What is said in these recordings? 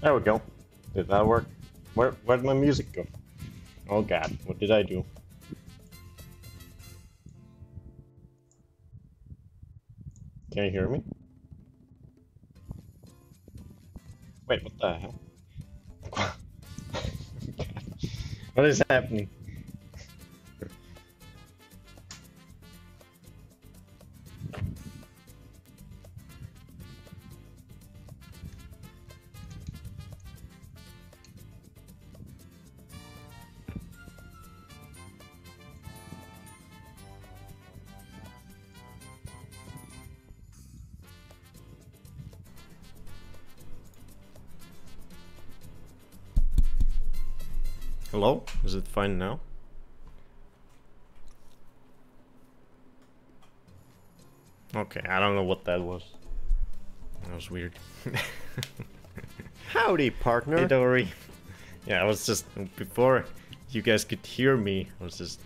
There we go. Did that work? Where where'd my music go? Oh god, what did I do? Can you hear me? Wait, what the hell? what is happening? Fine now? Okay, I don't know what that was. That was weird. Howdy, partner. Hey, Dory. Yeah, I was just before you guys could hear me. I was just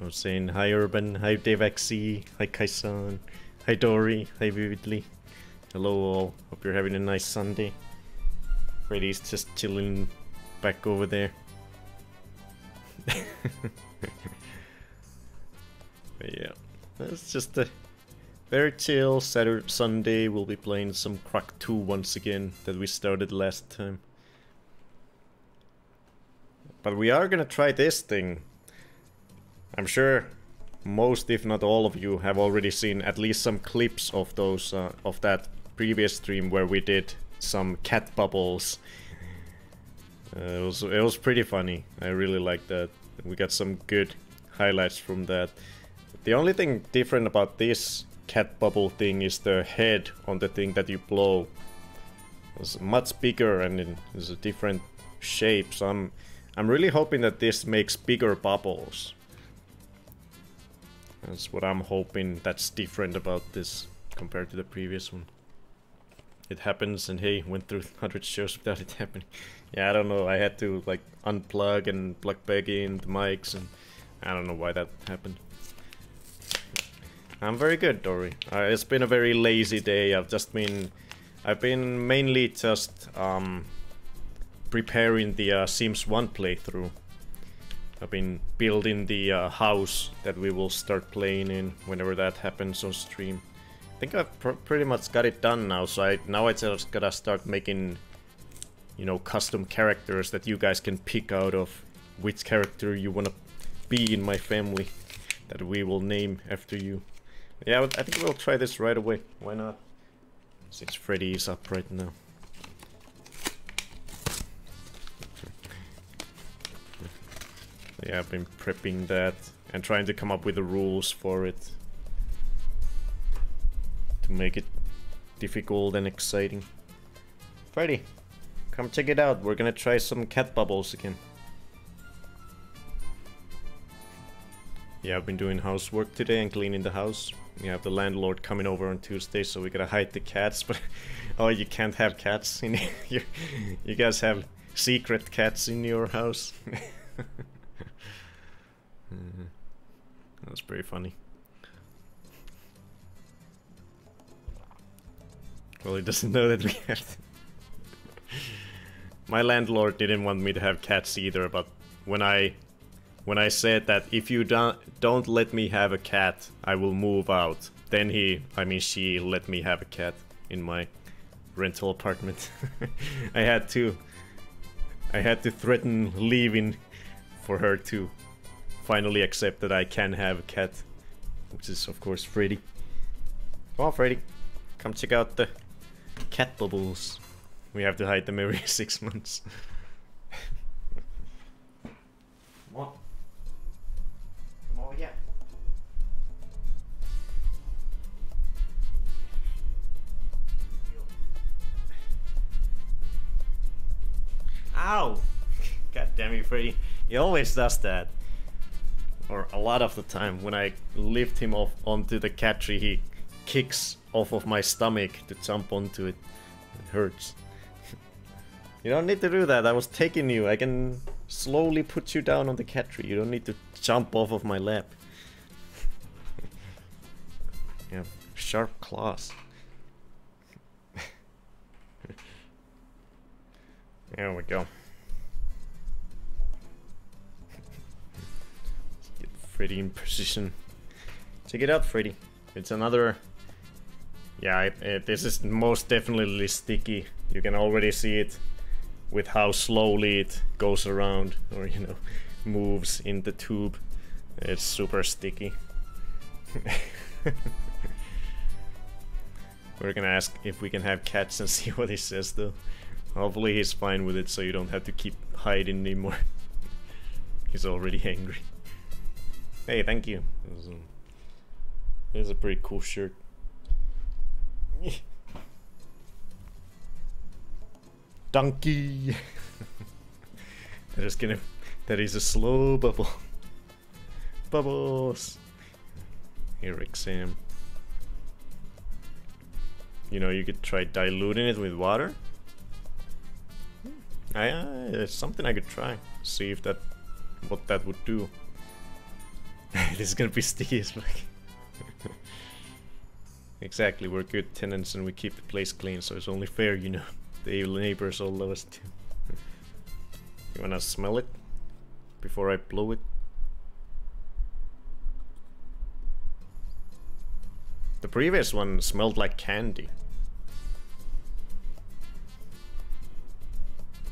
I was saying hi, Urban. Hi, Dave XC. Hi, Kaisan. Hi, Dory. Hi, Vividly. Hello, all. Hope you're having a nice Sunday. Freddy's just chilling back over there. Just a very chill Saturday, Sunday. We'll be playing some Croc 2 once again that we started last time. But we are gonna try this thing. I'm sure most, if not all of you, have already seen at least some clips of those uh, of that previous stream where we did some cat bubbles. Uh, it was it was pretty funny. I really liked that. We got some good highlights from that. The only thing different about this cat bubble thing is the head on the thing that you blow. It's much bigger and it's a different shape. So I'm I'm really hoping that this makes bigger bubbles. That's what I'm hoping that's different about this compared to the previous one. It happens and hey, went through 100 shows without it happening. Yeah, I don't know, I had to like unplug and plug back in the mics and I don't know why that happened. I'm very good, Dory. Uh, it's been a very lazy day. I've just been... I've been mainly just um, preparing the uh, Sims 1 playthrough. I've been building the uh, house that we will start playing in whenever that happens on stream. I think I've pr pretty much got it done now, so I now I just gotta start making, you know, custom characters that you guys can pick out of which character you wanna be in my family that we will name after you. Yeah, I think we'll try this right away. Why not? Since Freddy is up right now. Yeah, I've been prepping that and trying to come up with the rules for it. To make it difficult and exciting. Freddy, come check it out. We're gonna try some cat bubbles again. Yeah, I've been doing housework today and cleaning the house. We have the landlord coming over on Tuesday, so we gotta hide the cats, but... oh, you can't have cats in. You guys have secret cats in your house? Mm-hmm. That's pretty funny. Well, he doesn't know that we have... My landlord didn't want me to have cats either, but when I when I said that if you don't don't let me have a cat, I will move out. Then he, I mean she, let me have a cat in my rental apartment. I had to, I had to threaten leaving for her to finally accept that I can have a cat, which is of course Freddy. Come on, Freddy, come check out the cat bubbles. We have to hide them every six months. Come Ow! God damn you, Freddy. He always does that. Or a lot of the time, when I lift him off onto the cat tree, he kicks off of my stomach to jump onto it. It hurts. you don't need to do that, I was taking you. I can slowly put you down on the cat tree. You don't need to jump off of my lap. you have sharp claws. There we go. Get Freddy in position. Check it out, Freddy. It's another... Yeah, it, it, this is most definitely sticky. You can already see it with how slowly it goes around, or you know, moves in the tube. It's super sticky. We're gonna ask if we can have cats and see what he says though. Hopefully he's fine with it so you don't have to keep hiding anymore. he's already angry. Hey, thank you. This is a pretty cool shirt. Donkey! They're just gonna... That is a slow bubble. Bubbles! Eric Sam. You know, you could try diluting it with water. I, uh, it's something I could try. See if that, what that would do. this is gonna be sticky as fuck. exactly, we're good tenants and we keep the place clean, so it's only fair, you know. The neighbors all love us too. you wanna smell it? Before I blow it? The previous one smelled like candy.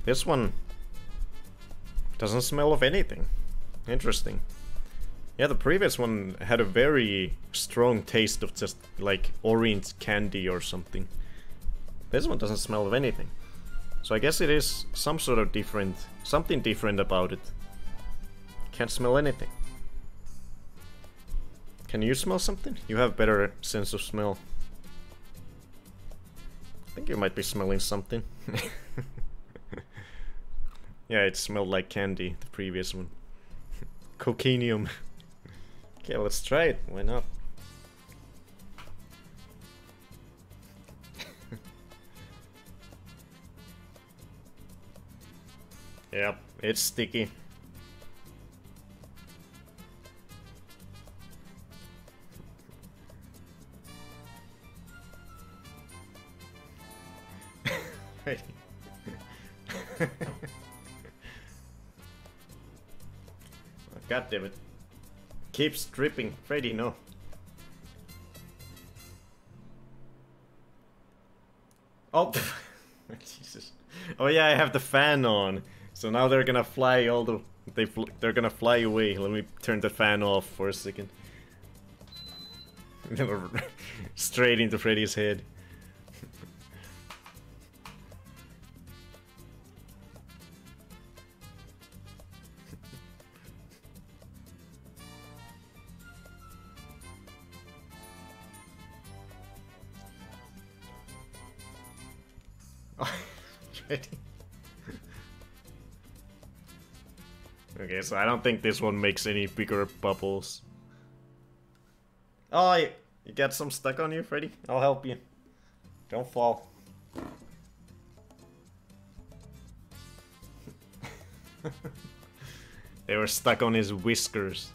This one doesn't smell of anything. Interesting. Yeah, the previous one had a very strong taste of just like orange candy or something. This one doesn't smell of anything. So I guess it is some sort of different, something different about it. Can't smell anything. Can you smell something? You have better sense of smell. I think you might be smelling something. yeah, it smelled like candy, the previous one. Cocainium. okay, let's try it. Why not? yep, it's sticky. God damn it. Keeps dripping. Freddy, no. Oh, Jesus. Oh yeah, I have the fan on. So now they're gonna fly all the... They they're gonna fly away. Let me turn the fan off for a second. Straight into Freddy's head. okay, so I don't think this one makes any bigger bubbles. Oh, you, you got some stuck on you, Freddy? I'll help you. Don't fall. they were stuck on his whiskers.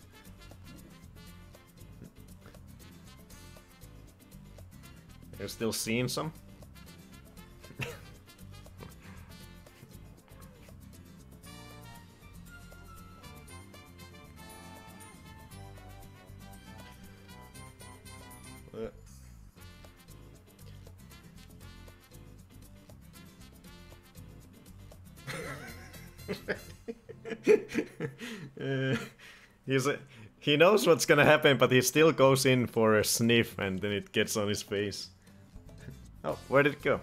You're still seeing some? He knows what's gonna happen, but he still goes in for a sniff, and then it gets on his face. oh, where did it go?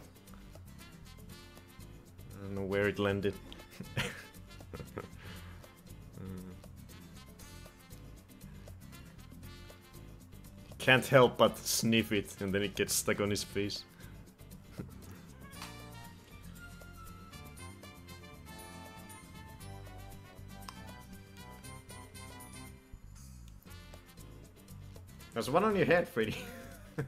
I don't know where it landed. Can't help but sniff it, and then it gets stuck on his face. There's one on your head, Freddy.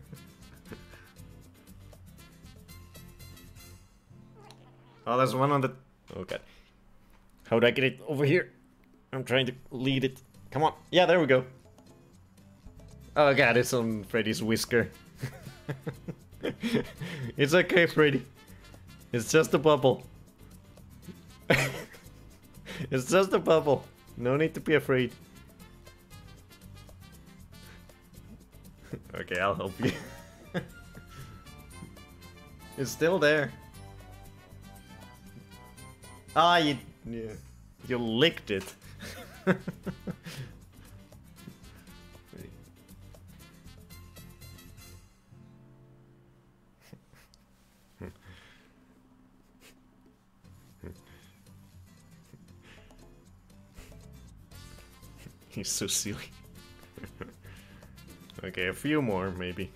oh, there's one on the... Oh god. How do I get it over here? I'm trying to lead it. Come on. Yeah, there we go. Oh god, it's on Freddy's whisker. it's okay, Freddy. It's just a bubble. it's just a bubble. No need to be afraid. Okay, I'll help you. it's still there. Ah, you, yeah, you licked it. He's so silly. Okay, a few more maybe.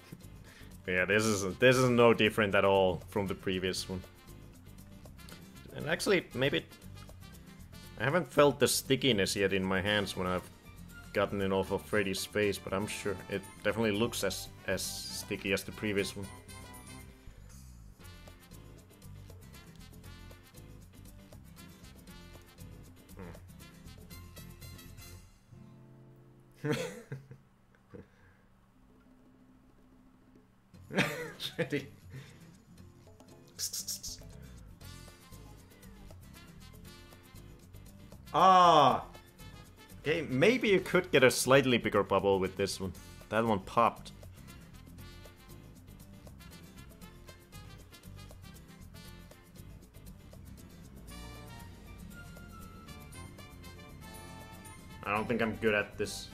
yeah, this is this is no different at all from the previous one. And actually, maybe I haven't felt the stickiness yet in my hands when I've gotten it off of Freddy's face, but I'm sure it definitely looks as as sticky as the previous one. Ah! Okay, maybe you could get a slightly bigger bubble with this one. That one popped. I don't think I'm good at this.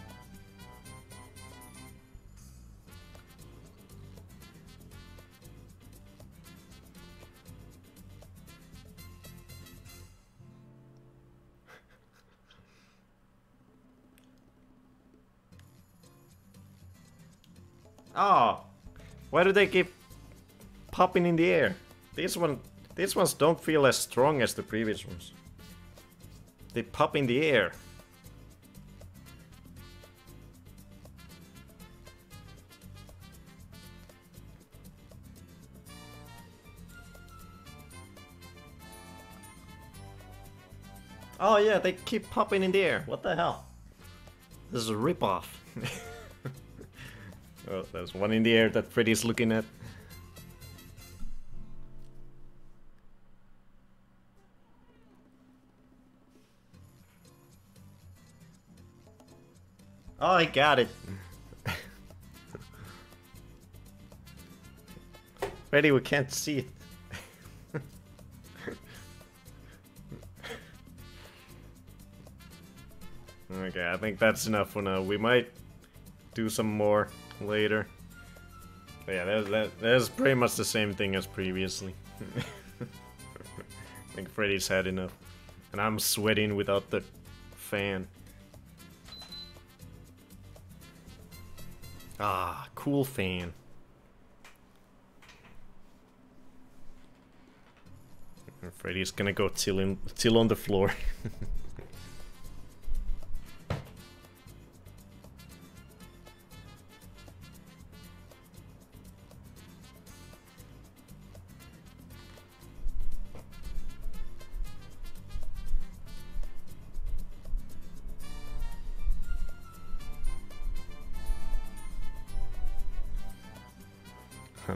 Oh, why do they keep popping in the air? These one, these ones don't feel as strong as the previous ones. They pop in the air. Oh yeah, they keep popping in the air. What the hell? This is a ripoff. oh, there's one in the air that Freddy's looking at. Oh, I got it. Freddy, we can't see it. Okay, I think that's enough for now. We might do some more later. But yeah, that's, that, pretty much the same thing as previously. I think Freddy's had enough. And I'm sweating without the fan. Ah, cool fan. Freddy's gonna go till, in, chill on the floor.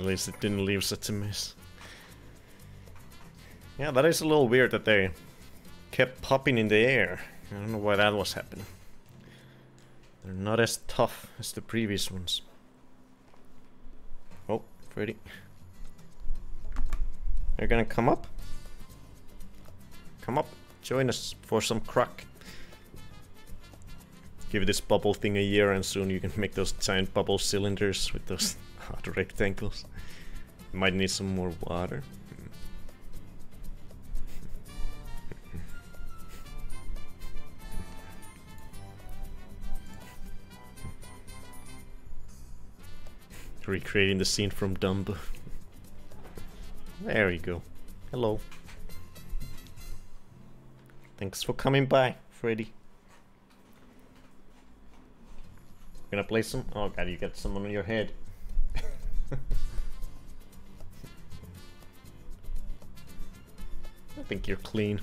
least it didn't leave such a mess. Yeah, that is a little weird that they kept popping in the air. I don't know why that was happening. They're not as tough as the previous ones. Oh, Freddy. They're gonna come up? Come up, join us for some Croc. Give this bubble thing a year and soon you can make those giant bubble cylinders with those rectangles. Might need some more water. Recreating the scene from Dumbo. There we go. Hello. Thanks for coming by, Freddy. Gonna play some? Oh god, you got some on your head. Think you're clean.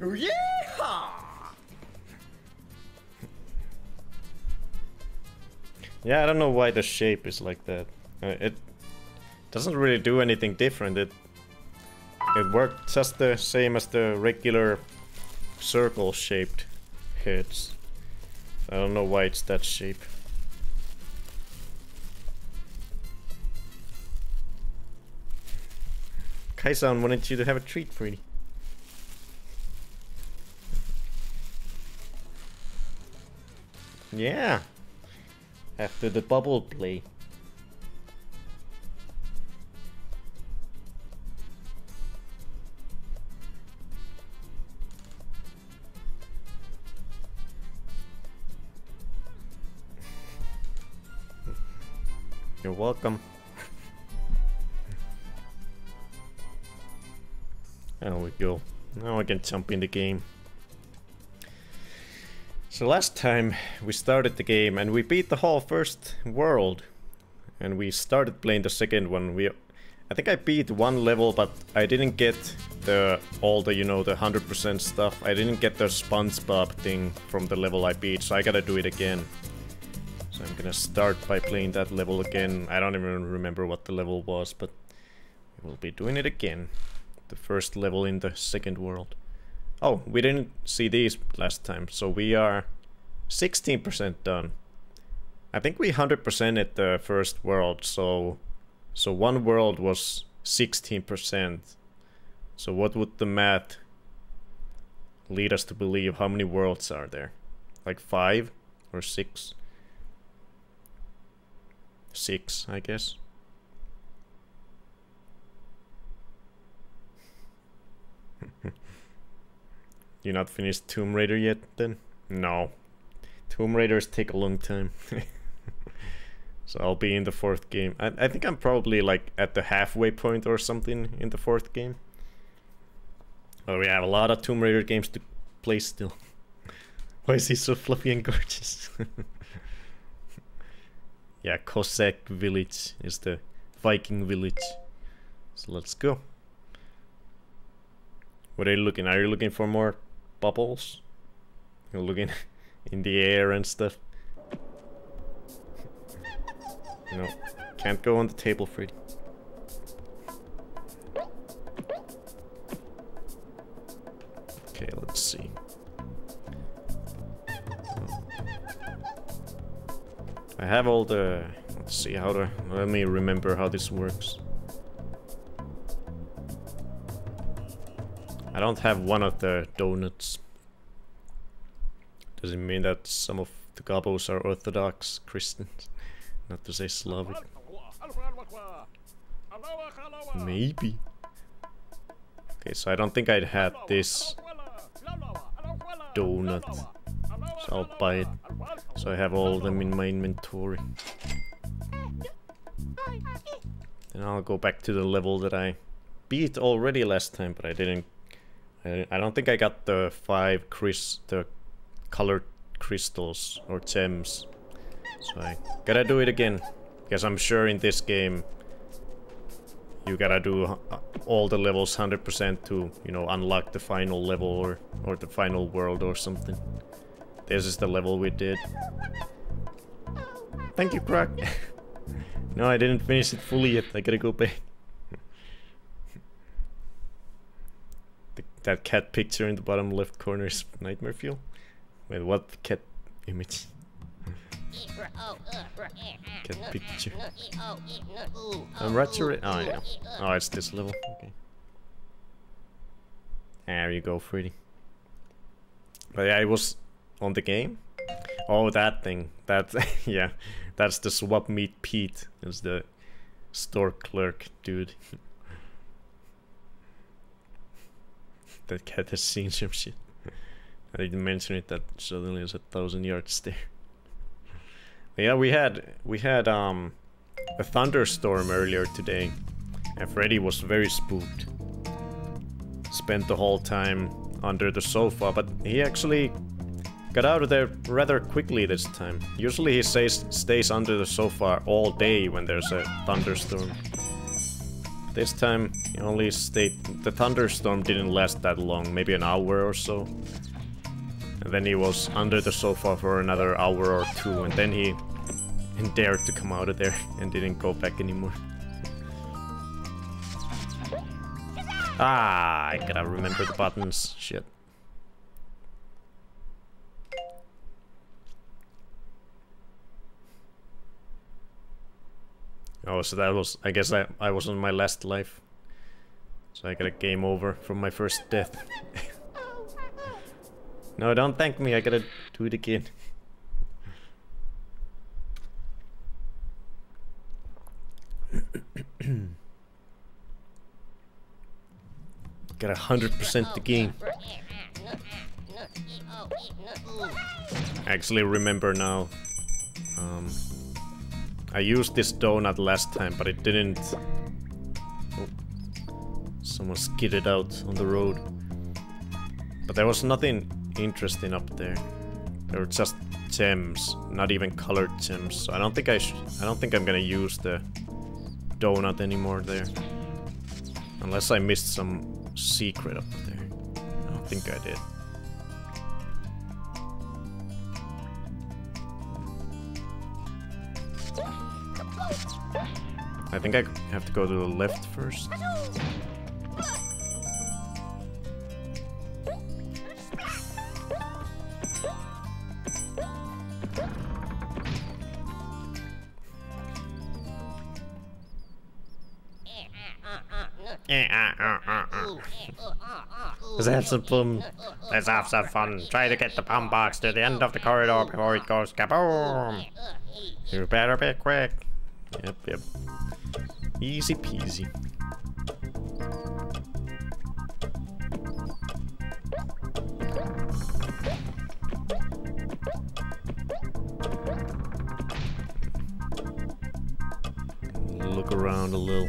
yeah! Yeah, I don't know why the shape is like that. Uh, it doesn't really do anything different. It It worked just the same as the regular circle-shaped heads. I don't know why it's that shape. Kaisan wanted you to have a treat, pretty. Yeah. After the bubble play. You're welcome. There we go. Now I can jump in the game. So last time we started the game and we beat the whole first world. And we started playing the second one. We I think I beat one level but I didn't get the all the you know the 100% stuff. I didn't get the SpongeBob thing from the level I beat so I gotta do it again. So I'm gonna start by playing that level again. I don't even remember what the level was, but we'll be doing it again. The first level in the second world. Oh, we didn't see these last time, so we are 16% done. I think we 100% at the first world, so so one world was 16%. So what would the math lead us to believe? How many worlds are there? Like five or six? six, I guess. you not finished Tomb Raider yet, then? No. Tomb Raiders take a long time. so I'll be in the fourth game. I, I think I'm probably like at the halfway point or something in the fourth game. But we have a lot of Tomb Raider games to play still. Why is he so fluffy and gorgeous? yeah, Cossack village is the Viking village. So let's go. What are you looking? Are you looking for more bubbles? You're looking in the air and stuff. no, can't go on the table, Freddy. Okay, let's see. I have all the... Let's see how to... Let me remember how this works. I don't have one of the donuts. Does it mean that some of the Gobbos are Orthodox Christians? Not to say Slavic. Maybe. Okay, so I don't think I'd had this donut. So I'll buy it. So I have all of them in my inventory. Then I'll go back to the level that I beat already last time, but I didn't... I, don't think I got the five Chris, the colored crystals or gems. So I gotta do it again. Because I'm sure in this game you gotta do uh, all the levels 100% to, you know, unlock the final level or, or the final world or something. This is the level we did. Thank you, Croc. no, I didn't finish it fully yet. I gotta go back. That cat picture in the bottom left corner is Nightmare Fuel. Wait, what cat image? cat picture. I'm Ratchet. Oh, yeah. Oh, it's this level. Okay. There you go, Freddy. But yeah, it was on the game. Oh, that thing. That, yeah. That's the swap meet Pete. Is the store clerk dude. that cat has seen some shit. I didn't mention it that suddenly it's a thousand yards there. yeah, we had we had um a thunderstorm earlier today, and Freddy was very spooked. Spent the whole time under the sofa, but he actually got out of there rather quickly this time. Usually he stays, stays under the sofa all day when there's a thunderstorm. This time only stayed... The thunderstorm didn't last that long, maybe an hour or so. And then he was under the sofa for another hour or two, and then he, he dared to come out of there and didn't go back anymore. Ah, I gotta remember the buttons. Shit. Oh, so that was... I guess I, I was on my last life. So I got a game over from my first death. no, don't thank me. I gotta do it again. Got a hundred percent the game. I actually remember now. Um, I used this donut last time, but it didn't... Oh. Someone skidded out on the road. But there was nothing interesting up there. There were just gems, not even colored gems. So I don't think I I don't think I'm gonna use the donut anymore there. Unless I missed some secret up there. I don't think I did. I think I have to go to the left first. Have some fun. Let's have some fun. Try to get the pump box to the end of the corridor before it goes kaboom. You better be quick. Yep, yep. Easy peasy. Look around a little.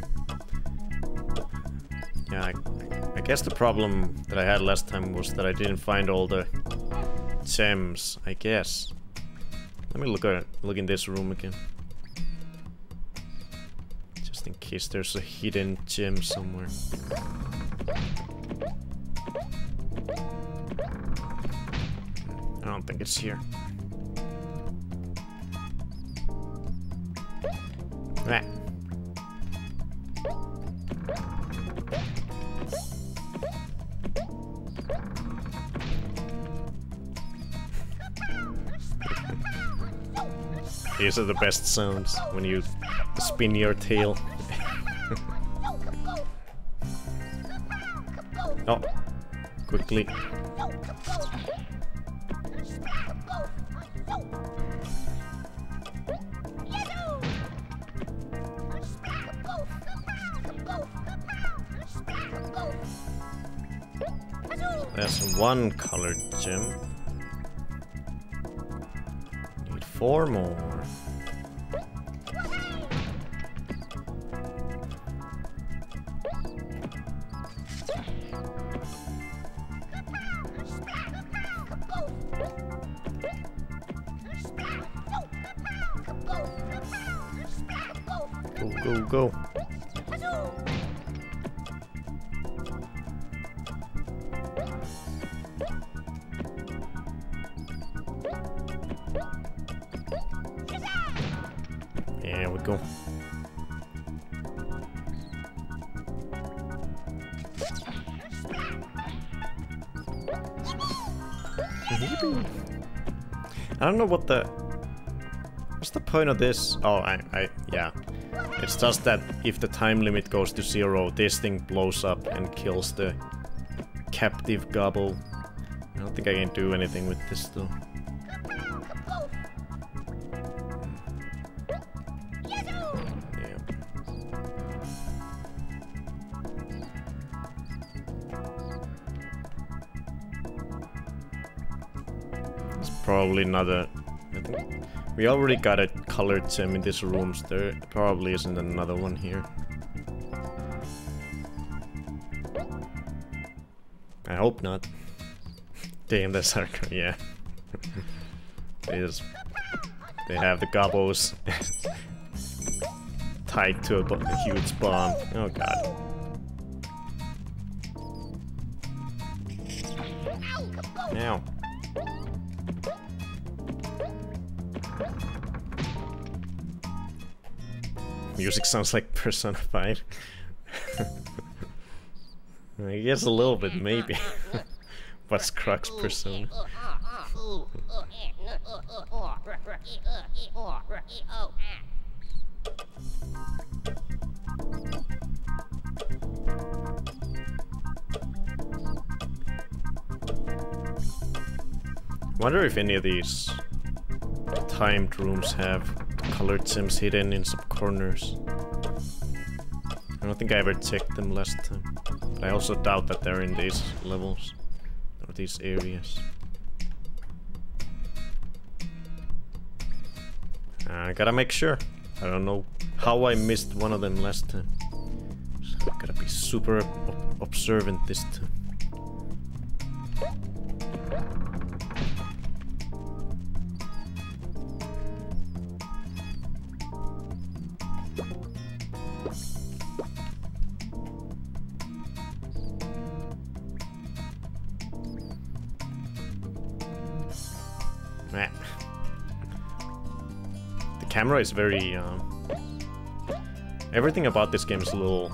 Yeah, I, I guess the problem that I had last time was that I didn't find all the gems, I guess. Let me look at look in this room again in case there's a hidden gem somewhere. I don't think it's here. Ah. These are the best sounds when you spin your tail. oh, quickly. There's one colored gem. Four more. Don't know what the... What's the point of this? Oh, I, I, yeah. It's just that if the time limit goes to zero, this thing blows up and kills the captive Gobbo. I don't think I can do anything with this though. Probably not a... We already got a colored gem in this room, so there probably isn't another one here. I hope not. Damn, that's hardcore, yeah. they just... They have the Gobbos tied to a, a huge bomb. Oh god. Music sounds like Persona 5. I guess a little bit, maybe. What's Croc's persona? Wonder if any of these timed rooms have colored sims hidden in some corners. I don't think I ever checked them last time. But I also doubt that they're in these levels. Or these areas. I gotta make sure. I don't know how I missed one of them last time. So I gotta be super observant this time. Camera is very... Uh, everything about this game is a little...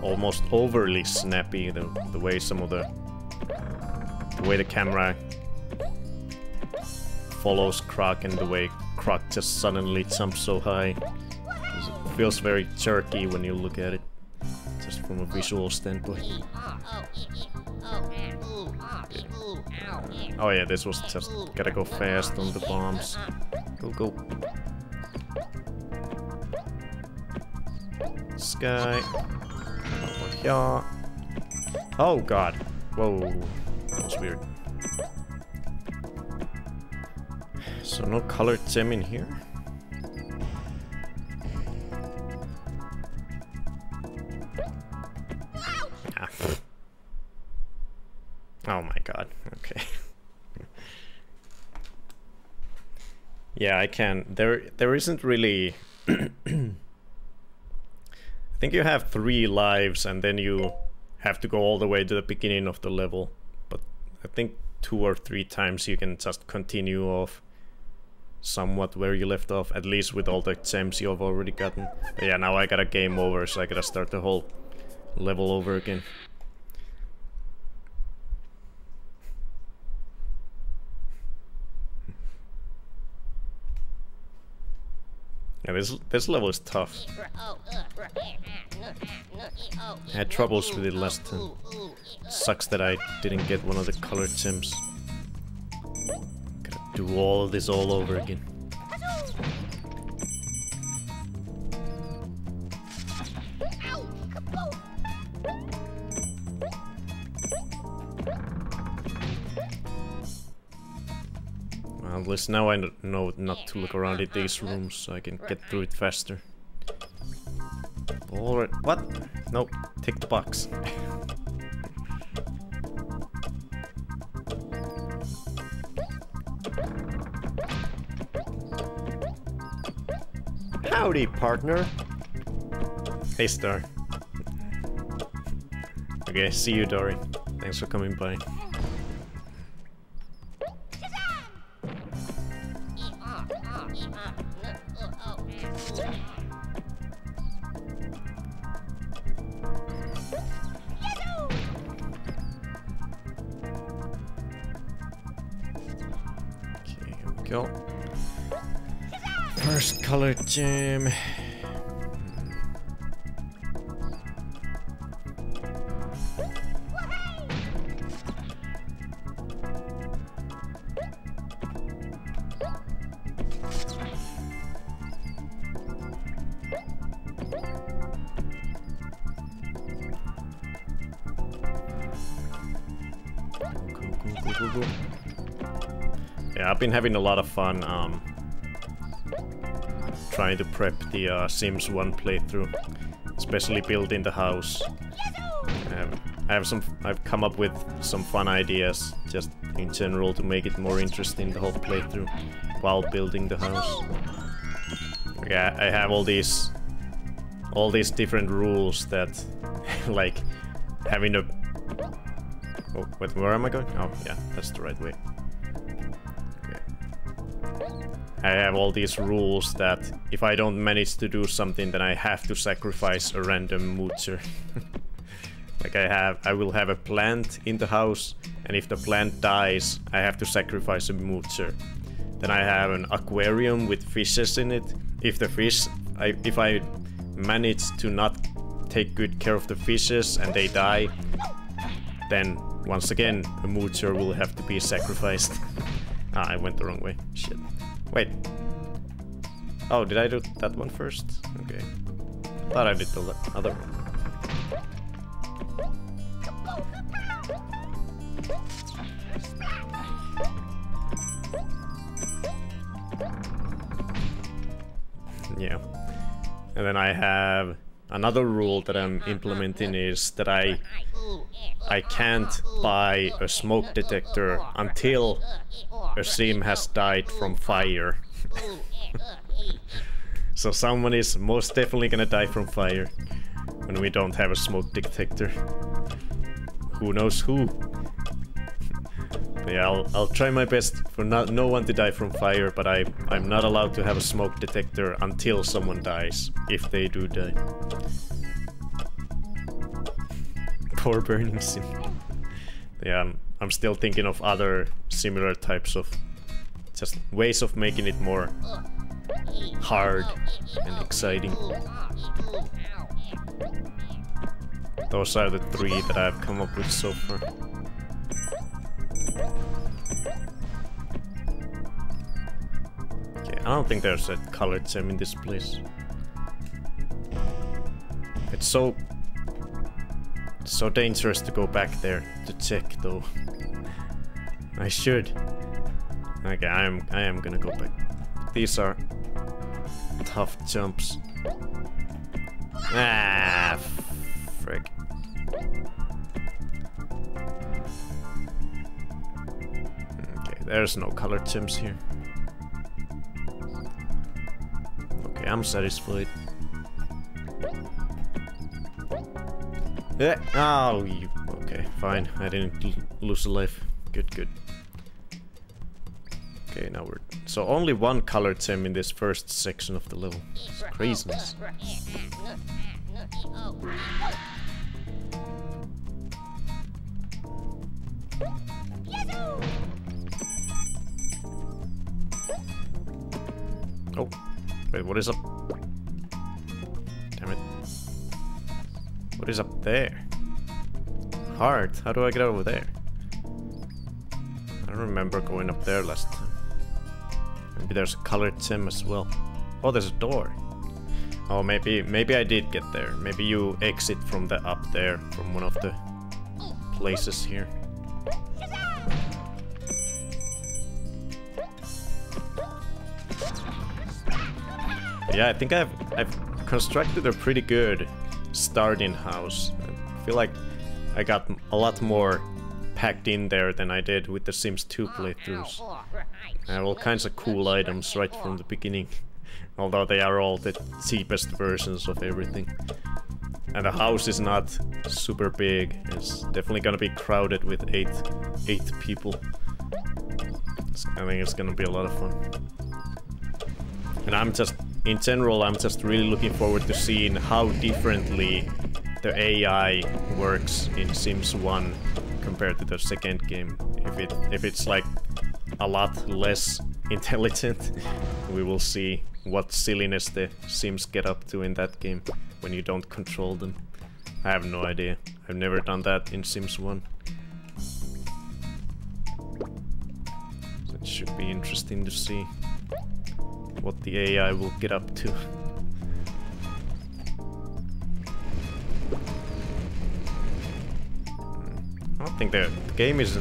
almost overly snappy, the, the way some of the... The way the camera follows Croc and the way Croc just suddenly jumps so high. It feels very jerky when you look at it, just from a visual standpoint. Oh yeah, this was just gotta go fast on the bombs. Go, go. Sky. Over here. Oh god. Whoa. That was weird. So no colored gem in here? Ah. Oh my god. Okay. yeah, I can. There there isn't really think you have three lives and then you have to go all the way to the beginning of the level. But I think two or three times you can just continue off somewhat where you left off, at least with all the gems you've already gotten. But yeah, now I got a game over, so I gotta start the whole level over again. This this level is tough. I had troubles with it last time. Sucks that I didn't get one of the colored gems. Gotta do all this all over again. At least now I know not to look around in these rooms so I can get through it faster. Alright, what? Nope, tick the box. Howdy, partner. Hey, Star. Okay, see you, Dory. Thanks for coming by. Color gem. Been having a lot of fun um, trying to prep the uh, Sims 1 playthrough, especially building the house. Um, I have some. I've come up with some fun ideas, just in general, to make it more interesting the whole playthrough while building the house. Yeah, I have all these, all these different rules that, like, having a. Oh, wait, where am I going? Oh, yeah, that's the right way. I have all these rules that if I don't manage to do something, then I have to sacrifice a random moocher. Like I have, I will have a plant in the house, and if the plant dies, I have to sacrifice a moocher. Then I have an aquarium with fishes in it. If the fish, I, if I manage to not take good care of the fishes and they die, then once again a moocher will have to be sacrificed. ah, I went the wrong way. Shit. Wait. Oh, did I do that one first? Okay. Thought I did the other one. Yeah. And then I have another rule that I'm implementing is that I I can't buy a smoke detector until a sim has died from fire. so someone is most definitely gonna die from fire when we don't have a smoke detector. Who knows who? Yeah, I'll, I'll try my best for not, no one to die from fire, but I, I'm not allowed to have a smoke detector until someone dies, if they do die. Poor burning sim. Yeah, I'm, I'm still thinking of other similar types of just ways of making it more hard and exciting. Those are the three that I've come up with so far. Okay, I don't think there's a colored gem in this place. It's so... so dangerous to go back there to check though. I should. Okay, I am I am gonna go back. These are tough jumps. Ah, there's no colored gems here. Okay, I'm satisfied. Yeah. Oh, you. Okay, fine. I didn't lose a life. Good, good. Okay, now we're... So only one colored gem in this first section of the level. It's craziness. Oh, wait, what is up? Damn it. What is up there? Hard. How do I get over there? I don't remember going up there last time. Maybe there's a colored gem as well. Oh, there's a door. Oh, maybe maybe I did get there. Maybe you exit from the up there, from one of the places here. Yeah, I think I've I've constructed a pretty good starting house. I feel like I got a lot more packed in there than I did with the Sims 2 playthroughs. I have all kinds of cool items right from the beginning. Although they are all the cheapest versions of everything. And the house is not super big. It's definitely gonna be crowded with eight eight people. I think it's gonna be a lot of fun. And I'm just, in general, I'm just really looking forward to seeing how differently the AI works in Sims 1 compared to the second game. If it if it's like a lot less intelligent, we will see what silliness the Sims get up to in that game when you don't control them. I have no idea. I've never done that in Sims 1. So it should be interesting to see what the AI will get up to. Hmm, I don't think the, game is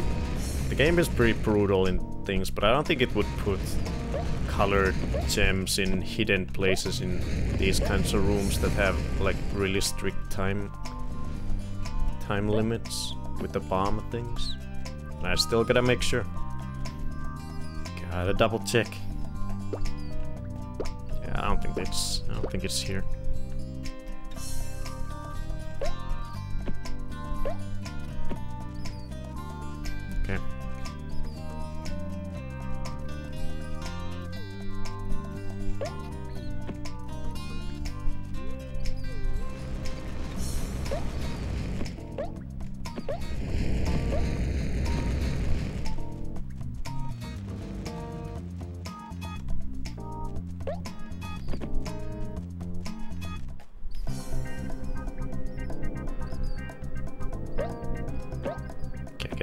the game is pretty brutal in things, but I don't think it would put colored gems in hidden places in these kinds of rooms that have like really strict time time limits with the bomb things. And I still gotta make sure. Gotta double check. Yeah, I don't think it's I don't think it's here.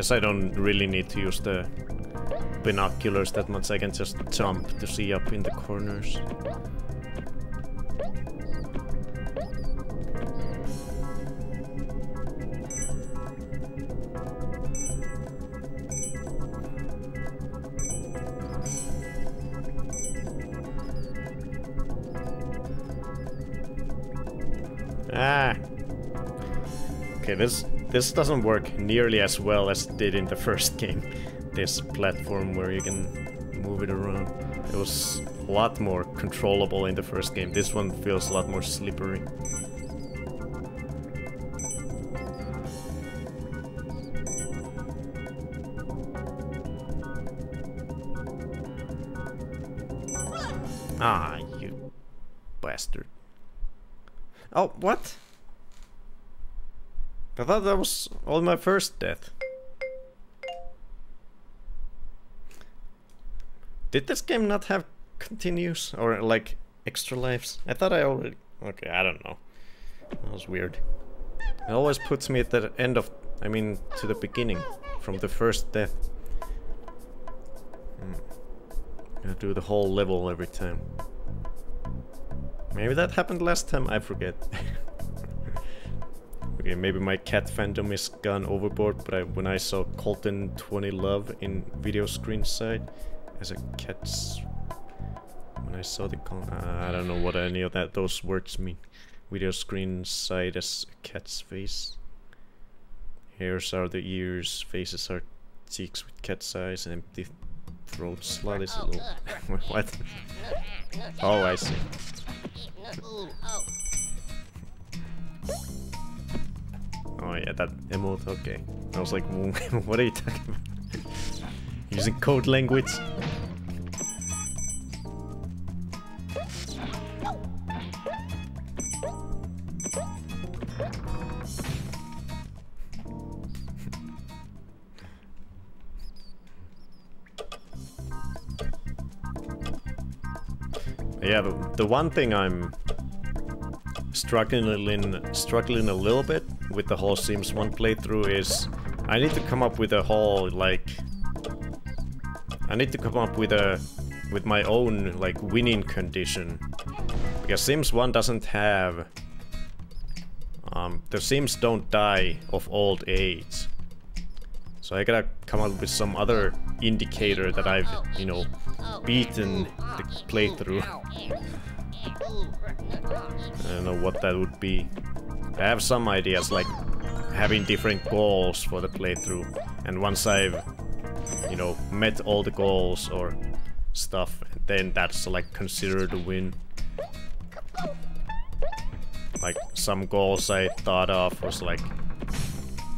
Guess I don't really need to use the binoculars that much. I can just jump to see up in the corners. Ah. Okay, this this doesn't work nearly as well as it did in the first game. This platform where you can move it around. It was a lot more controllable in the first game. This one feels a lot more slippery. Ah, you bastard. Oh, what? I thought that was all my first death. Did this game not have continues or like extra lives? I thought I already... Okay, I don't know. That was weird. It always puts me at the end of... I mean, to the beginning. From the first death. Hmm. I do the whole level every time. Maybe that happened last time, I forget. okay, maybe my cat fandom is gone overboard, but I, when I saw Colton 20 Love in video screen side as a cat's... When I saw the... Uh, I don't know what any of that those words mean. Video screen side as a cat's face. Hairs are the ears, faces are cheeks with cat's eyes, and empty throat slot is a little... what? oh, I see. Oh yeah, that emote, okay. I was like, what are you talking about? Using code language? Yeah, the, the one thing I'm struggling struggling a little bit with the whole Sims 1 playthrough is I need to come up with a whole like I need to come up with a with my own like winning condition. Because Sims 1 doesn't have um, the Sims don't die of old age. So I gotta come up with some other indicator that I've you know beaten the playthrough. I don't know what that would be. I have some ideas like having different goals for the playthrough and once I've you know met all the goals or stuff then that's like considered a win. Like some goals I thought of was like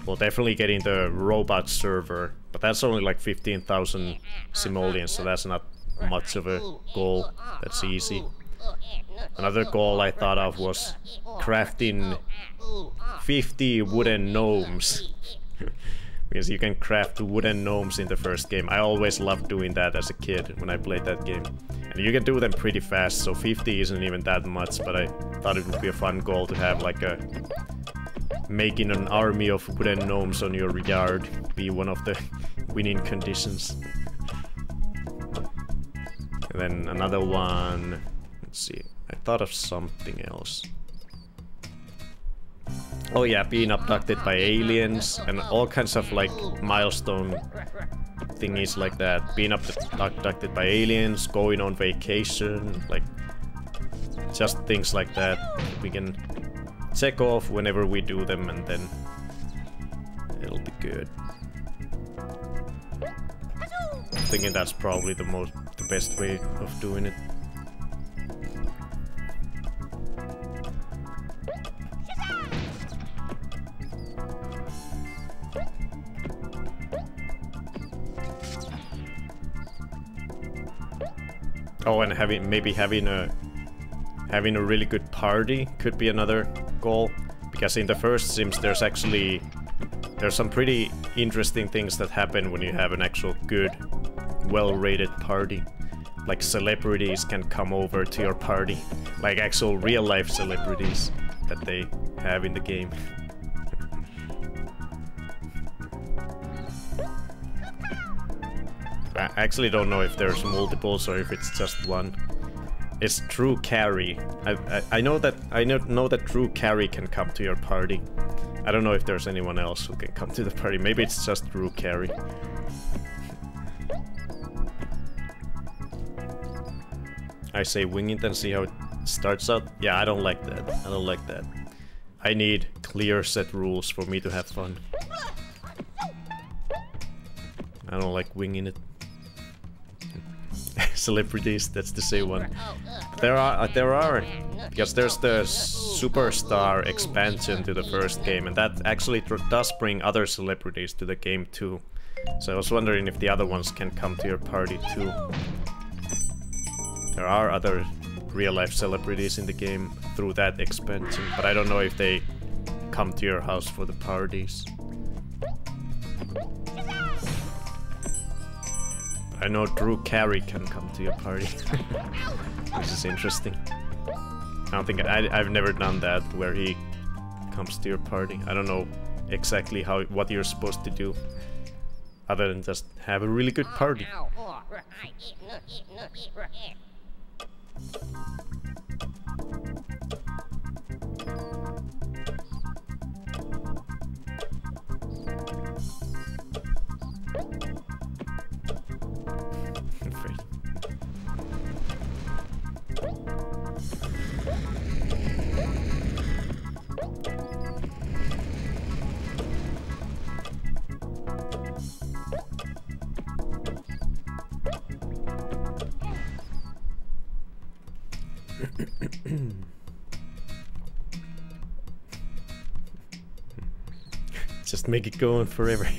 well definitely getting the robot server but that's only like 15,000 simoleons so that's not much of a goal. That's easy. Another goal I thought of was crafting 50 wooden gnomes. because you can craft wooden gnomes in the first game. I always loved doing that as a kid when I played that game. And you can do them pretty fast, so 50 isn't even that much, but I thought it would be a fun goal to have like a... Making an army of wooden gnomes on your yard be one of the winning conditions. And then another one... See. I thought of something else. Oh yeah, being abducted by aliens and all kinds of like milestone thingies like that. Being abducted by aliens, going on vacation, like just things like that. We can check off whenever we do them and then it'll be good. I'm thinking that's probably the most the best way of doing it. Oh, and having maybe having a having a really good party could be another goal because in the first Sims there's actually there's some pretty interesting things that happen when you have an actual good well-rated party. Like celebrities can come over to your party. Like actual real-life celebrities that they have in the game. I actually don't know if there's multiples or if it's just one. It's Drew Carey. I, I, I know that I know, know that Drew Carey can come to your party. I don't know if there's anyone else who can come to the party. Maybe it's just Drew Carey. I say wing it and see how it starts out. Yeah, I don't like that. I don't like that. I need clear set rules for me to have fun. I don't like winging it. Celebrities, that's the same one. There are, uh, there are, because there's the Superstar expansion to the first game, and that actually does bring other celebrities to the game too. So I was wondering if the other ones can come to your party too. There are other real-life celebrities in the game through that expansion, but I don't know if they come to your house for the parties. I know Drew Carey can come to your party. This is interesting. I don't think I, I've never done that where he comes to your party. I don't know exactly how what you're supposed to do other than just have a really good party. Thank you. Just make it go on forever.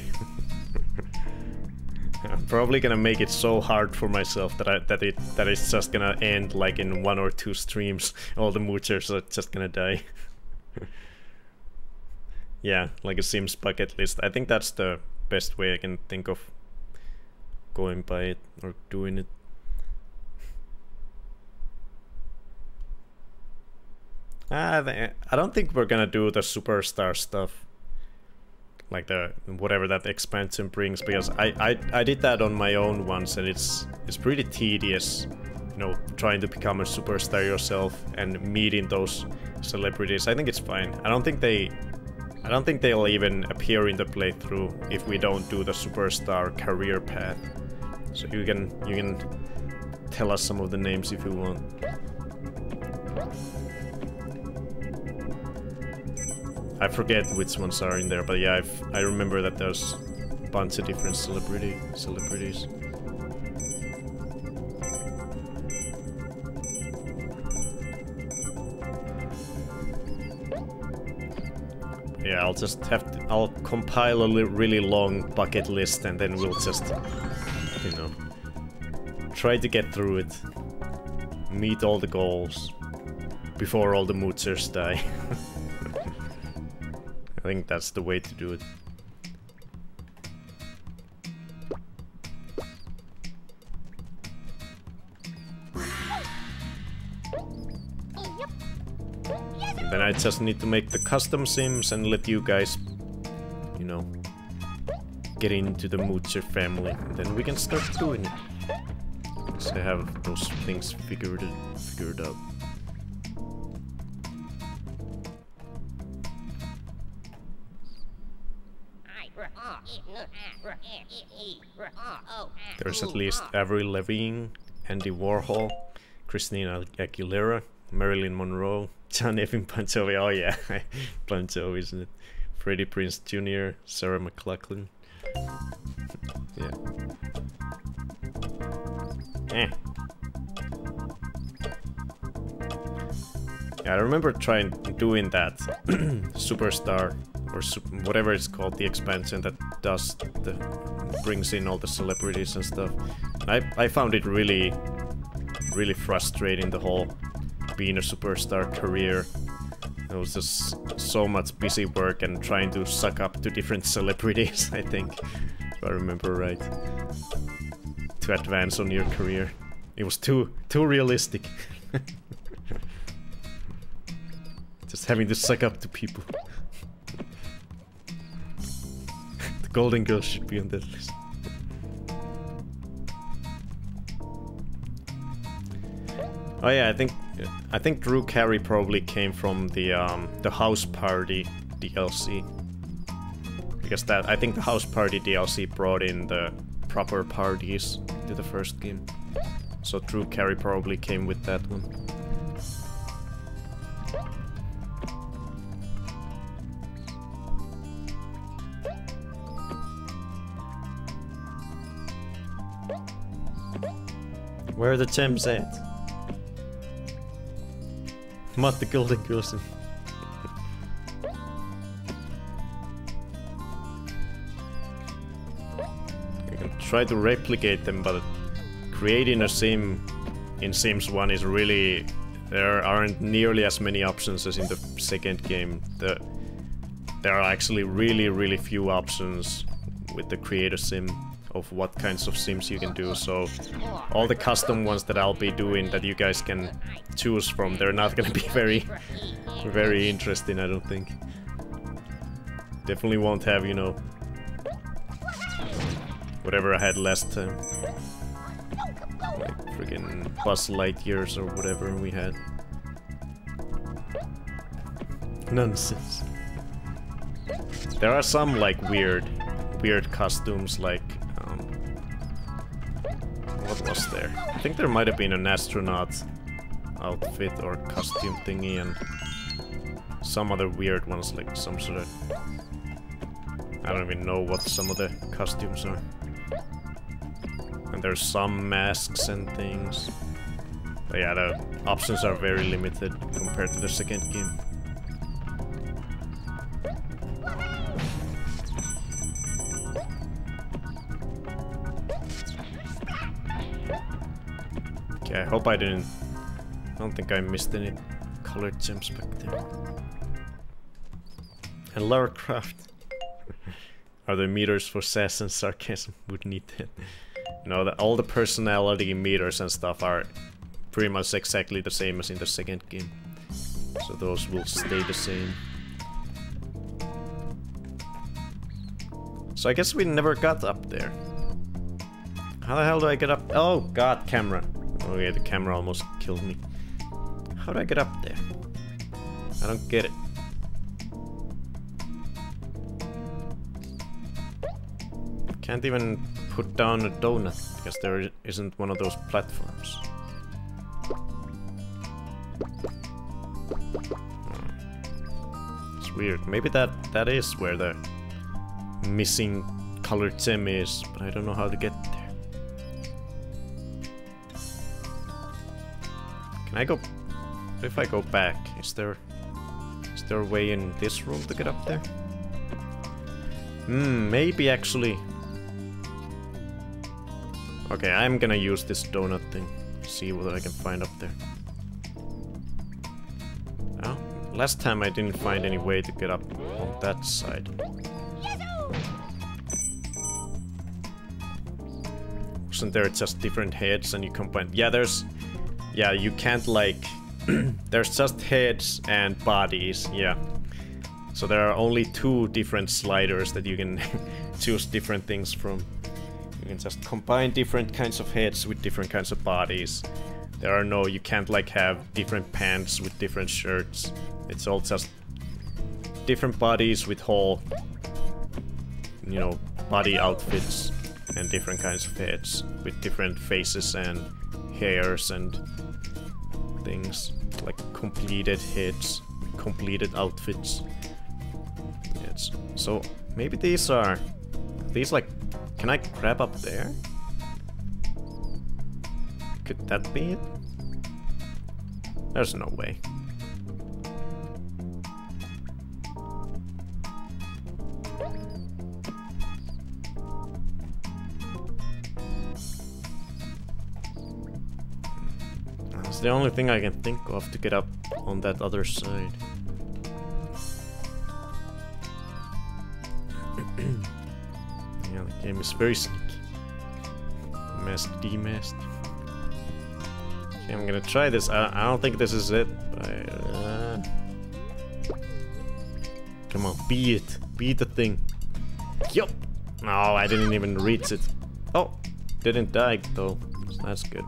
I'm probably gonna make it so hard for myself that I that it that it's just gonna end like in one or two streams. All the moochers are just gonna die. yeah, like a Sims bucket list. I think that's the best way I can think of going by it or doing it. Ah, I don't think we're gonna do the superstar stuff. Like the whatever that expansion brings, because I, I I did that on my own once, and it's it's pretty tedious, you know, trying to become a superstar yourself and meeting those celebrities. I think it's fine. I don't think they I don't think they'll even appear in the playthrough if we don't do the superstar career path. So you can you can tell us some of the names if you want. I forget which ones are in there, but yeah, I've, I remember that there's a bunch of different celebrity celebrities. Yeah, I'll just have to, I'll compile a really long bucket list and then we'll just, you know, try to get through it. Meet all the goals before all the moochers die. I think that's the way to do it. Then I just need to make the custom sims and let you guys, you know, get into the Moocher family. And then we can start doing it. Because I have those things figured, figured out. There's at least Avril Lavigne, Andy Warhol, Christina Aguilera, Marilyn Monroe, John Evan Bon Jovi, oh yeah, Bon Jovi, isn't it? Freddie Prinze Jr., Sarah McLachlan. yeah. Eh. Yeah, I remember trying doing that Superstar or whatever it's called, the expansion that does the brings in all the celebrities and stuff. I I found it really really frustrating the whole being a superstar career. It was just so much busy work and trying to suck up to different celebrities, I think, if I remember right. To advance on your career. It was too too realistic. just having to suck up to people. Golden Girls should be on this. list. Oh yeah, I think I think Drew Carey probably came from the um, the House Party DLC because that I think the House Party DLC brought in the proper parties to the first game, so Drew Carey probably came with that one. Where are the gems at? Matt the Golden Goose. You can try to replicate them, but creating a sim in Sims 1 is really... There aren't nearly as many options as in the second game. The, there are actually really, really few options with the creator sim of what kinds of sims you can do, so all the custom ones that I'll be doing that you guys can choose from, they're not gonna be very, very interesting, I don't think. Definitely won't have, you know, whatever I had last time. Like friggin' Buzz Lightyears or whatever we had. Nonsense. There are some like weird, weird costumes like Um, what was there? I think there might have been an astronaut outfit or costume thingy and some other weird ones, like some sort of... I don't even know what some of the costumes are. And there's some masks and things. But yeah, the options are very limited compared to the second game. Okay, I hope I didn't... I don't think I missed any colored gems back there. And Lara Croft. Are there meters for sass and sarcasm? Would need that. No, the, all the personality meters and stuff are pretty much exactly the same as in the second game. So those will stay the same. So I guess we never got up there. How the hell do I get up? Oh god, camera. Oh, okay, the camera almost killed me. How do I get up there? I don't get it. Can't even put down a donut because there isn't one of those platforms. It's weird. Maybe that that is where the missing colored gem is, but I don't know how to get there. Can I go... If I go back, is there... Is there a way in this room to get up there? Hmm, maybe actually... Okay, I'm gonna use this donut thing. See what I can find up there. Oh, last time I didn't find any way to get up on that side. Wasn't there just different heads and you combine... Yeah, there's yeah, you can't like... There's just heads and bodies, yeah. So there are only two different sliders that you can choose different things from. You can just combine different kinds of heads with different kinds of bodies. There are no, you can't like have different pants with different shirts. It's all just different bodies with whole, you know, body outfits and different kinds of heads with different faces and hairs and things, like completed hits, completed outfits. It's, so maybe these are, these like, can I grab up there? Could that be it? There's no way. It's the only thing I can think of to get up on that other side. yeah, the game is very sneaky. Mask demasked. Okay, I'm gonna try this. I, I don't think this is it. Uh... Come on, be it. Be the thing. Yup! No, I didn't even reach it. Oh, didn't die though. So that's good.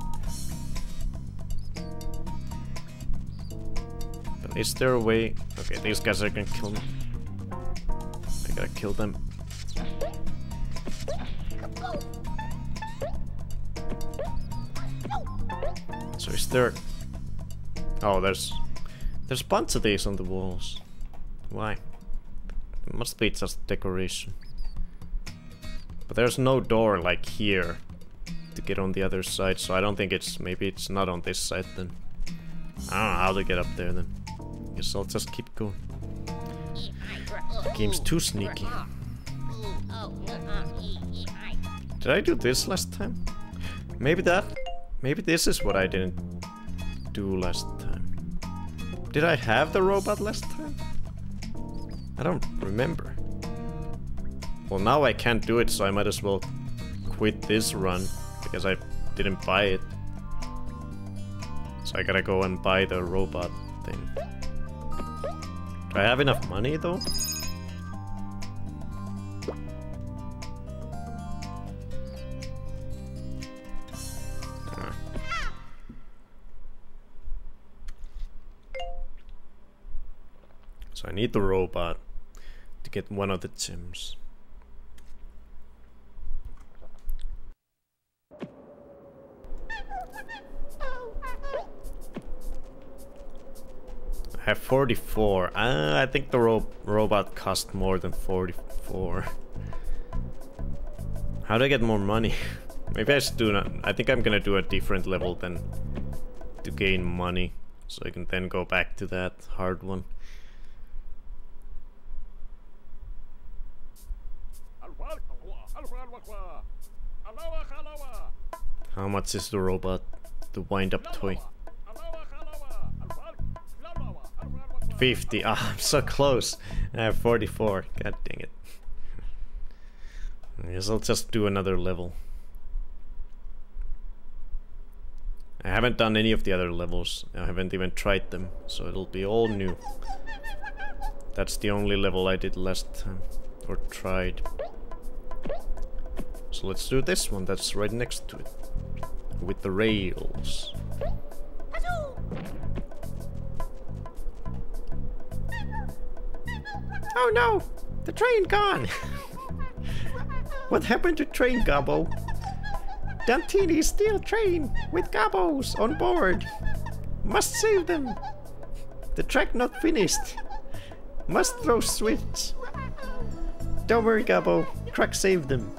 Is there a way? Okay, these guys are gonna kill me. I gotta kill them. So is there... Oh, there's... There's a bunch of these on the walls. Why? It must be just decoration. But there's no door like here to get on the other side, so I don't think it's... Maybe it's not on this side then. I don't know how to get up there then. Guess I'll just keep going. The game's too sneaky. Did I do this last time? Maybe that... Maybe this is what I didn't do last time. Did I have the robot last time? I don't remember. Well, now I can't do it, so I might as well quit this run, because I didn't buy it. So I gotta go and buy the robot thing. Do I have enough money, though? So I need the robot to get one of the gems. Have 44. Uh, I think the ro robot cost more than 44. How do I get more money? Maybe I should do not. I think I'm gonna do a different level than to gain money. So I can then go back to that hard one. How much is the robot? The wind-up toy? 50. Ah, oh, I'm so close. I have 44. God dang it. I guess I'll just do another level. I haven't done any of the other levels. I haven't even tried them, so it'll be all new. That's the only level I did last time. Or tried. So let's do this one that's right next to it. With the rails. Oh no! The train gone! what happened to Train Gobbo? Dantini steel train with Gobbos on board. Must save them. The track not finished. Must throw switch. Don't worry, Gobbo. Track saved them.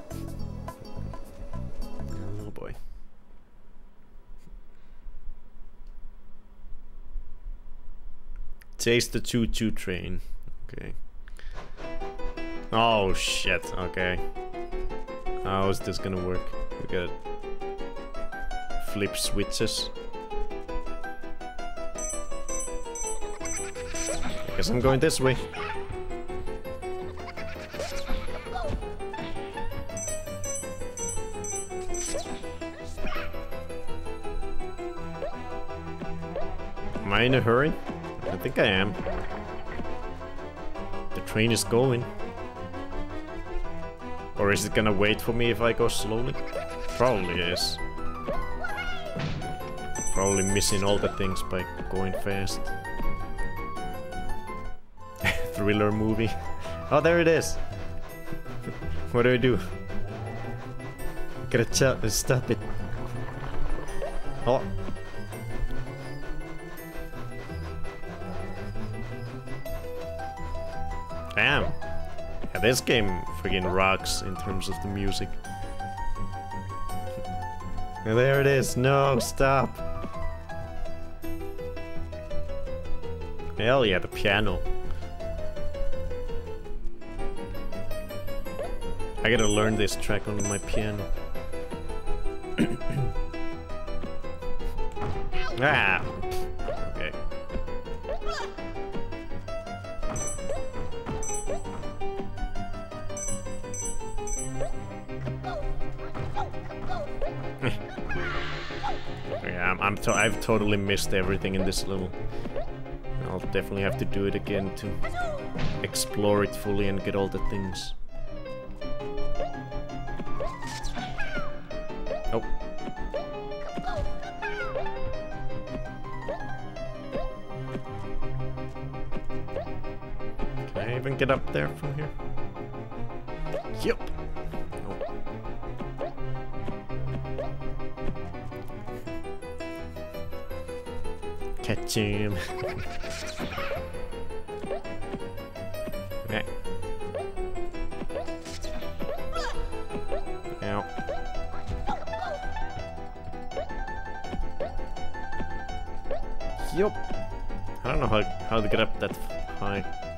Oh boy. Chase the choo-choo train. Okay. Oh shit, okay. How is this gonna work? We gotta flip switches. I guess I'm going this way. Am I in a hurry? I think I am. The train is going. Or is it gonna wait for me if I go slowly? Probably is. Probably missing all the things by going fast. Thriller movie. Oh, there it is. what do I do? Gotta ch stop it. Oh. Damn. Yeah, this game freaking rocks in terms of the music. There it is. No, stop. Hell yeah, the piano. I gotta learn this track on my piano. ah! I'm to I've totally missed everything in this level. I'll definitely have to do it again to explore it fully and get all the things. Oh. Can I even get up there from here? Catch him. okay. Ow. Yup. I don't know how, how to get up that high.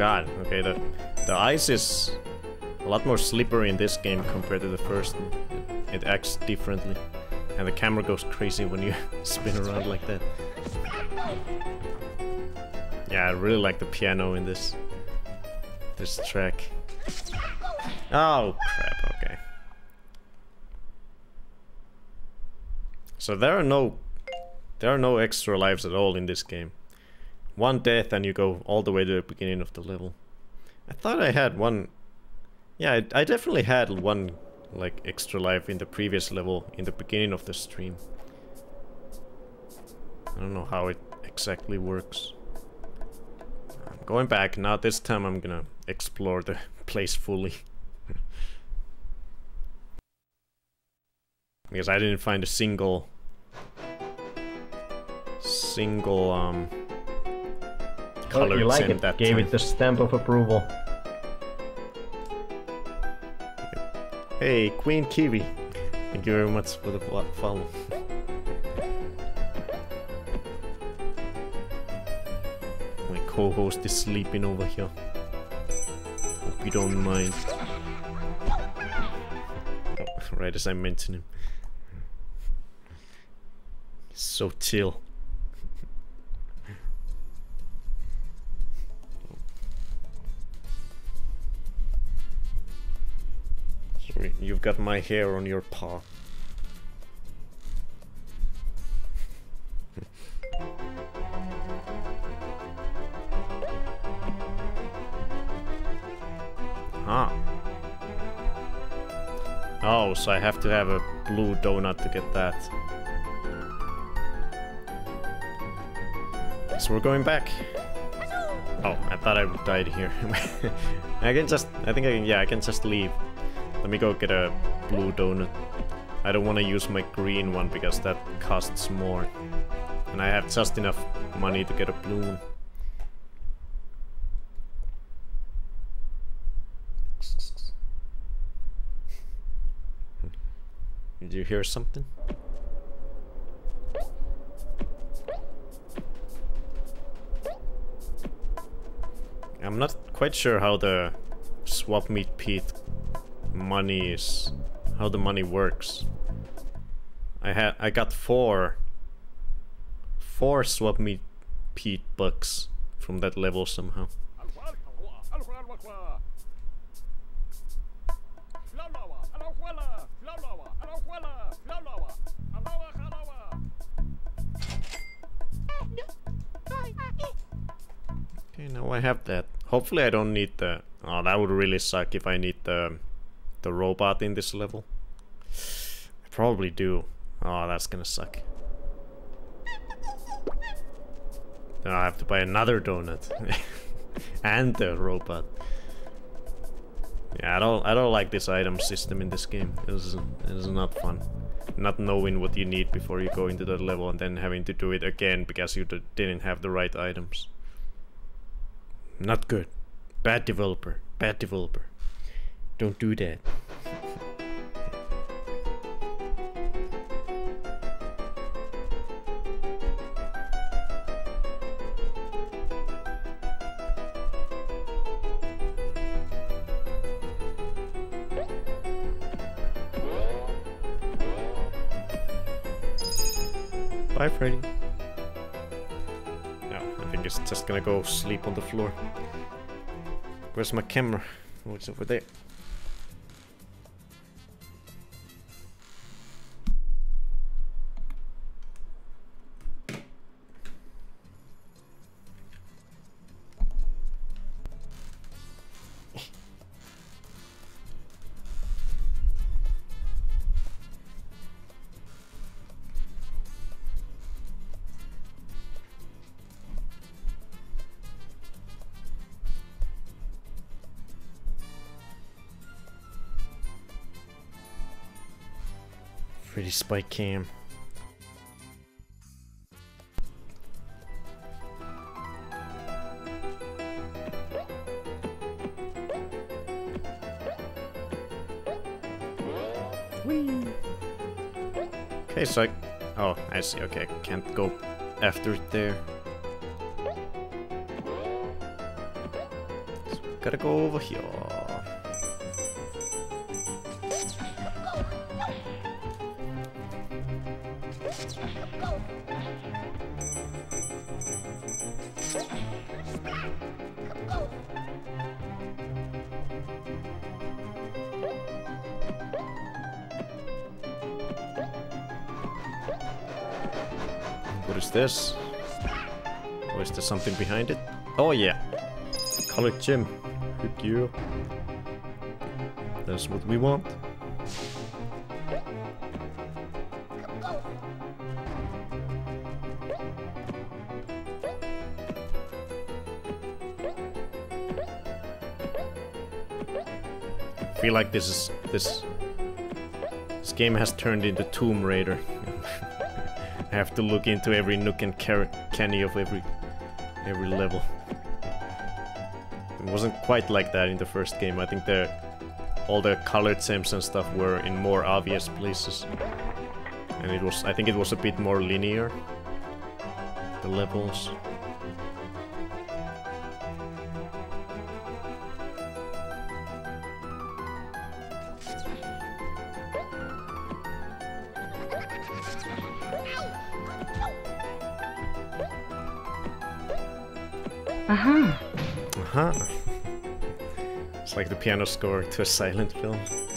God, okay, the, the ice is a lot more slippery in this game compared to the first one. It acts differently. And the camera goes crazy when you spin around like that. Yeah, I really like the piano in this this track. Oh crap, okay. So there are no there are no extra lives at all in this game. One death and you go all the way to the beginning of the level. I thought I had one... Yeah, I, I definitely had one like extra life in the previous level in the beginning of the stream. I don't know how it exactly works. I'm going back now. This time I'm gonna explore the place fully. because I didn't find a single single um You like it. that Gave time. it the stamp of approval. Hey, Queen Kiwi. Thank you very much for the follow. My co-host is sleeping over here. Hope you don't mind. Oh, right as I mention him. So chill. You've got my hair on your paw. ah. Oh, so I have to have a blue donut to get that. So we're going back. Oh, I thought I died here. I can just, I think I can, yeah, I can just leave. Let me go get a blue donut. I don't want to use my green one because that costs more. And I have just enough money to get a blue one. Did you hear something? I'm not quite sure how the swap meet Pete money is how the money works. I had I got four four swap meet Pete bucks from that level somehow. Okay, now I have that. Hopefully I don't need the... Oh, that would really suck if I need the, the robot in this level. I probably do. Oh, that's gonna suck. Then I have to buy another donut. and the robot. Yeah, I don't I don't like this item system in this game. It is it is not fun. Not knowing what you need before you go into the level and then having to do it again because you didn't have the right items. Not good. Bad developer. Bad developer. Don't do that. Bye, Freddy. No, I think it's just gonna go sleep on the floor. Where's my camera? Oh, it's over there. Spike cam. Okay, so I... Oh, I see. Okay, can't go after it there. So gotta go over here. This? Or oh, is there something behind it? Oh yeah. Colored gem. Hook you. That's what we want. I feel like this is this this game has turned into Tomb Raider. I have to look into every nook and canny of every every level. It wasn't quite like that in the first game. I think the all the colored and stuff were in more obvious places. And it was I think it was a bit more linear. The levels. Piano score to a silent film.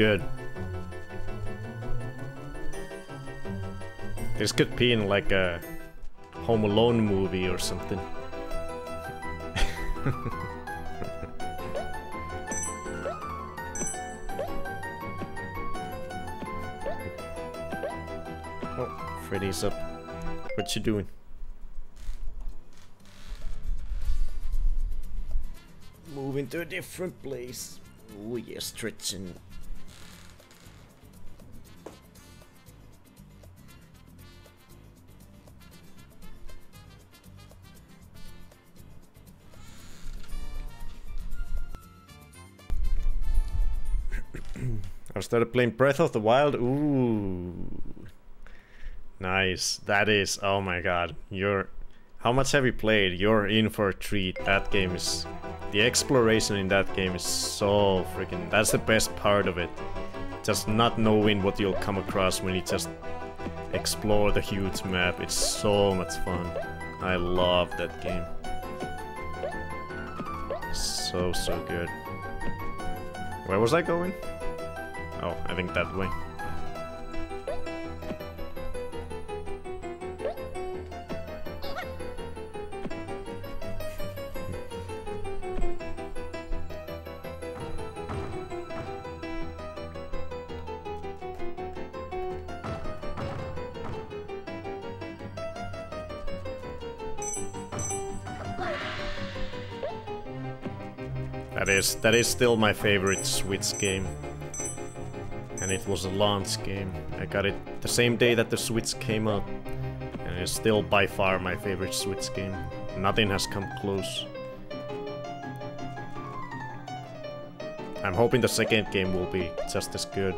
Good. This could be in like a Home Alone movie or something. oh, Freddy's up. What you doing? Moving to a different place. Oh yeah, stretching. Started playing Breath of the Wild. Ooh. Nice. That is, oh my god. You're, how much have you played? You're in for a treat. That game is, the exploration in that game is so freaking, that's the best part of it. Just not knowing what you'll come across when you just explore the huge map. It's so much fun. I love that game. So, so good. Where was I going? Oh, I think that way. That is that is still my favorite Switch game and it was a launch game. I got it the same day that the Switch came out, and it's still by far my favorite Switch game. Nothing has come close. I'm hoping the second game will be just as good.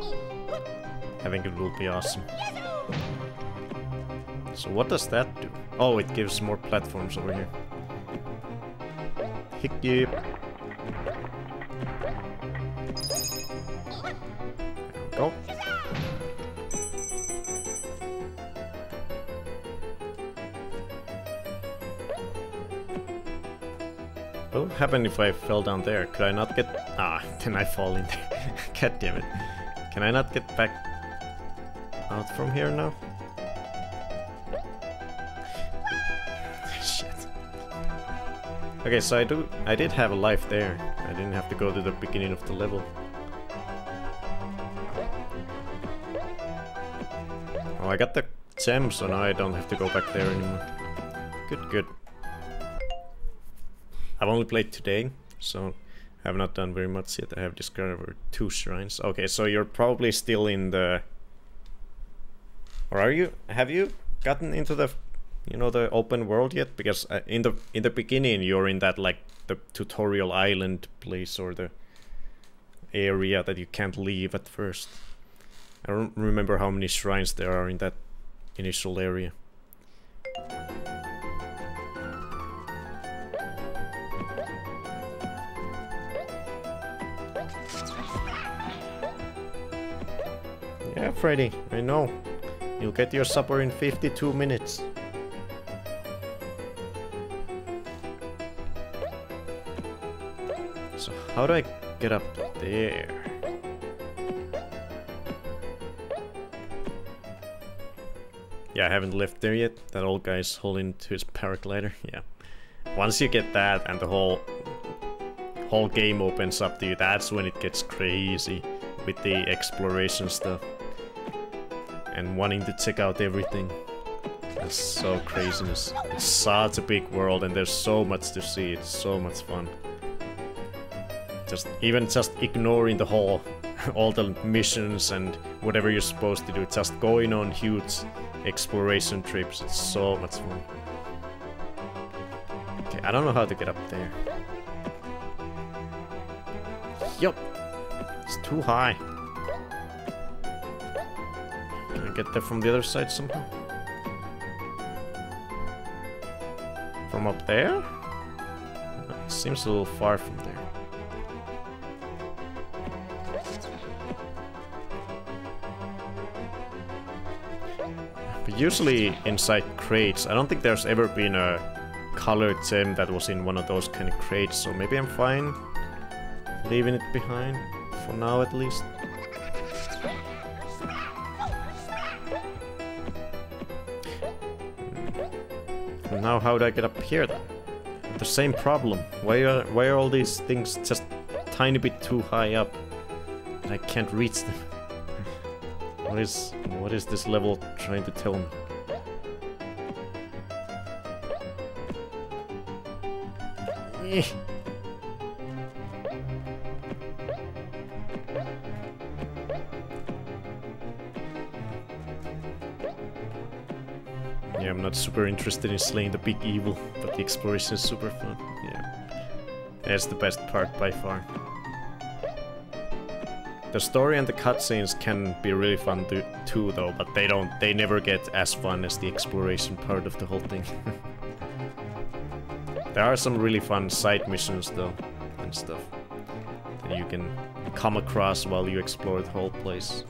I think it will be awesome. So what does that do? Oh, it gives more platforms over here. Hickey. Happen if I fell down there? Could I not get... Ah, then I fall in there. God damn it. Can I not get back out from here now? Shit. Okay, so I do... I did have a life there. I didn't have to go to the beginning of the level. Oh, I got the gem, so now I don't have to go back there anymore. Good, good. I've only played today, so I have not done very much yet. I have discovered two shrines. Okay, so you're probably still in the... Or are you? Have you gotten into the, you know, the open world yet? Because uh, in the in the beginning you're in that like the tutorial island place or the area that you can't leave at first. I don't remember how many shrines there are in that initial area. Yeah, Freddy, I know. You'll get your supper in 52 minutes. So how do I get up there? Yeah, I haven't left there yet. That old guy's holding to his paraglider. Yeah. Once you get that and the whole whole game opens up to you, that's when it gets crazy with the exploration stuff and wanting to check out everything. It's so craziness. It's such a big world and there's so much to see. It's so much fun. Just even just ignoring the whole all the missions and whatever you're supposed to do. Just going on huge exploration trips. It's so much fun. Okay, I don't know how to get up there. Yup. It's too high get there from the other side somehow? From up there? Seems a little far from there. But usually inside crates, I don't think there's ever been a colored gem that was in one of those kind of crates, so maybe I'm fine leaving it behind, for now at least. Now how do I get up here then? The same problem. Why are, why are all these things just tiny bit too high up? I can't reach them. what is what is this level trying to tell me? Eh. Not super interested in slaying the big evil, but the exploration is super fun. Yeah. That's the best part by far. The story and the cutscenes can be really fun to, too though, but they don't they never get as fun as the exploration part of the whole thing. there are some really fun side missions though and stuff that you can come across while you explore the whole place.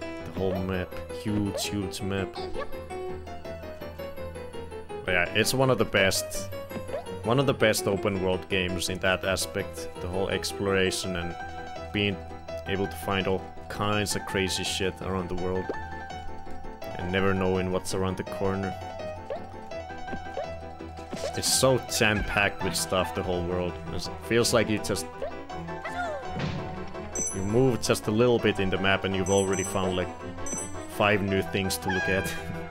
The whole map. Huge, huge map. But yeah, it's one of the best one of the best open world games in that aspect. The whole exploration and being able to find all kinds of crazy shit around the world. And never knowing what's around the corner. It's so jam-packed with stuff, the whole world. It feels like you just... You move just a little bit in the map and you've already found like five new things to look at.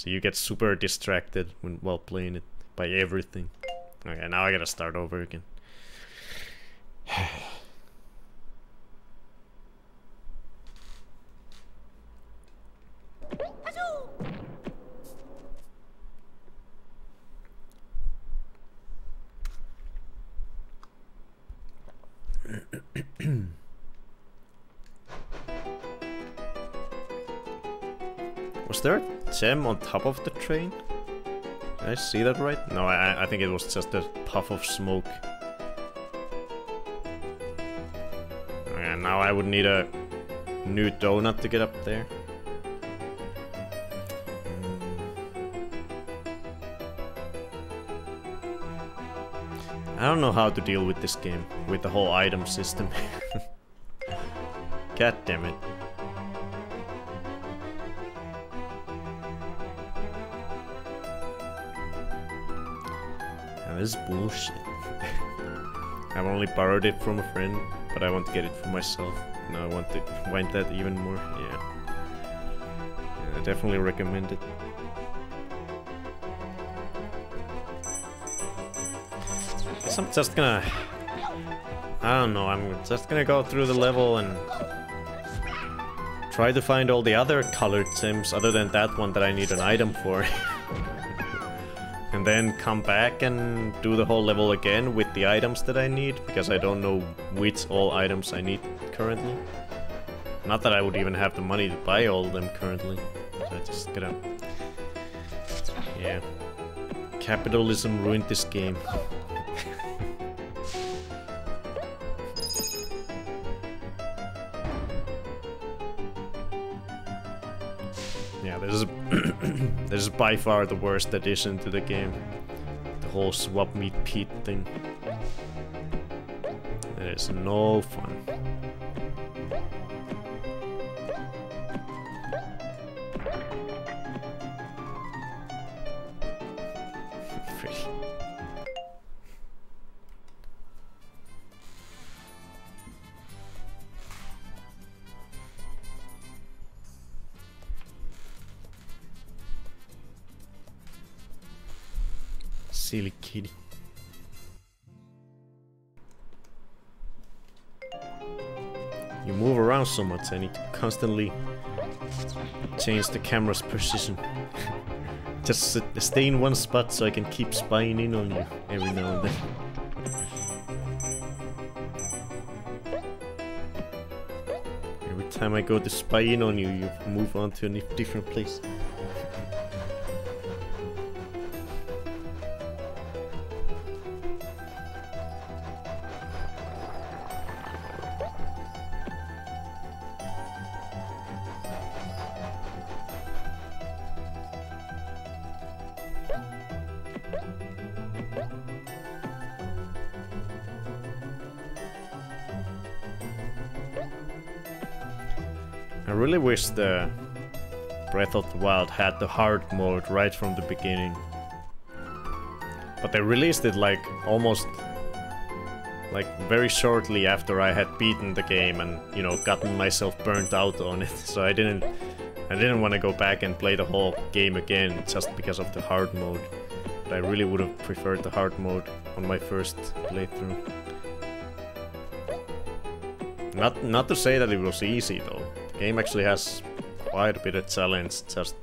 So you get super distracted when while playing it by everything. Okay, now I gotta start over again. Was there gem on top of the train? Did I see that right? No, I, I think it was just a puff of smoke. And now I would need a new donut to get up there. I don't know how to deal with this game, with the whole item system. God damn it. Is bullshit. I've only borrowed it from a friend, but I want to get it for myself. Now I want to wind that even more. Yeah. yeah I definitely recommend it. I'm just gonna... I don't know, I'm just gonna go through the level and... Try to find all the other colored sims other than that one that I need an item for. and then come back and do the whole level again with the items that I need, because I don't know which all items I need currently. Not that I would even have the money to buy all of them currently. So I just gotta... Yeah. Capitalism ruined this game. Is by far the worst addition to the game. The whole swap meet Pete thing. It is no fun. So much, I need to constantly change the camera's position. Just stay in one spot so I can keep spying in on you every now and then. Every time I go to spy in on you, you move on to a different place. The Breath of the Wild had the hard mode right from the beginning. But they released it like almost like very shortly after I had beaten the game and you know gotten myself burnt out on it. So I didn't I didn't want to go back and play the whole game again just because of the hard mode. But I really would have preferred the hard mode on my first playthrough. Not not to say that it was easy though. Game actually has quite a bit of challenge just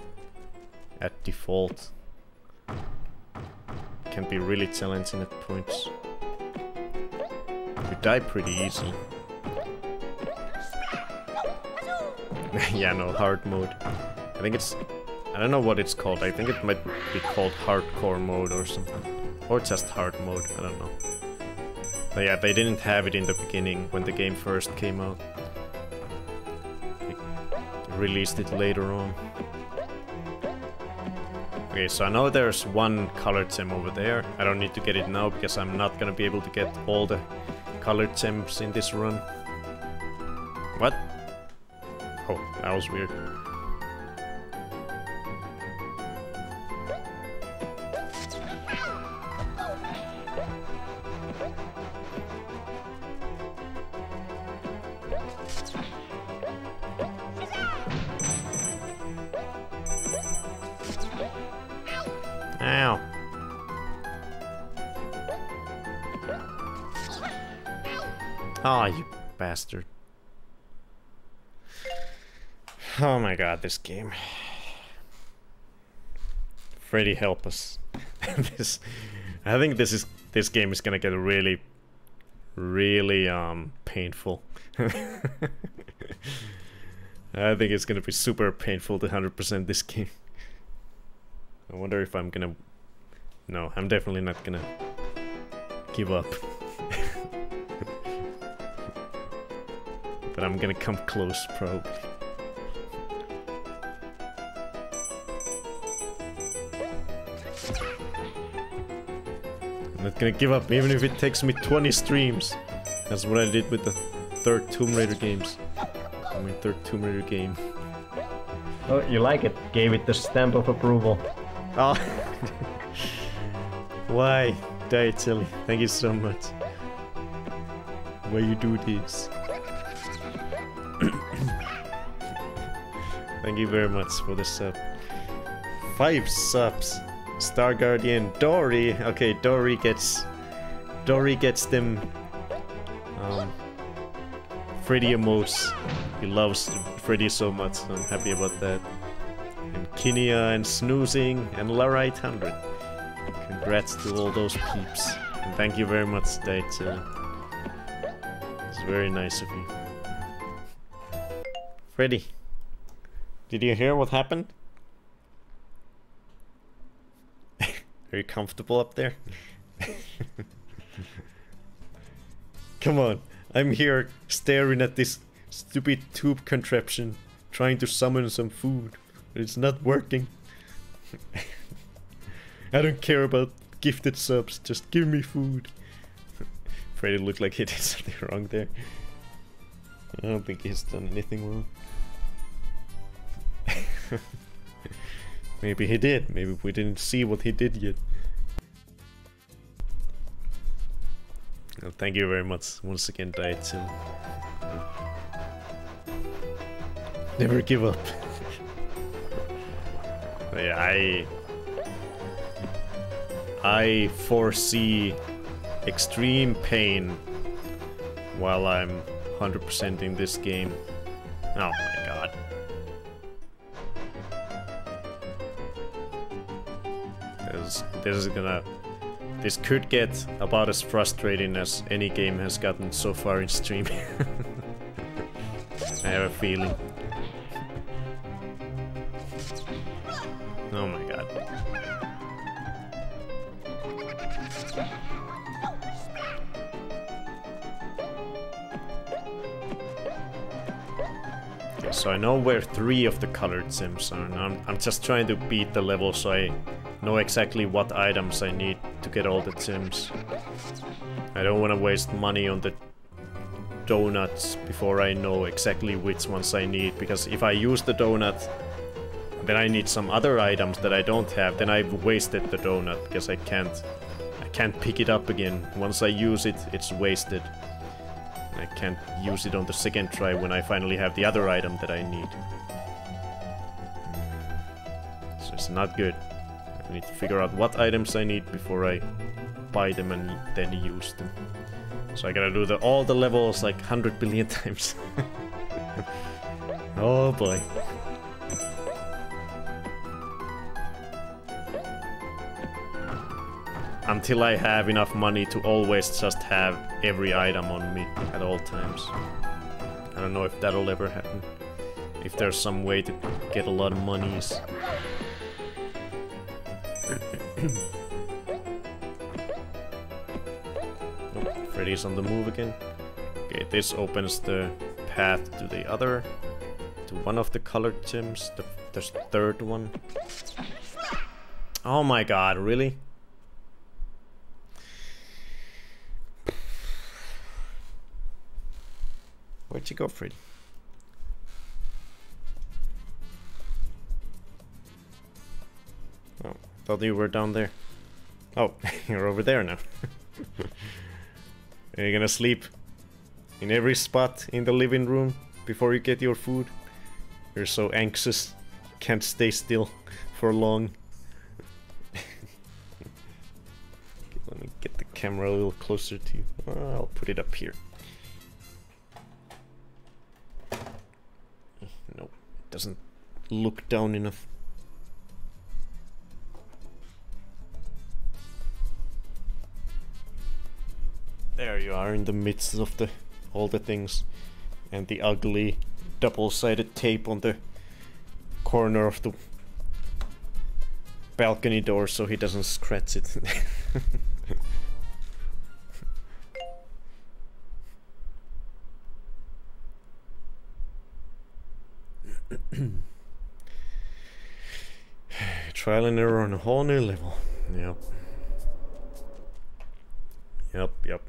at default. Can be really challenging at points. You die pretty easy. yeah, no, hard mode. I think it's... I don't know what it's called. I think it might be called hardcore mode or something. Or just hard mode, I don't know. But yeah, they didn't have it in the beginning when the game first came out released it later on. Okay, so I know there's one colored gem over there. I don't need to get it now because I'm not gonna be able to get all the colored gems in this run. What? Oh, that was weird. My god, this game. Freddy, help us. this, I think this is this game is gonna get really, really um painful. I think it's gonna be super painful to 100% this game. I wonder if I'm gonna... No, I'm definitely not gonna give up. but I'm gonna come close probably. Not gonna give up, even if it takes me 20 streams. That's what I did with the third Tomb Raider games. I mean, third Tomb Raider game. Oh, you like it? Gave it the stamp of approval. Oh. Why, Diet Chili? Thank you so much. Why you do this? Thank you very much for the sub. Five subs. Star Guardian Dory. Okay, Dory gets Dory gets them um Freddy emotes. He loves Freddy so much, so I'm happy about that. And Kinia and Snoozing and Lara800. Congrats to all those peeps. And thank you very much, Date. Uh, it's very nice of you. Freddy, did you hear what happened? Are you comfortable up there? Come on, I'm here staring at this stupid tube contraption, trying to summon some food. It's not working. I don't care about gifted subs, just give me food. Freddy looked like he did something wrong there. I don't think he's done anything wrong. Maybe he did. Maybe we didn't see what he did yet. Well, thank you very much once again, Daichi. Never give up. yeah, I... I foresee extreme pain while I'm 100% in this game. Oh my god. This, is gonna... This could get about as frustrating as any game has gotten so far in streaming. I have a feeling. Oh my god. Okay, so I know where three of the colored sims are, I'm, I'm just trying to beat the level so I know exactly what items I need to get all the sims. I don't want to waste money on the donuts before I know exactly which ones I need, because if I use the donut, then I need some other items that I don't have, then I've wasted the donut, because I can't I can't pick it up again. Once I use it, it's wasted. I can't use it on the second try when I finally have the other item that I need. So it's not good. I need to figure out what items I need before I buy them and then use them. So I gotta do the, all the levels like 100 billion times. oh boy. Until I have enough money to always just have every item on me at all times. I don't know if that'll ever happen. If there's some way to get a lot of monies. Oh, Freddy's on the move again. Okay, this opens the path to the other, to one of the colored gems, the, the third one. Oh my god, really? Where'd you go, Freddy? Thought you were down there. Oh, you're over there now. Are you gonna sleep in every spot in the living room before you get your food? You're so anxious, can't stay still for long. Let me get the camera a little closer to you. Uh, I'll put it up here. Nope, it doesn't look down enough. There you are in the midst of the all the things and the ugly double-sided tape on the corner of the balcony door so he doesn't scratch it. Trial and error on a whole new level. Yep. Yep, yep.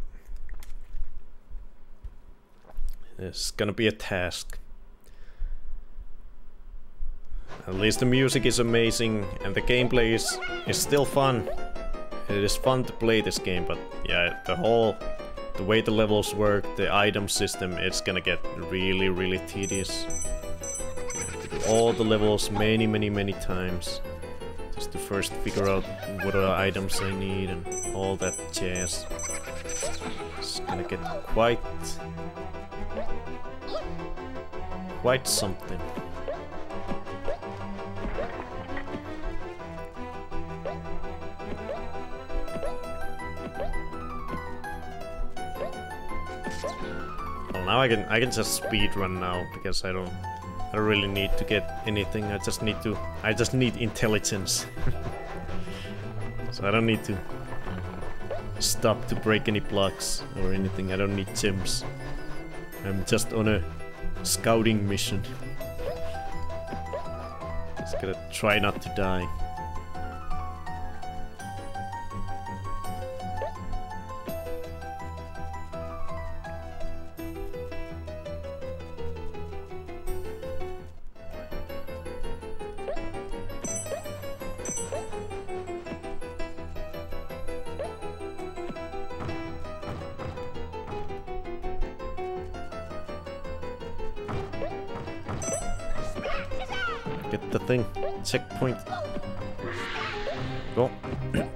It's gonna be a task. At least the music is amazing and the gameplay is, is still fun. It is fun to play this game, but yeah, the whole... The way the levels work, the item system, it's gonna get really, really tedious. All the levels many, many, many times. Just to first figure out what are the items I need and all that jazz. It's gonna get quite... Quite something. Well, now I can I can just speed run now because I don't I don't really need to get anything. I just need to I just need intelligence. so I don't need to stop to break any blocks or anything. I don't need gems. I'm just on a scouting mission. Just gotta try not to die. Checkpoint. Go.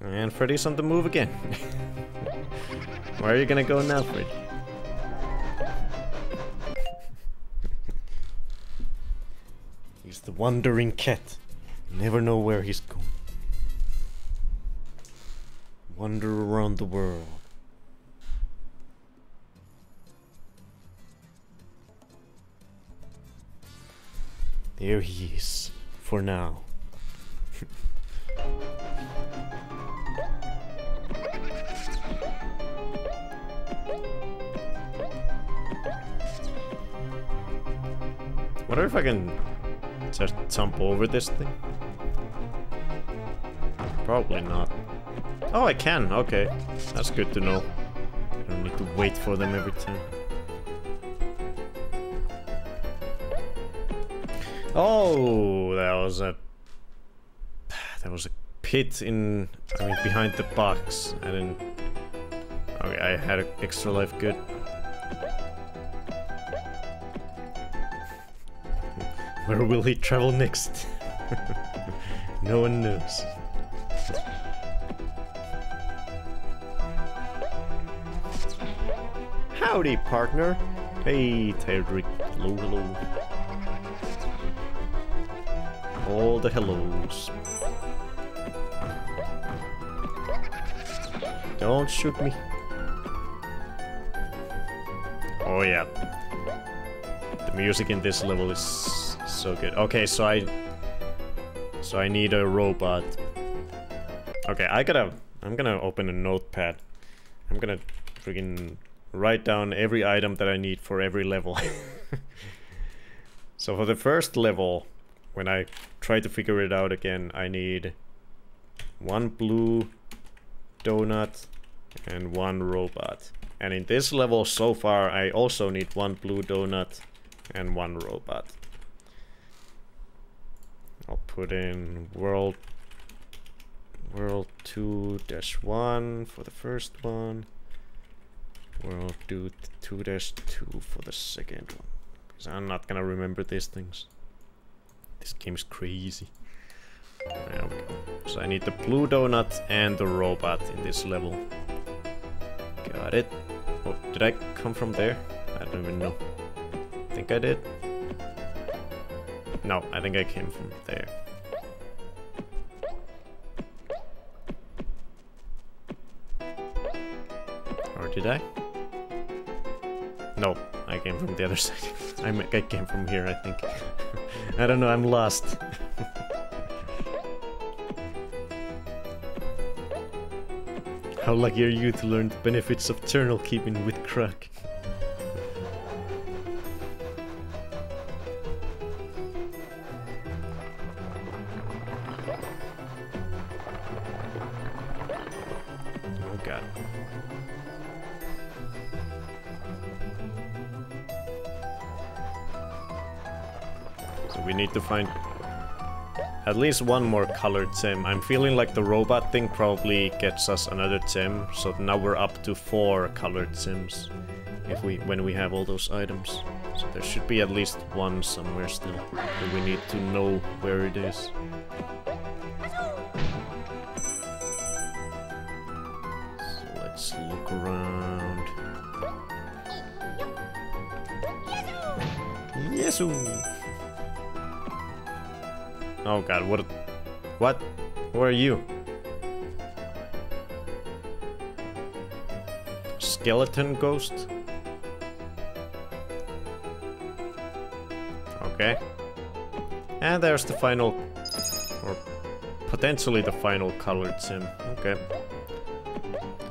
and Freddy's on the move again. Where are you gonna go now, Freddy? he's the wandering cat. Never know where he's going. Wander around the world. There he is, for now. Wonder if I can just jump over this thing? Probably not. Oh, I can, okay. That's good to know. I don't need to wait for them every time. Oh, that was a... That was a pit in... I mean, behind the box. I didn't... Okay, I had an extra life, good. Where will he travel next? no one knows. Howdy, partner. Hey, Tedrick. Hello, hello. All the hellos. Don't shoot me. Oh yeah. The music in this level is so good. Okay, so I... So I need a robot. Okay, I gotta... I'm gonna open a notepad. I'm gonna freaking write down every item that I need for every level. so for the first level, when I try to figure it out again, I need one blue donut and one robot. And in this level so far, I also need one blue donut and one robot. I'll put in world world 2 dash 1 for the first one. World two dash two for the second one. Because I'm not gonna remember these things. This game is crazy. There we go. So I need the blue donut and the robot in this level. Got it. Oh, did I come from there? I don't even know. I think I did. No, I think I came from there. Or did I? No, I came from the other side. I, I came from here, I think. I don't know, I'm lost. How lucky are you to learn the benefits of journal keeping with Croc? To find at least one more colored gem. I'm feeling like the robot thing probably gets us another gem, so now we're up to four colored gems if we when we have all those items. So there should be at least one somewhere still, but we need to know where it is. So let's look around. Yesu! Oh god, what? What? Who are you? Skeleton ghost? Okay. And there's the final... Or potentially the final colored sim. Okay.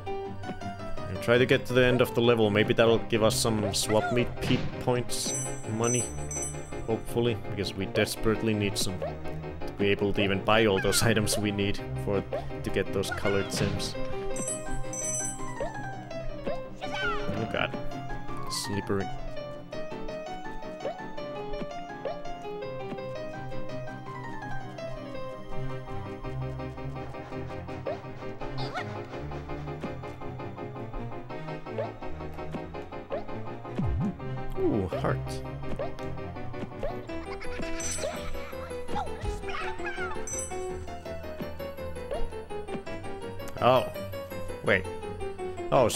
And try to get to the end of the level. Maybe that'll give us some swap meet Pete points money. Hopefully, because we desperately need some be able to even buy all those items we need for to get those colored sims. Oh god. Slippery.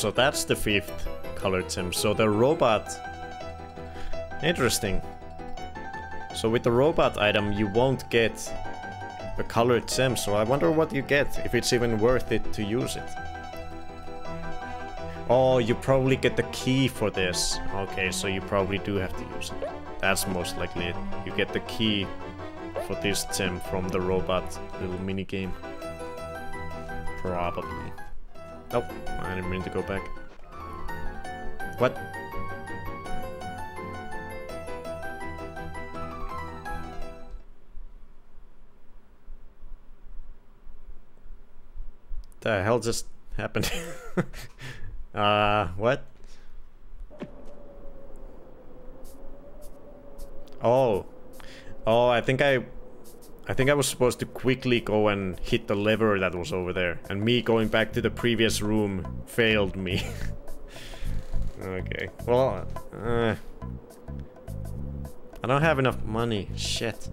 So that's the fifth colored sim. So the robot... Interesting. So with the robot item, you won't get a colored gem, so I wonder what you get, if it's even worth it to use it. Oh, you probably get the key for this. Okay, so you probably do have to use it. That's most likely it. You get the key for this gem from the robot little mini game. Probably. Oh, I didn't mean to go back. What? The hell just happened? uh, what? Oh. Oh, I think I... I think I was supposed to quickly go and hit the lever that was over there. And me going back to the previous room failed me. okay. Well, uh, I don't have enough money. Shit.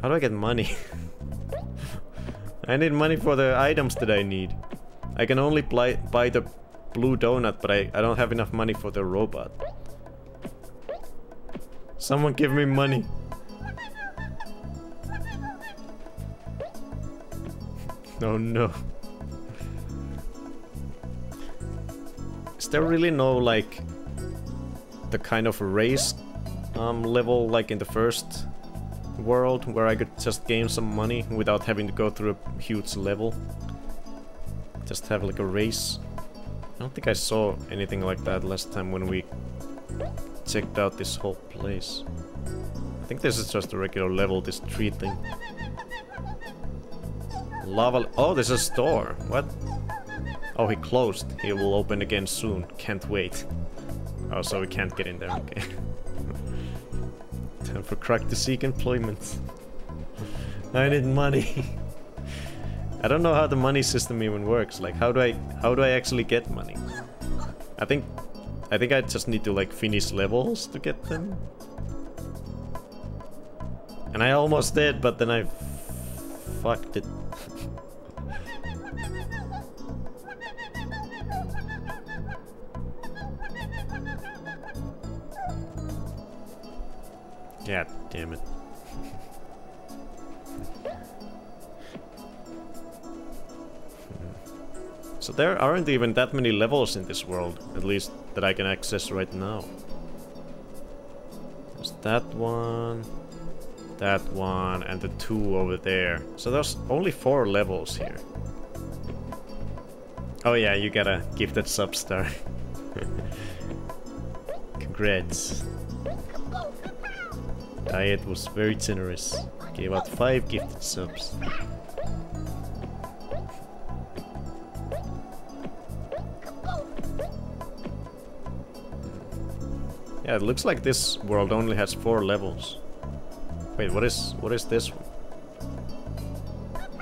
How do I get money? I need money for the items that I need. I can only buy, the blue donut, but I, I don't have enough money for the robot. Someone give me money. Oh no. Is there really no, like, the kind of race um, level like in the first world where I could just gain some money without having to go through a huge level? Just have like a race? I don't think I saw anything like that last time when we checked out this whole place. I think this is just a regular level, this tree thing. Lava... Oh, there's a store. What? Oh, he closed. He will open again soon. Can't wait. Oh, so we can't get in there. Okay. Time for Croc to seek employment. I need money. I don't know how the money system even works. Like, how do I... How do I actually get money? I think... I think I just need to, like, finish levels to get them. And I almost did, but then I... Fucked it. God damn it. So there aren't even that many levels in this world, at least that I can access right now. There's that one, that one, and the two over there. So there's only four levels here. Oh yeah, you got a gifted substar. Congrats. Diet was very generous. Gave out five gifted subs. Yeah, it looks like this world only has four levels. Wait, what is what is this one?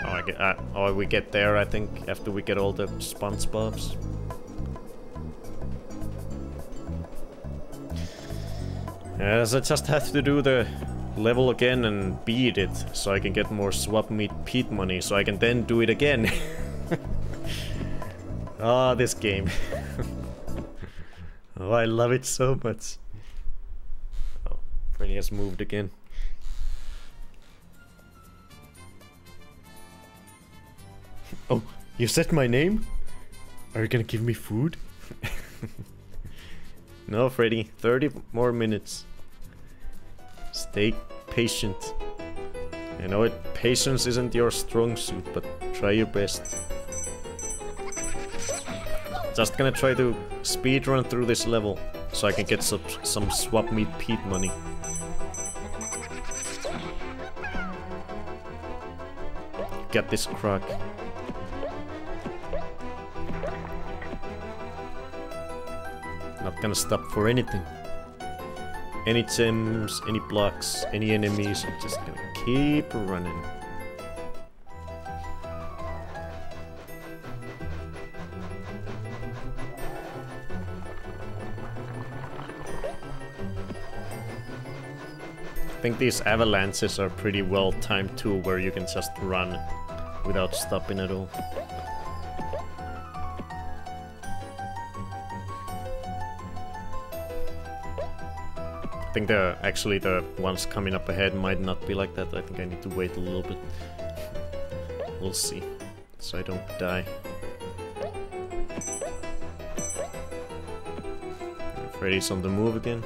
Oh, I get, uh, oh, we get there, I think, after we get all the SpongeBobs. Yes, I just have to do the level again and beat it, so I can get more swap meet Pete money, so I can then do it again. Ah, oh, this game. oh, I love it so much. Oh, Freddy has moved again. Oh, you said my name? Are you gonna give me food? no, Freddy. 30 more minutes. Stay patient. I know it, patience isn't your strong suit, but try your best. Just gonna try to speed run through this level, so I can get some, some swap meet Pete money. Get this Croc. Not gonna stop for anything. Any gems, any blocks, any enemies, I'm just gonna keep running. I think these avalanches are pretty well timed too, where you can just run without stopping at all. Think the actually the ones coming up ahead might not be like that. I think I need to wait a little bit. We'll see. So I don't die. Freddy's on the move again.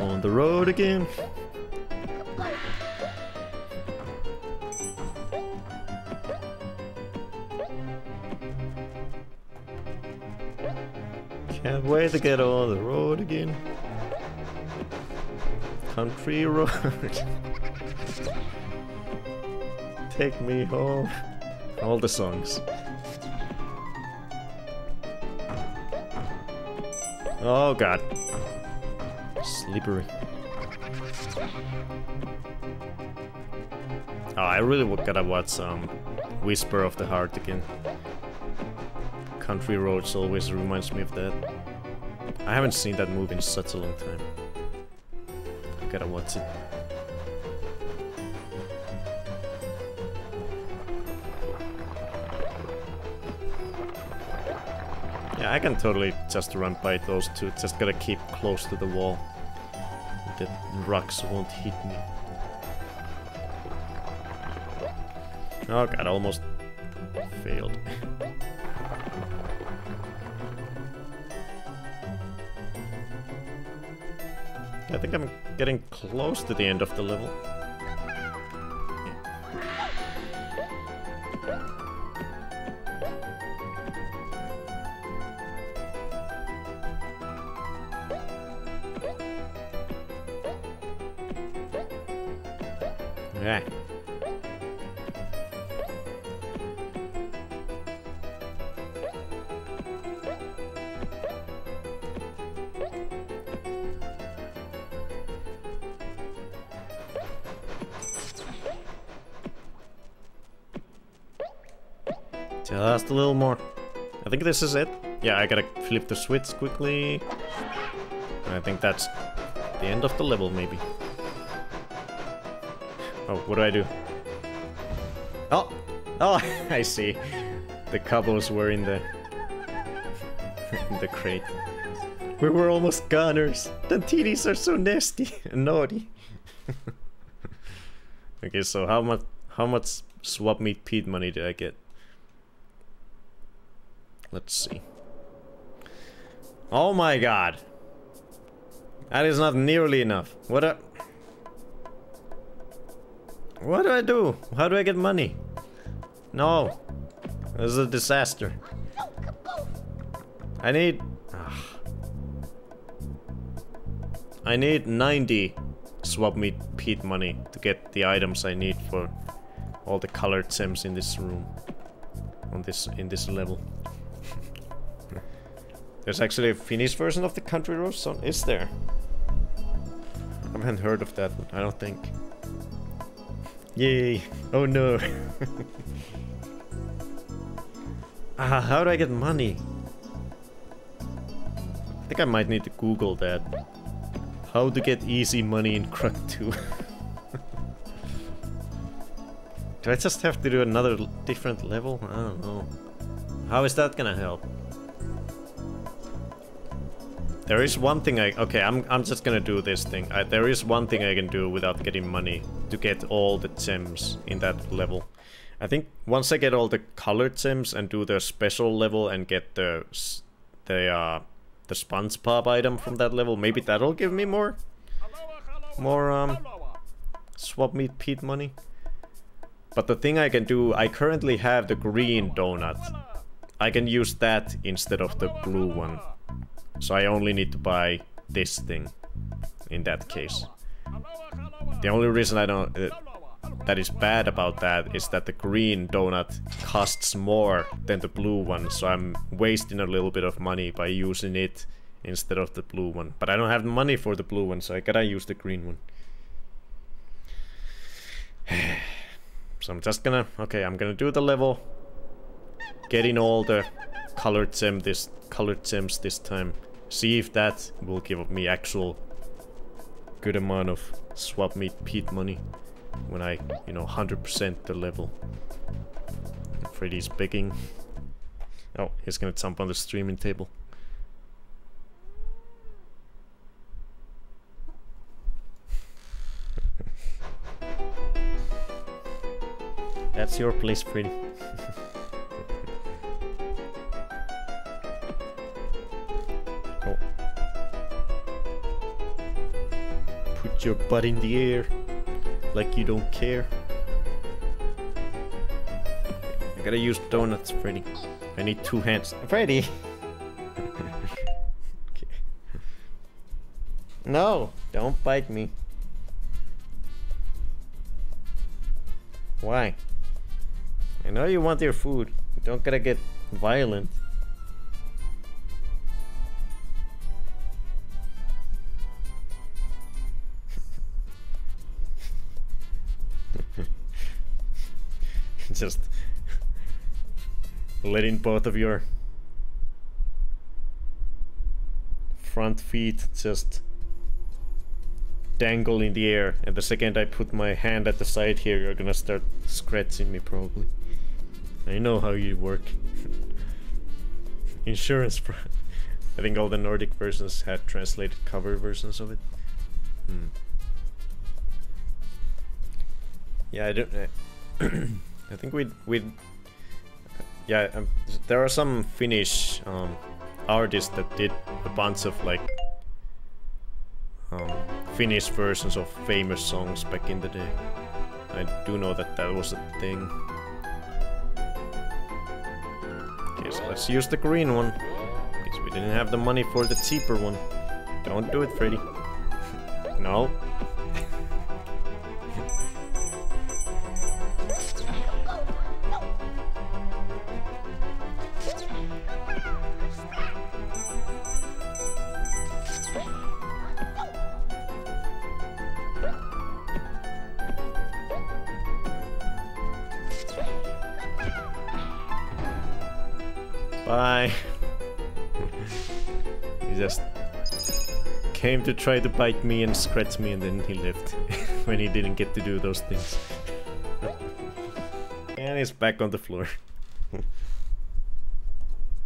On the road again. Can't wait to get on the road again. Country road. Take me home. All the songs. Oh god. Slippery. Oh, I really gotta watch um, Whisper of the Heart again country roads always reminds me of that. I haven't seen that movie in such a long time. I gotta watch it. Yeah, I can totally just run by those two, just gotta keep close to the wall. The rocks won't hit me. Oh god, almost failed. I think I'm getting close to the end of the level. Think this is it. Yeah, I gotta flip the switch quickly. I think that's the end of the level, maybe. Oh, what do I do? Oh! Oh, I see. The Gobbos were in the... in the crate. We were almost gunners. The TDs are so nasty and naughty. okay, so how much how much swap meet Pete money did I get? Let's see. Oh my god. That is not nearly enough. What a... What do I do? How do I get money? No. This is a disaster. I need... Ugh. I need 90 swap meet Pete money to get the items I need for all the colored sims in this room. On this in this level. There's actually a Finnish version of the Country Road song, is there? I haven't heard of that one, I don't think. Yay! Oh no! ah, how do I get money? I think I might need to Google that. How to get easy money in Croc 2. do I just have to do another different level? I don't know. How is that gonna help? There is one thing I... Okay, I'm, I'm just gonna do this thing. I, there is one thing I can do without getting money to get all the gems in that level. I think once I get all the colored gems and do the special level and get the... the uh, the SpongeBob item from that level. Maybe that'll give me more, more um, swap meet Pete money. But the thing I can do, I currently have the green donut. I can use that instead of the blue one. So I only need to buy this thing in that case. The only reason I don't... Uh, that is bad about that is that the green donut costs more than the blue one, so I'm wasting a little bit of money by using it instead of the blue one. But I don't have money for the blue one, so I gotta use the green one. so I'm just gonna... Okay, I'm gonna do the level. Getting all the colored gem this colored gems this time. See if that will give me actual good amount of swap meet Pete money when I, you know, 100% the level. Freddy's begging. Oh, he's gonna jump on the streaming table. That's your place, Freddy. Put your butt in the air. Like you don't care. I gotta use donuts, Freddy. I need two hands. Freddy! okay. No! Don't bite me. Why? I know you want your food. You don't gotta get violent. Just letting both of your front feet just dangle in the air and the second I put my hand at the side here you're gonna start scratching me probably. I know how you work. Insurance I think all the Nordic versions had translated cover versions of it. Hmm. Yeah, I don't... Uh, I think we we yeah um, there are some Finnish um, artists that did a bunch of like um, Finnish versions of famous songs back in the day. I do know that that was a thing. Okay, so let's use the green one. Because we didn't have the money for the cheaper one. Don't do it, Freddy. no. came to try to bite me and scratch me and then he left when he didn't get to do those things. and he's back on the floor.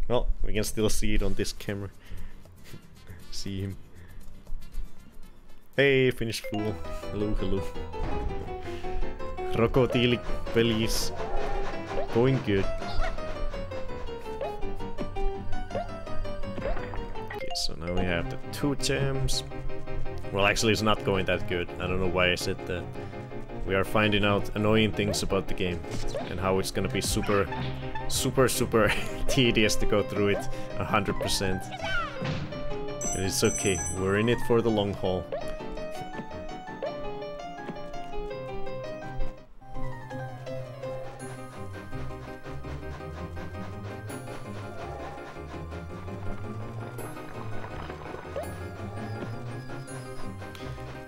well, we can still see it on this camera. see him. Hey, Finnish fool. Hello, hello. Crocodile Police. Going good. So now we have the two gems. Well, actually it's not going that good. I don't know why I said that. We are finding out annoying things about the game and how it's gonna be super, super, super tedious to go through it 100%. And it's okay, we're in it for the long haul.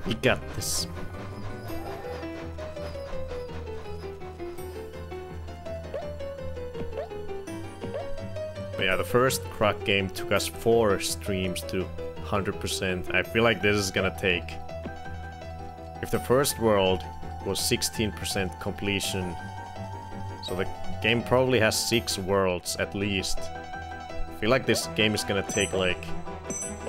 We got this. Yeah, the first Croc game took us four streams to 100%. I feel like this is gonna take... If the first world was 16% completion, so the game probably has six worlds at least. I feel like this game is gonna take like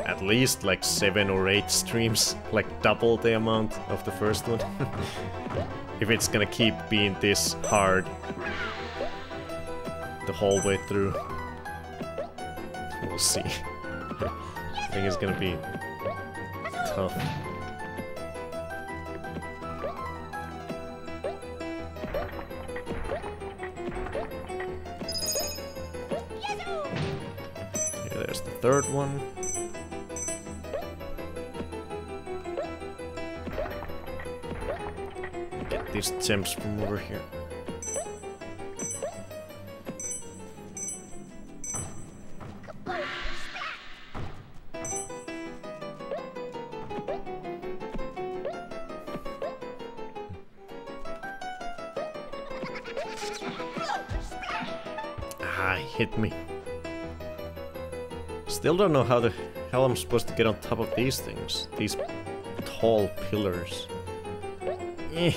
at least like seven or eight streams, like double the amount of the first one. if it's gonna keep being this hard the whole way through. We'll see. I think it's gonna be tough. There's the third one. These gems from over here. Ah, hit me. Still don't know how the hell I'm supposed to get on top of these things. These tall pillars. Eh.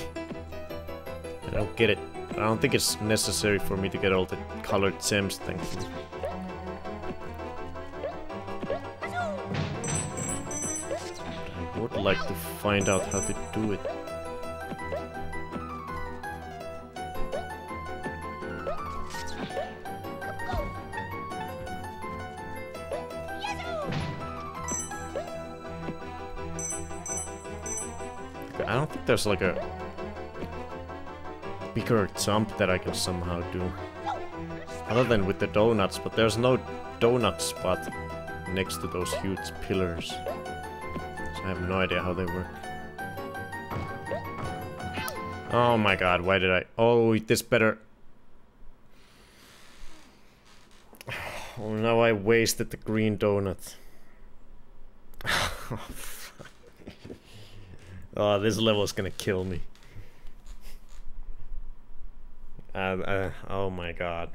I don't get it. I don't think it's necessary for me to get all the colored Sims thankfully. I would like to find out how to do it. I don't think there's like a bigger jump that I can somehow do. Other than with the donuts, but there's no donut spot next to those huge pillars. So I have no idea how they work. Oh my god, why did I... Oh, eat this better... Oh, now I wasted the green donut. Oh, oh, this level is gonna kill me. Uh, uh, oh my god.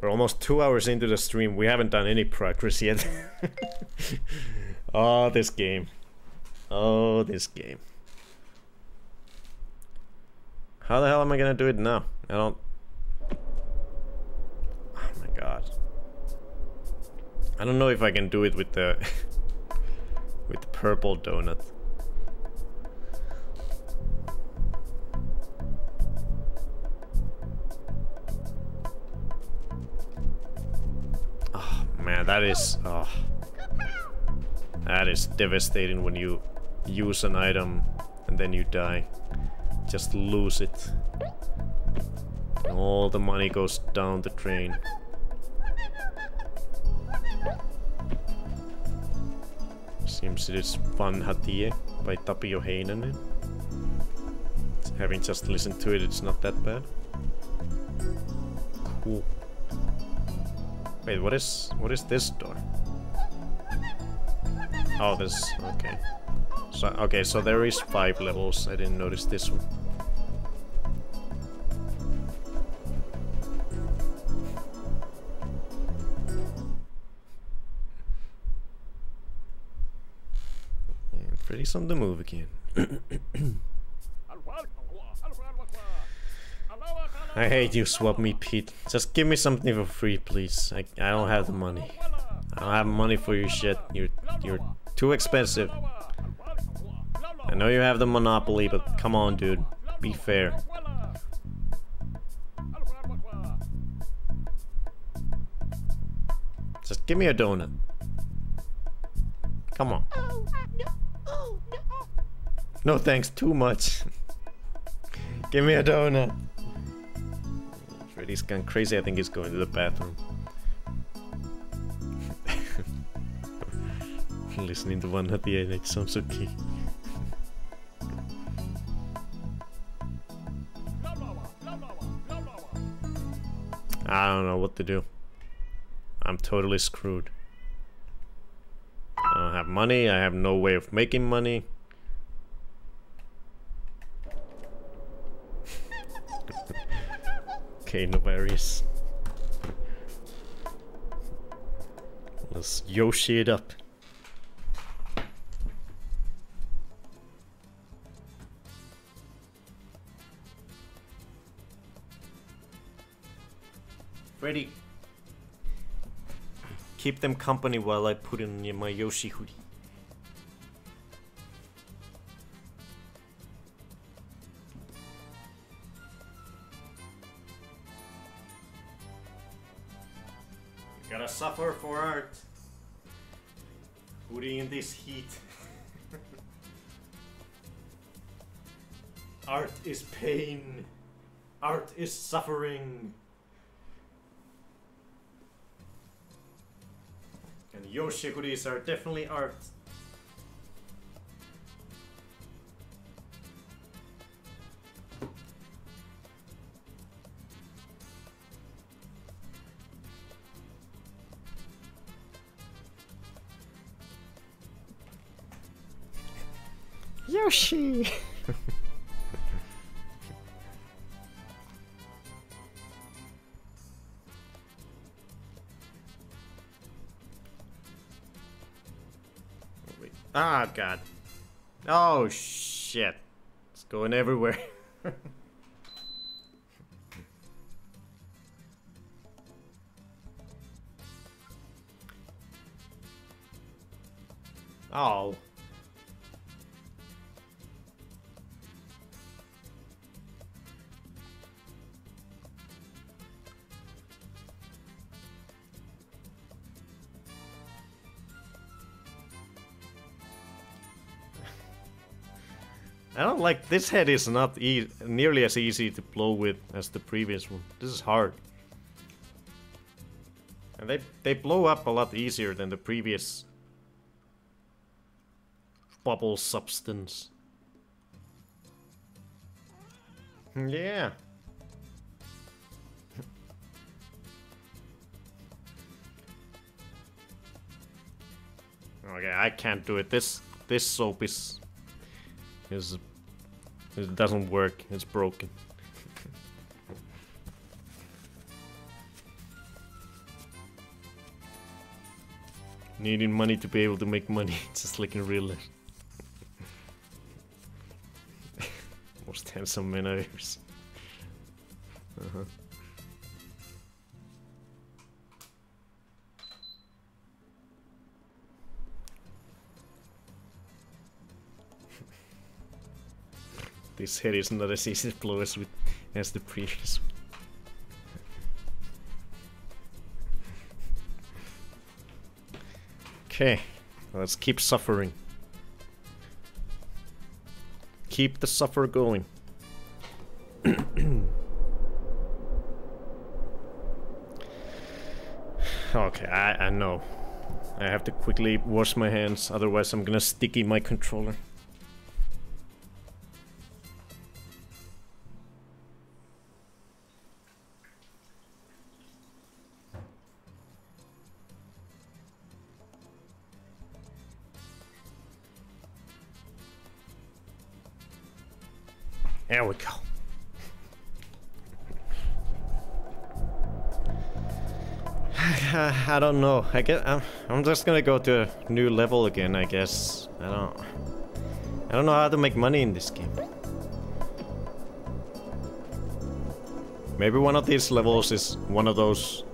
We're almost two hours into the stream. We haven't done any progress yet. oh, this game. Oh, this game. How the hell am I gonna do it now? I don't... Oh my god. I don't know if I can do it with the... with the purple donut. Man, that is... Oh. That is devastating when you use an item and then you die. Just lose it. All the money goes down the drain. Seems it is Fun Hatie by Tapio Heinonen. Having just listened to it, it's not that bad. Cool. Wait, what is what is this door? Oh, this okay. So okay, so there is five levels. I didn't notice this one. Hmm, and Freddy's on the move again. I hate you, Swap Meet Pete. Just give me something for free, please. I, I don't have the money. I don't have money for your shit. You're you're too expensive. I know you have the monopoly, but come on, dude. Be fair. Just give me a donut. Come on. No thanks, too much. give me a donut. Freddy's gone crazy. I think he's going to the bathroom. Listening to one at the end, it sounds okay. I don't know what to do. I'm totally screwed. I don't have money, I have no way of making money. Okay, no worries. Let's Yoshi it up. Freddy, keep them company while I put in my Yoshi hoodie. Gotta suffer for art. Hoodie in this heat. art is pain. Art is suffering. And Yoshi hoodies are definitely art. Yoshi! Ah, God. Oh, shit. It's going everywhere. oh. I don't like this head is not e nearly as easy to blow with as the previous one. This is hard. And they they blow up a lot easier than the previous bubble substance. Yeah. okay, I can't do it. This this soap is is it doesn't work. It's broken. Needing money to be able to make money, it's just like in real life. Most handsome man I've ever seen. Uh This head is not as easy to blow as, with, as the previous one. Okay, let's keep suffering. Keep the suffer going. okay, I, I know. I have to quickly wash my hands, otherwise I'm gonna sticky my controller. Don't know. I guess I'm, I'm just gonna go to a new level again. I guess. I don't. I don't know how to make money in this game. Maybe one of these levels is one of those.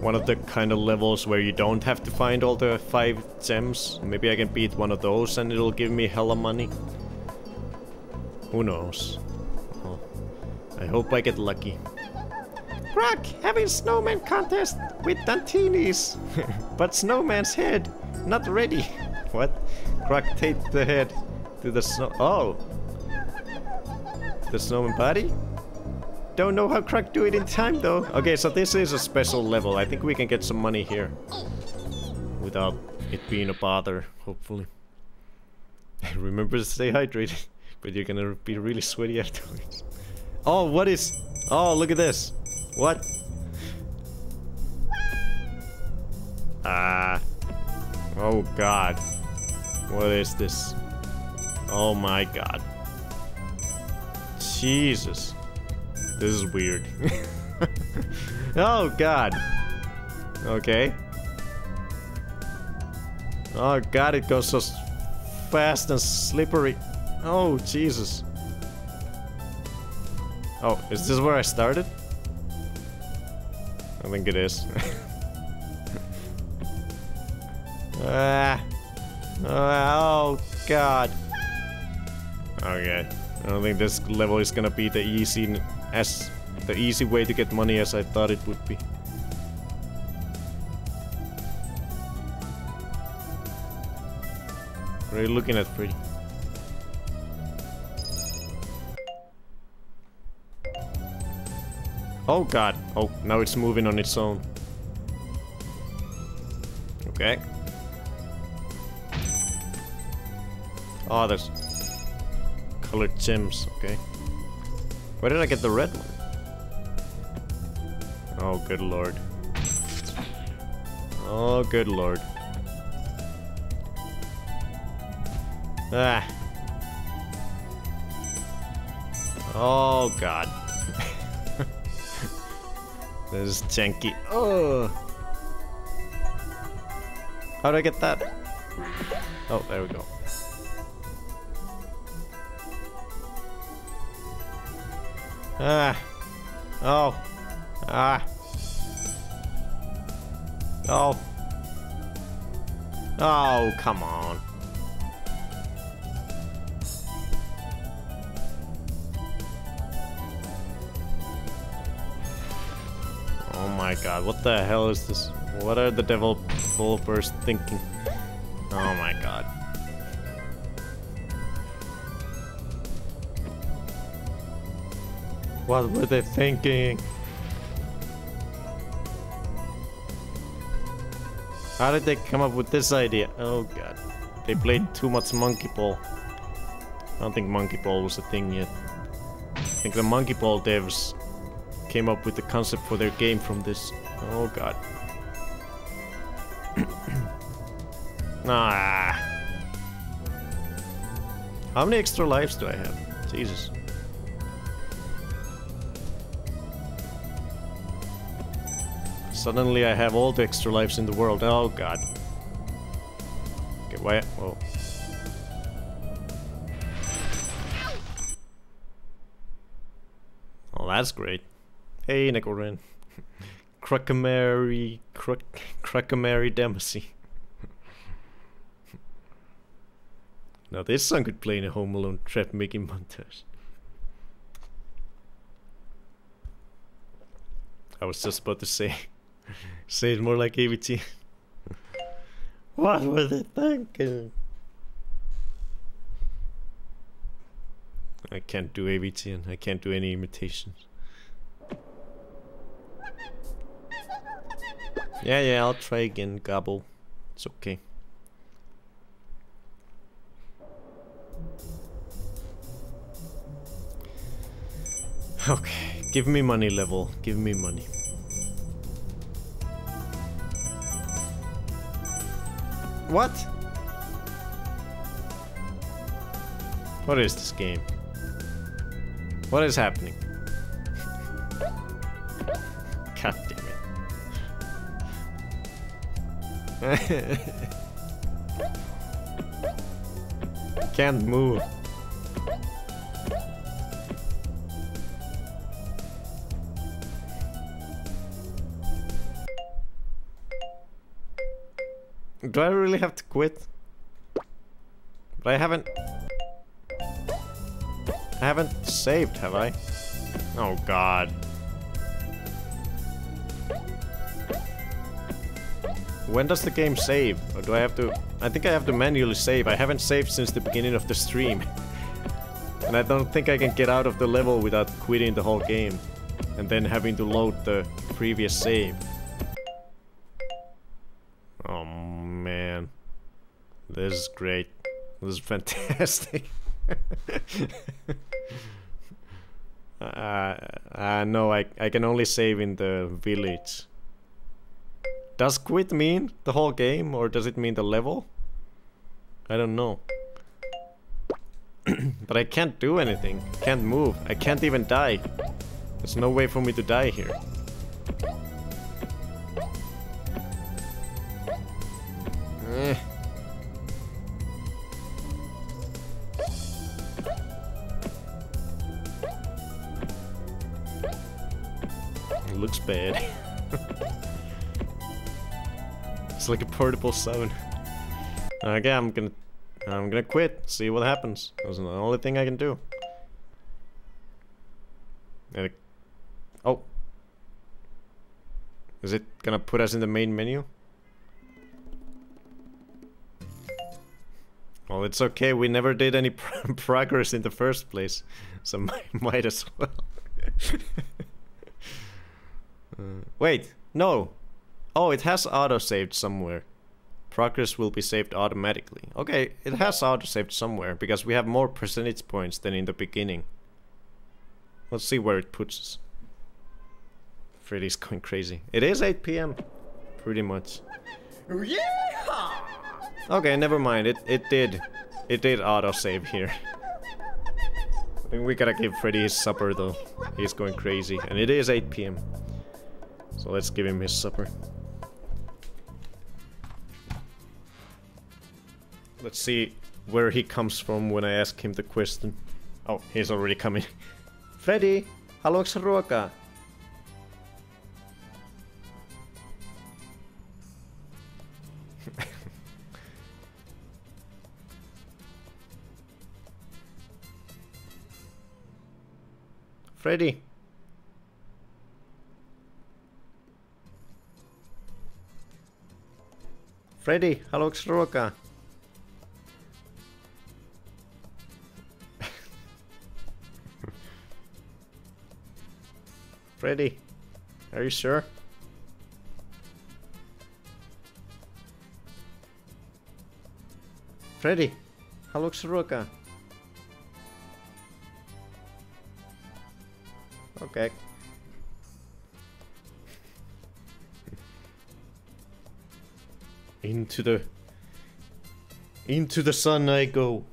One of the kind of levels where you don't have to find all the five gems. Maybe I can beat one of those and it'll give me hella money. Who knows? I hope I get lucky. Rock, having snowman contest with Dantinis. but snowman's head, not ready. What? Croc taped the head to the snow- Oh! The snowman body? Don't know how Croc do it in time though. Okay, so this is a special level. I think we can get some money here. Without it being a bother, hopefully. Remember to stay hydrated. But you're gonna be really sweaty afterwards. Oh, what is... Oh, look at this. What? Ah. Oh god. What is this? Oh my god. Jesus. This is weird. oh god. Okay. Oh god, it goes so fast and slippery. Oh, Jesus. Oh, is this where I started? I think it is. ah. Oh, God. Okay. I don't think this level is gonna be the easy as the easy way to get money as I thought it would be. What are you looking at, Freddy? Oh god. Oh, now it's moving on its own. Okay. Oh, there's colored gems. Okay. Where did I get the red one? Oh, good lord. Oh, good lord. Ah. Oh, God. this is janky. Oh. How do I get that? Oh, there we go. Ah. Oh. Ah. Oh. Oh, come on. Oh my god, what the hell is this? What are the devil developers thinking? Oh my god. What were they thinking? How did they come up with this idea? Oh god. They played too much Monkey Ball. I don't think Monkey Ball was a thing yet. I think the Monkey Ball devs came up with the concept for their game from this. Oh god. ah. How many extra lives do I have? Jesus. Suddenly I have all the extra lives in the world. Oh god. Okay, why? Oh, that's great. Hey, Nicorin. Crackamary... Crack... Crackamary Dempsey. now this song could play in a Home Alone trap making montage. I was just about to say... say it more like AVT. what were they thinking? I can't do AVT and I can't do any imitations. Yeah, yeah, I'll try again, Gobbo. It's okay. Okay, give me money level. Give me money. What? What is this game? What is happening? God damn it. Can't move. Do I really have to quit? But I haven't... I haven't saved, have I? Oh god. When does the game save? Or do I have to... I think I have to manually save. I haven't saved since the beginning of the stream. and I don't think I can get out of the level without quitting the whole game. And then having to load the previous save. This is great. This is fantastic. uh, uh, no, I, I can only save in the village. Does quit mean the whole game or does it mean the level? I don't know. but I can't do anything. Can't move. I can't even die. There's no way for me to die here. Looks bad. it's like a portable summon. Okay, I'm gonna I'm gonna quit, see what happens. That's the only thing I can do. It- oh. Is it gonna put us in the main menu? Well, it's okay, we never did any pro progress in the first place, so might as well. Uh, wait, no. Oh, it has auto-saved somewhere. Progress will be saved automatically. Okay, it has auto-saved somewhere, because we have more percentage points than in the beginning. Let's see where it puts us. Freddy's going crazy. It is 8 p.m. Pretty much. Okay, never mind. It it did. It did auto-save here. I think we gotta give Freddy his supper though. He's going crazy. And it is 8 p.m. So let's give him his supper. Let's see where he comes from when I ask him the question. Oh, he's already coming. Freddy, haluatko ruokaa? Freddy. Freddy, haluatko ruokaa? Freddy, are you sure? Freddy, haluatko ruokaa? Okay. Into the... Into the sun I go.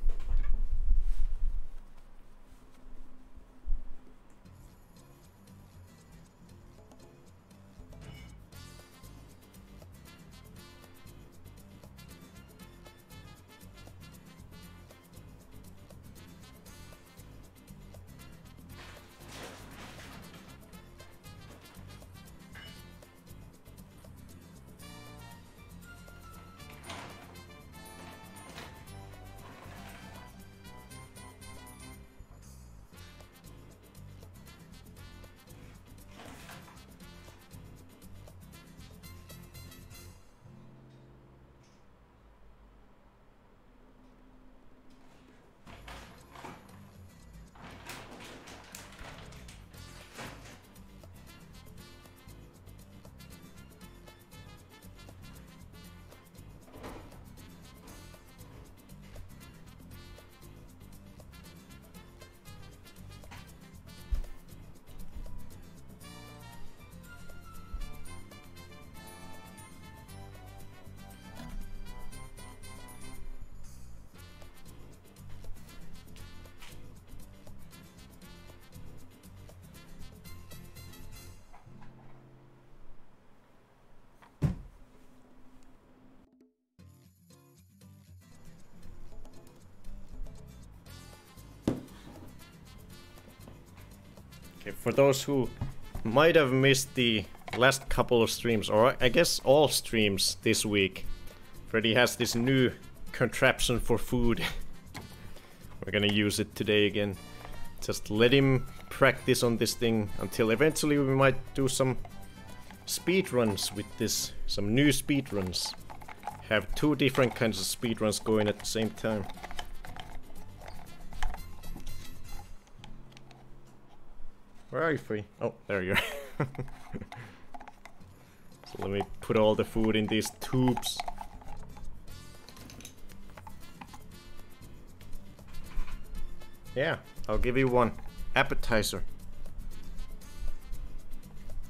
For those who might have missed the last couple of streams, or I guess all streams this week, Freddy has this new contraption for food. We're gonna use it today again. Just let him practice on this thing until eventually we might do some speed runs with this. Some new speed runs. Have two different kinds of speed runs going at the same time. Where are you, Free? Oh, there you are. so let me put all the food in these tubes. Yeah, I'll give you one appetizer.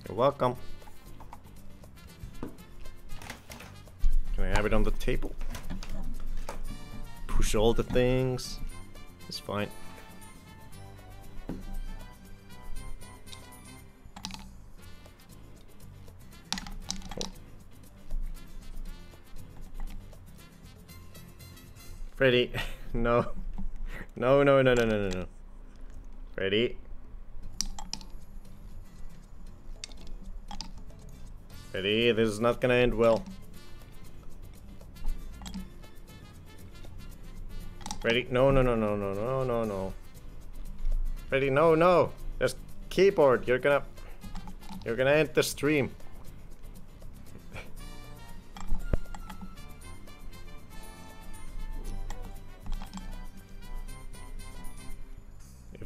You're welcome. Can I have it on the table? Push all the things. It's fine. Freddy, no. No, no, no, no, no, no, no. Freddy. Freddy, this is not gonna end well. Freddy, no, no, no, no, no, no, no, no. Freddy, no, no. Just keyboard. You're gonna, you're gonna end the stream.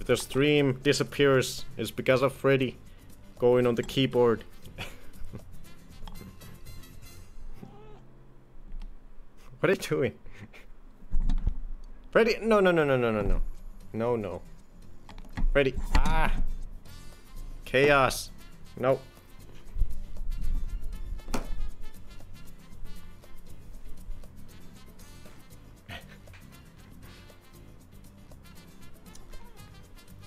The stream disappears, it's because of Freddy going on the keyboard. what are you doing? Freddy, no, no, no, no, no, no, no. No, no. Freddy, ah! Chaos. No.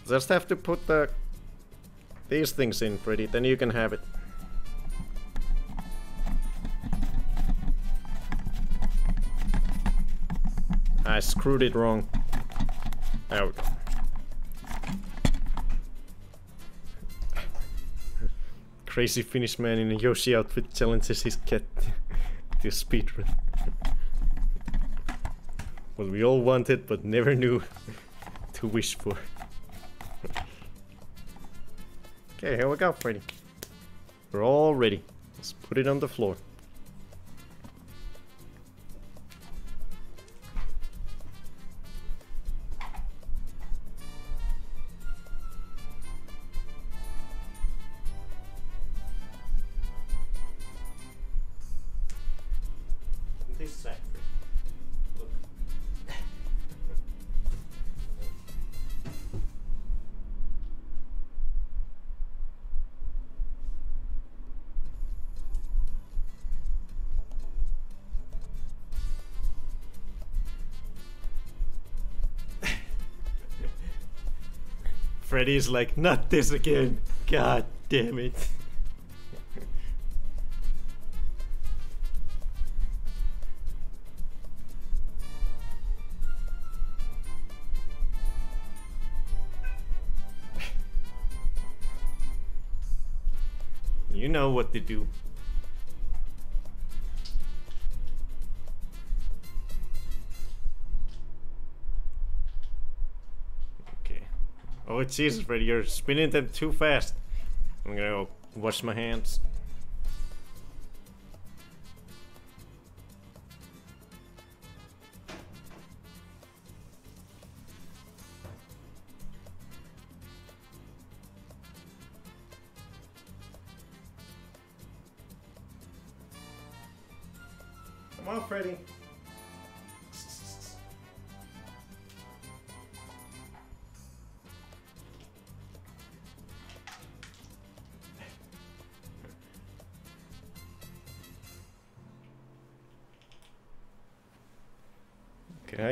Just have to put the these things in, pretty, then you can have it. I screwed it wrong. Out. Crazy Finnish man in a Yoshi outfit challenges his cat to speedrun. What we all wanted but never knew to wish for. Okay, here we go, Freddy. We're all ready. Let's put it on the floor. Freddy's like, not this again. God damn it. You know what to do. Oh Jesus, Freddy, you're spinning them too fast. I'm gonna go wash my hands.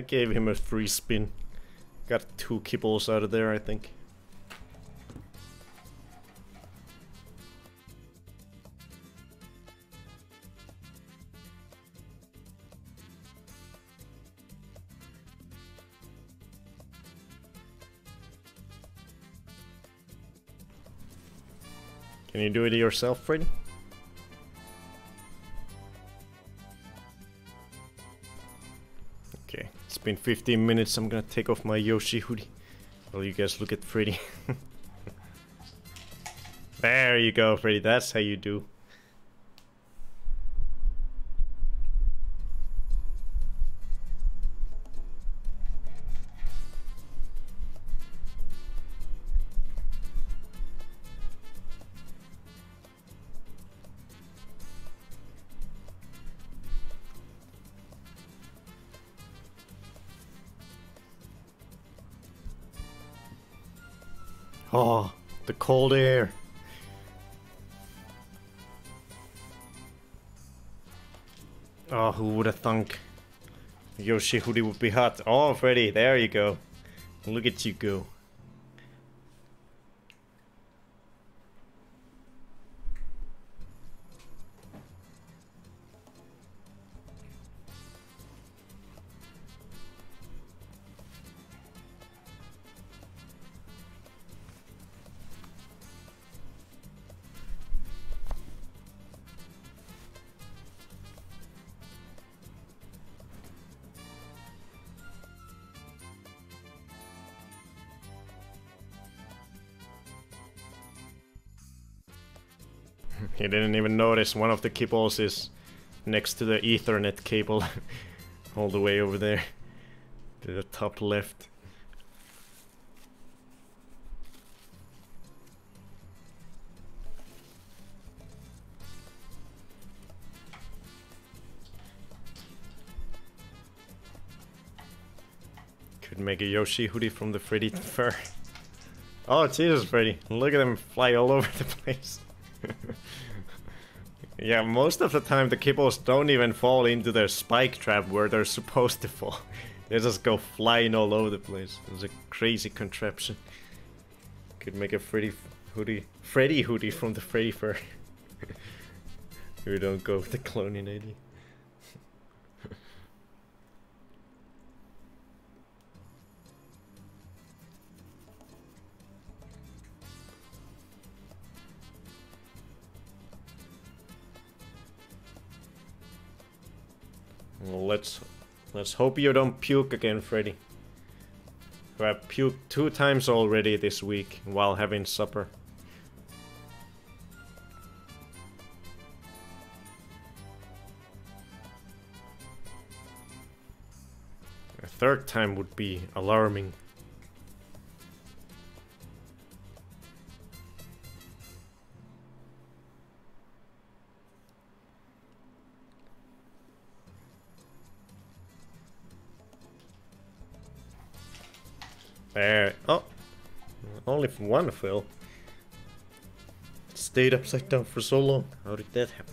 Gave him a free spin. Got two kibbles out of there, I think. Can you do it yourself, Freddy? Been 15 minutes. I'm gonna take off my Yoshi hoodie. Well, you guys look at Freddy. there you go, Freddy. That's how you do. Cold air. Oh, who would have thunk Yoshi hoodie would be hot? Oh, Freddy, there you go. Look at you go. Notice one of the kibbles is next to the ethernet cable all the way over there to the top left. Could make a Yoshi hoodie from the Freddy fur. Oh Jesus Freddy, look at them fly all over the place. Yeah, most of the time the kibbles don't even fall into their spike trap where they're supposed to fall. They just go flying all over the place. It's a crazy contraption. Could make a Freddy hoodie, Freddy hoodie from the Freddy fur. we don't go with the cloning idea. Hope you don't puke again, Freddy. I puked two times already this week while having supper. A third time would be alarming. There. Oh. Only for one fill. Stayed upside down for so long. How did that happen?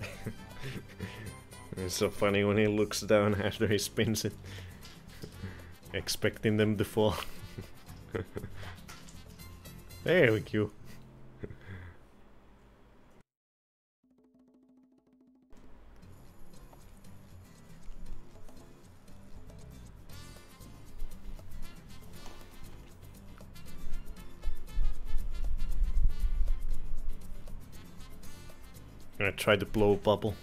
it's so funny when he looks down after he spins it. Expecting them to fall. There we go. I tried to blow a bubble.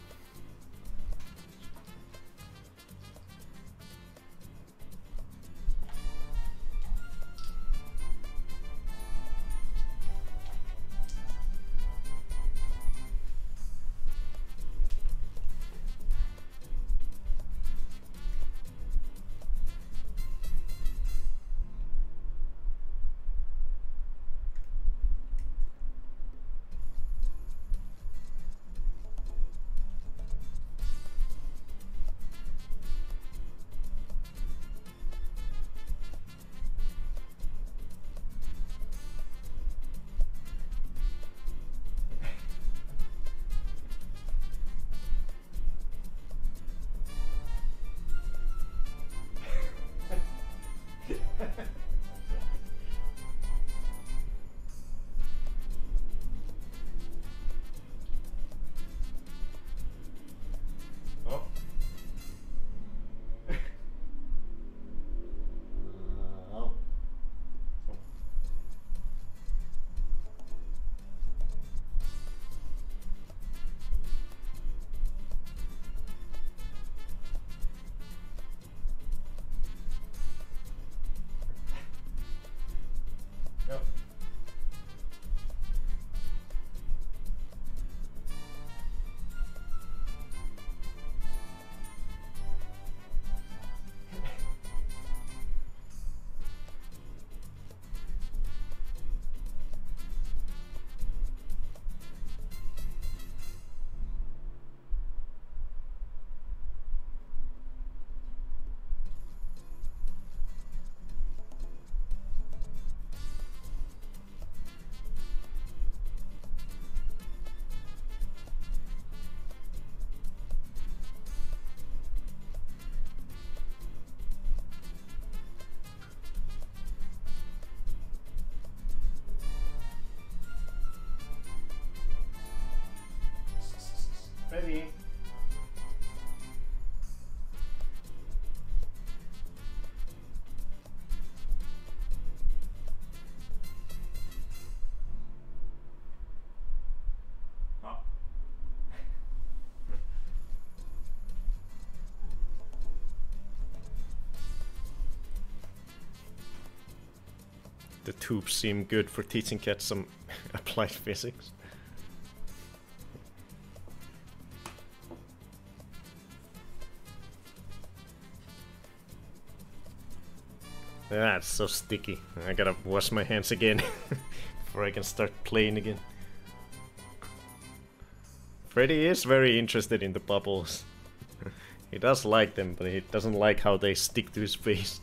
Yep. pretty. the tubes seem good for teaching cats some applied physics. Ah, That's so sticky. I gotta wash my hands again before I can start playing again. Freddy is very interested in the bubbles. he does like them, but he doesn't like how they stick to his face.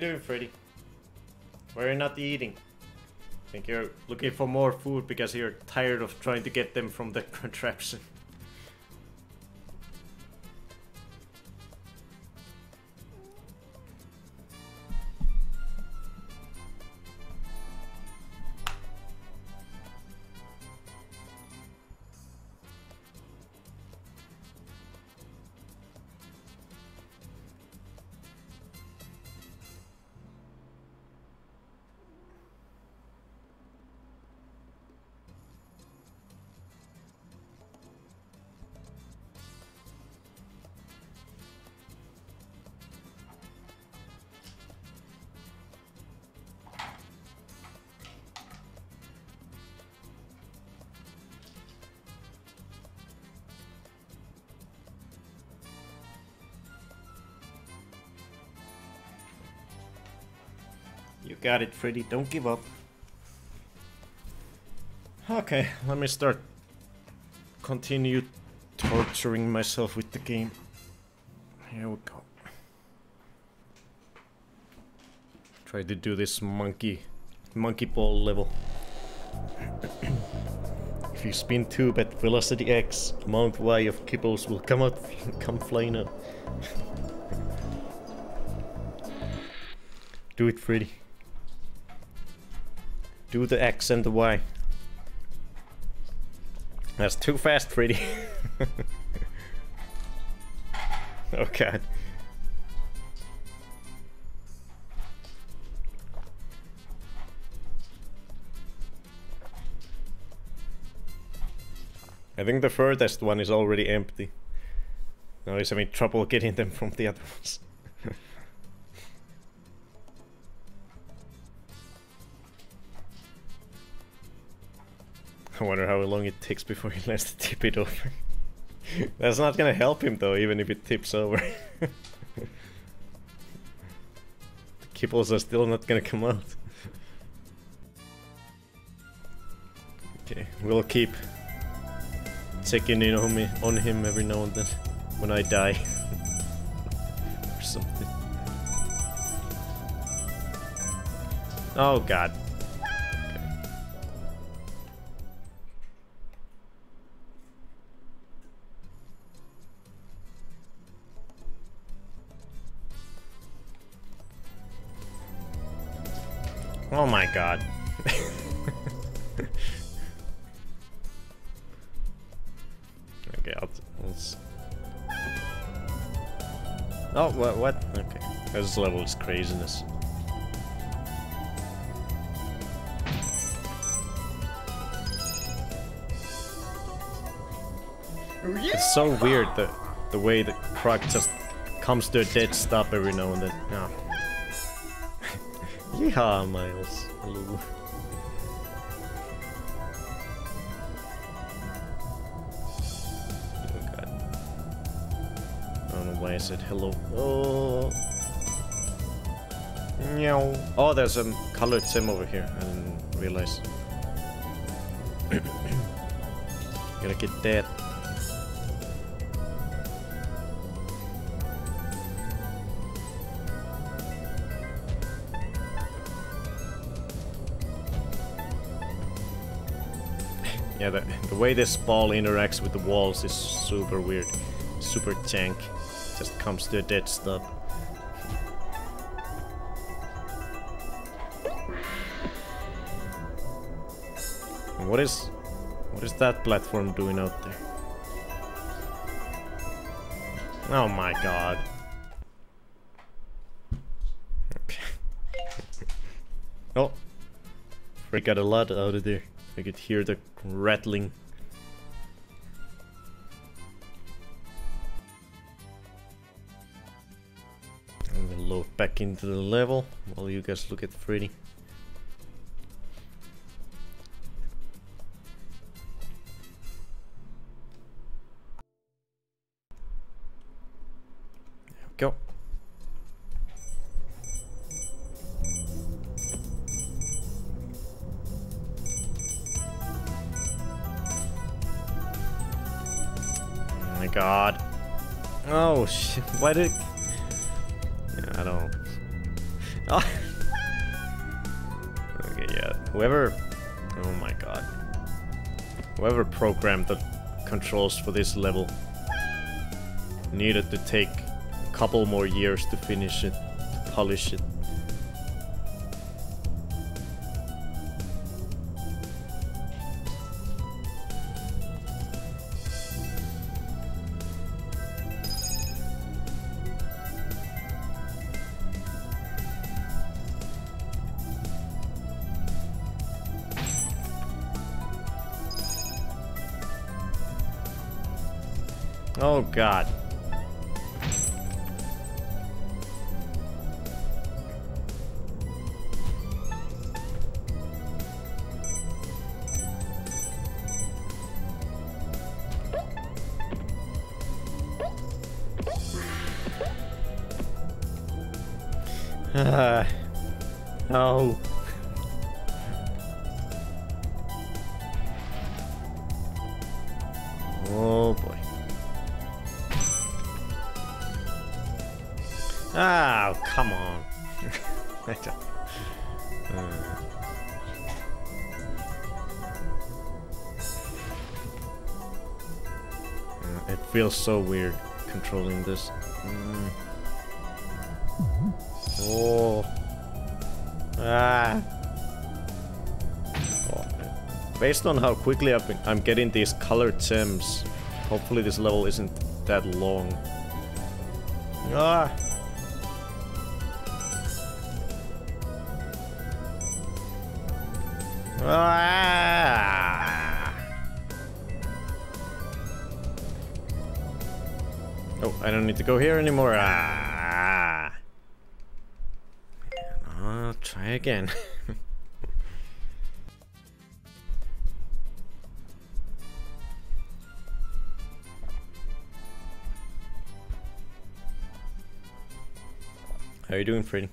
Doing, Freddy? Why are you not eating? I Think you're looking for more food because you're tired of trying to get them from the contraption. Got it, Freddy. Don't give up. Okay, let me start. Continue torturing myself with the game. Here we go. Try to do this monkey, monkey ball level. if you spin tube at velocity x, amount y of kibbles will come out, come flying out. do it, Freddy. Do the X and the Y. That's too fast, Freddy. oh god. I think the furthest one is already empty. Now he's having trouble getting them from the other ones. I wonder how long it takes before he lets to tip it over. That's not gonna help him though, even if it tips over. the kibbles are still not gonna come out. okay, we'll keep checking in on me on him every now and then when I die. or something. Oh god. This level is craziness. It's so weird the the way the Croc just comes to a dead stop every now and then. Yeah. Yeehaw, Miles. Hello. Oh god. I don't know why I said hello. Oh. Meow. Oh, there's a colored Sim over here. I didn't realize. Gotta get dead. yeah, the, the way this ball interacts with the walls is super weird. Super tank. Just comes to a dead stop. What is... What is that platform doing out there? Oh my god. Okay. oh. We got a lot out of there. I could hear the rattling. I'm gonna load back into the level while you guys look at Freddy. why did... Yeah, I don't... Oh. okay, yeah, whoever... Oh my god. Whoever programmed the controls for this level needed to take a couple more years to finish it, to polish it. God. Feels so weird controlling this. Mm. Oh. Ah. Oh, Based on how quickly been, I'm getting these colored gems, hopefully this level isn't that long. Ah. To go here anymore. Ah. try again. How are you doing, Freddy?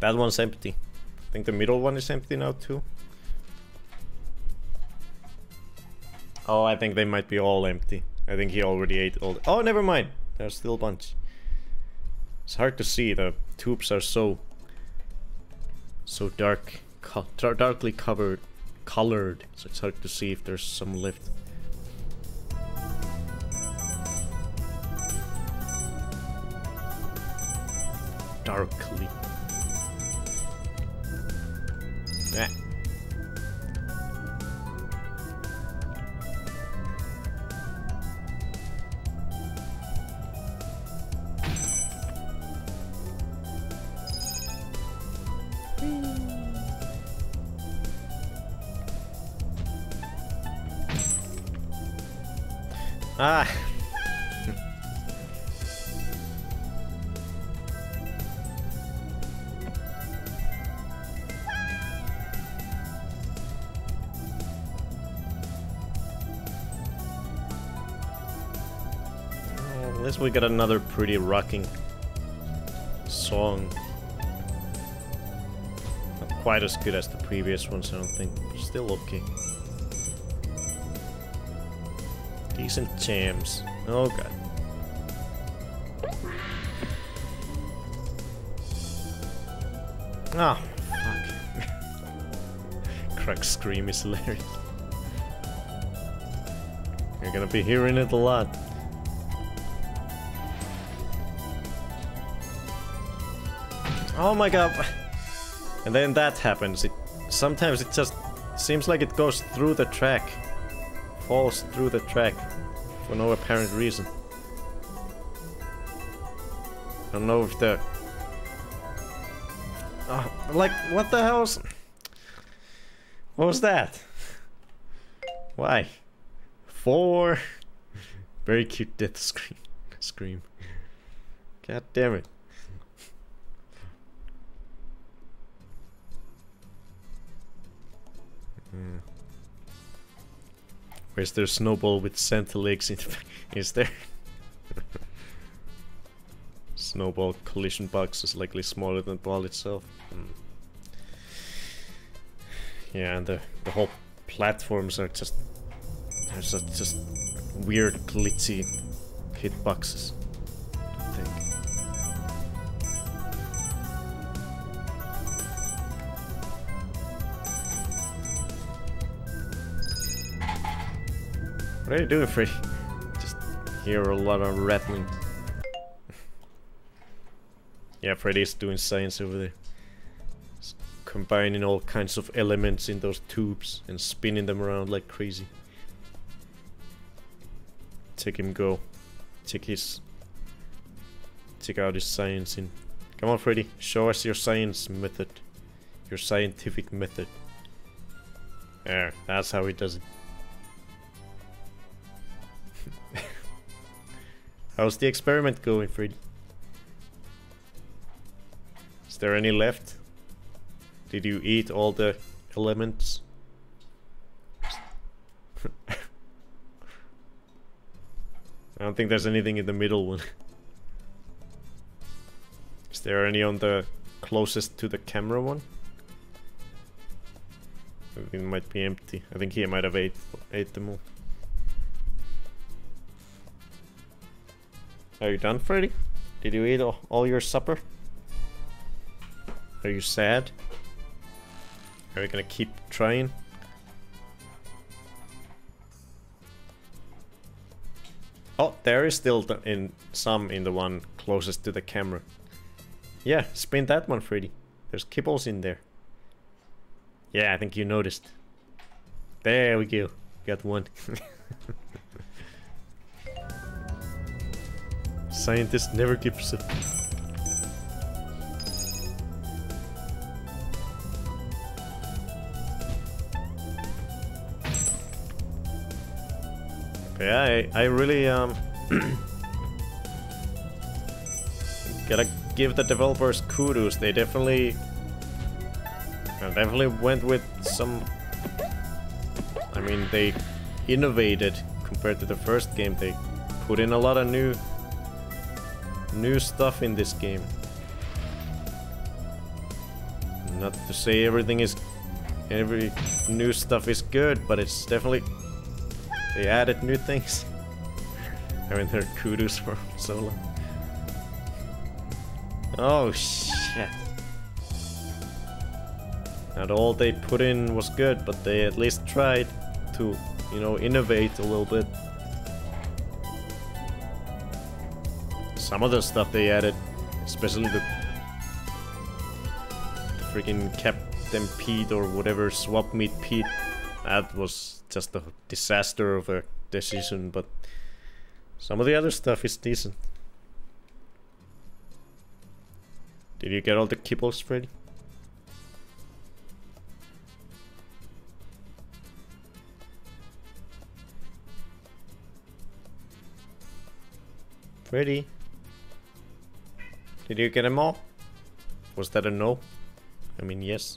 That one's empty. I think the middle one is empty now too. Oh, I think they might be all empty. I think he already ate all Oh, never mind. There's still a bunch. It's hard to see. The tubes are so so dark, co darkly covered, colored, so it's hard to see if there's some lift. Darkly. We got another pretty rocking song. Not quite as good as the previous ones, I don't think. Still okay. Decent jams. Oh god. Ah, oh, fuck. Croc scream is hilarious. You're gonna be hearing it a lot. Oh my god. And then that happens. It sometimes it just seems like it goes through the track. Falls through the track for no apparent reason. I don't know if the Oh, like what the hell's What was that? Why? Four very cute death scream scream. God damn it. Where's there snowball with Santa legs in Is there? snowball collision box is likely smaller than ball itself. Mm. Yeah, and the, the whole platforms are just... There's just weird glitzy hitboxes. I think. What are you doing, Freddy? Just hear a lot of rattling. yeah, Freddy's doing science over there. Combining all kinds of elements in those tubes and spinning them around like crazy. Take him go. Take his... Take out his science in. Come on, Freddy. Show us your science method. Your scientific method. There, that's how he does it. How's the experiment going, Fred? Is there any left? Did you eat all the elements? I don't think there's anything in the middle one. Is there any on the closest to the camera one? It might be empty. I think he might have ate, ate them all. Are you done, Freddy? Did you eat all, your supper? Are you sad? Are you gonna keep trying? Oh, there is still the, in some in the one closest to the camera. Yeah, spin that one, Freddy. There's kibbles in there. Yeah, I think you noticed. There we go. Got one. Scientist never gives up. Yeah, I, I really um gotta give the developers kudos. They definitely definitely went with some. I mean, they innovated compared to the first game. They put in a lot of new new stuff in this game. Not to say everything is every new stuff is good, but it's definitely they added new things. I mean, they're kudos for so long. Oh shit. Not all they put in was good, but they at least tried to, you know, innovate a little bit. Some of the stuff they added, especially the, the freaking Captain Pete or whatever, Swap Meet Pete, that was just a disaster of a decision, but some of the other stuff is decent. Did you get all the kibbles, Freddy? Freddy? Did you get them all? Was that a no? I mean, yes.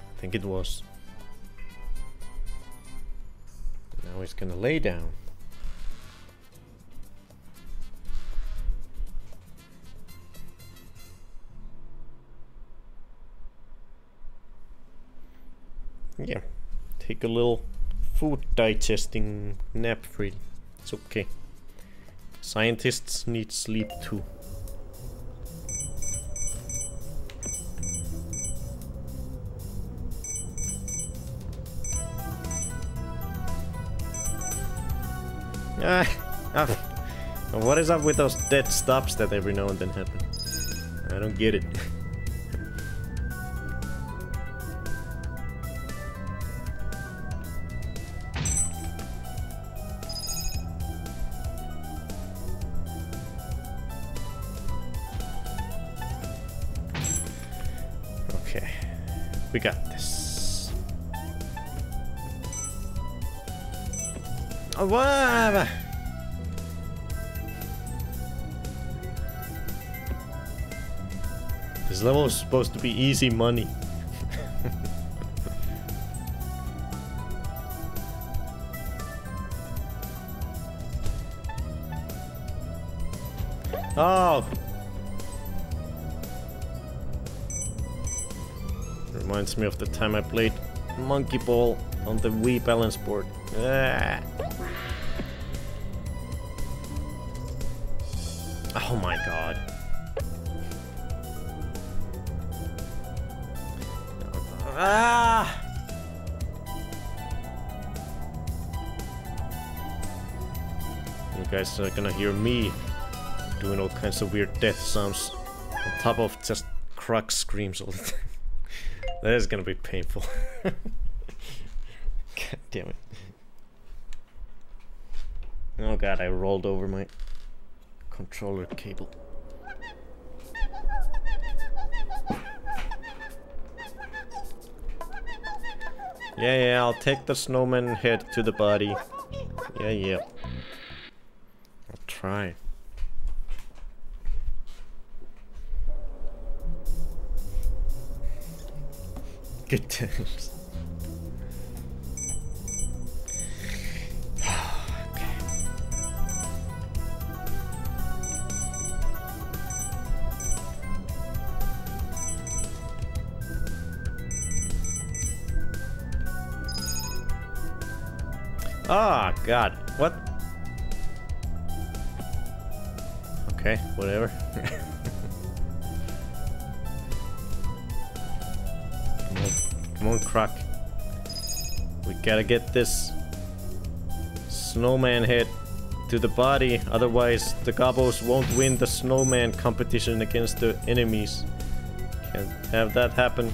I think it was. Now he's gonna lay down. Yeah, take a little food digesting nap, Freddy. It's okay. Scientists need sleep too. Ah, ah. What is up with those dead stops that every now and then happen? I don't get it. What? This level is supposed to be easy money. oh! Reminds me of the time I played Monkey Ball on the Wii balance board. Ah. My god. Ah! You guys are gonna hear me doing all kinds of weird death sounds on top of just Croc's screams all the time. that is gonna be painful. God damn it. Oh god, I rolled over my controller cable. Yeah, yeah, I'll take the snowman head to the body. Yeah, yeah. I'll try. Good times. God. What? Okay, whatever. come on, come on, Croc. We gotta get this snowman head to the body, otherwise the Gobbos won't win the snowman competition against the enemies. Can't have that happen.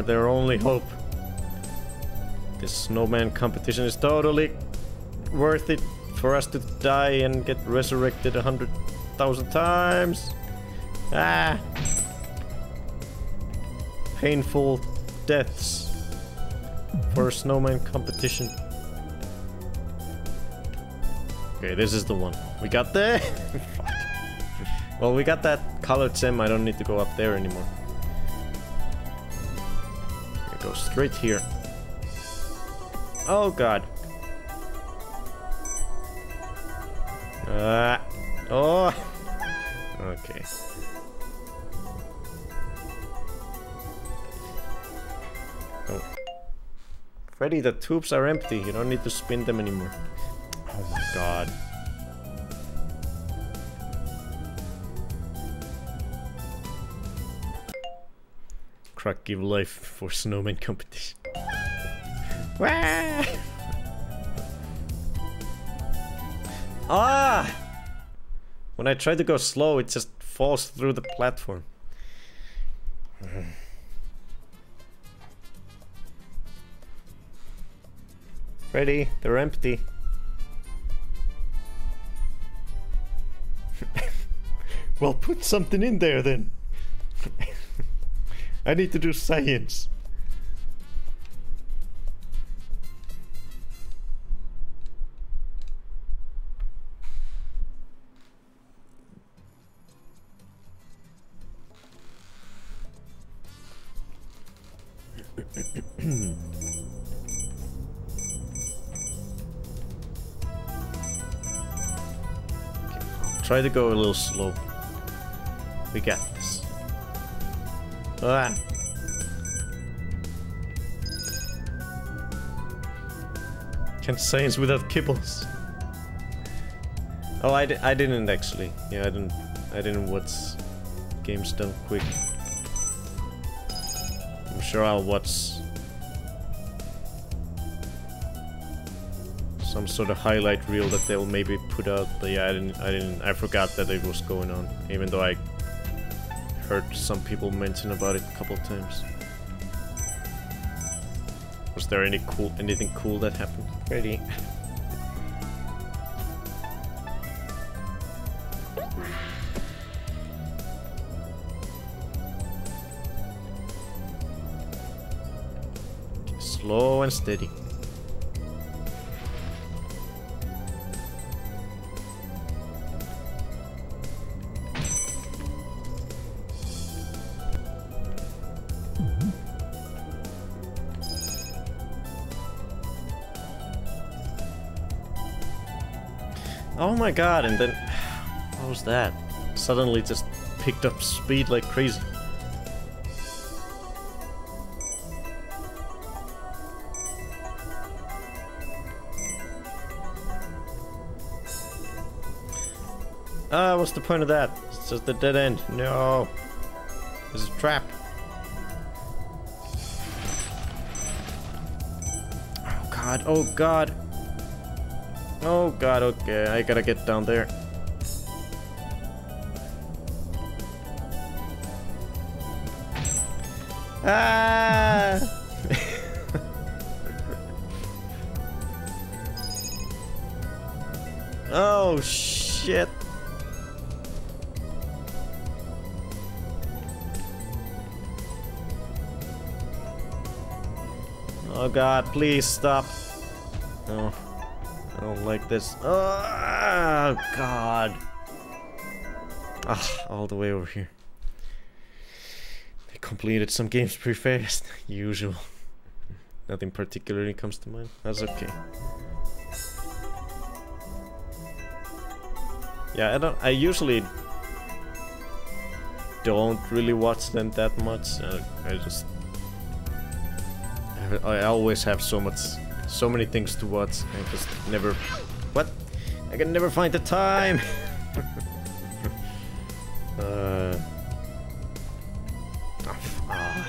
Are their only hope. This snowman competition is totally worth it for us to die and get resurrected a hundred thousand times. Ah! Painful deaths for a snowman competition. Okay, this is the one. We got there! Well, we got that colored gem. I don't need to go up there anymore. Straight here. Oh god. Ah. oh. Okay. Oh. Freddy, the tubes are empty. You don't need to spin them anymore. Oh my god. Give life for snowman competition. Ah! When I try to go slow, it just falls through the platform. Ready? They're empty. well, put something in there then. I need to do science. Try to go a little slow. We got Ah. Can't science without kibbles. Oh, I didn't actually. Yeah, I didn't I didn't watch games done quick. I'm sure I'll watch some sort of highlight reel that they'll maybe put out. But yeah, I didn't, I didn't, I forgot that it was going on, even though I heard some people mention about it a couple times. Was there any cool, anything cool that happened? Ready? Slow and steady. My god, and then... What was that? Suddenly just picked up speed like crazy. Ah, what's the point of that? It's just a dead end. No. It's a trap. Oh god, oh god. Oh god, okay, I gotta get down there. Ah! oh shit. Oh god, please stop. This. Oh, God. Ah, all the way over here. They completed some games pretty fast. Usual. Nothing particularly comes to mind. That's okay. Yeah, I don't. I usually don't really watch them that much. I, I just. I, I always have so much so many things to watch. I just never... I can never find the time! uh... Ah.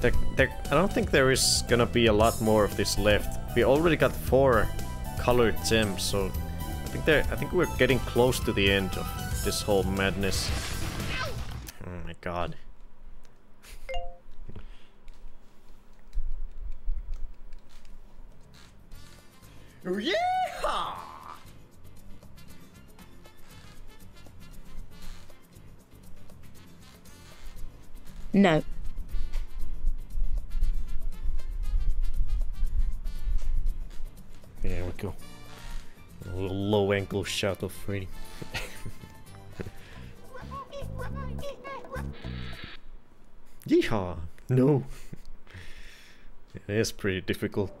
There, there, I don't think there is gonna be a lot more of this left. We already got four colored gems, so I think there. I think we're getting close to the end of this whole madness Oh my god. No. There we go. A little low ankle shot of Freddy. Yeehaw! No! it is pretty difficult.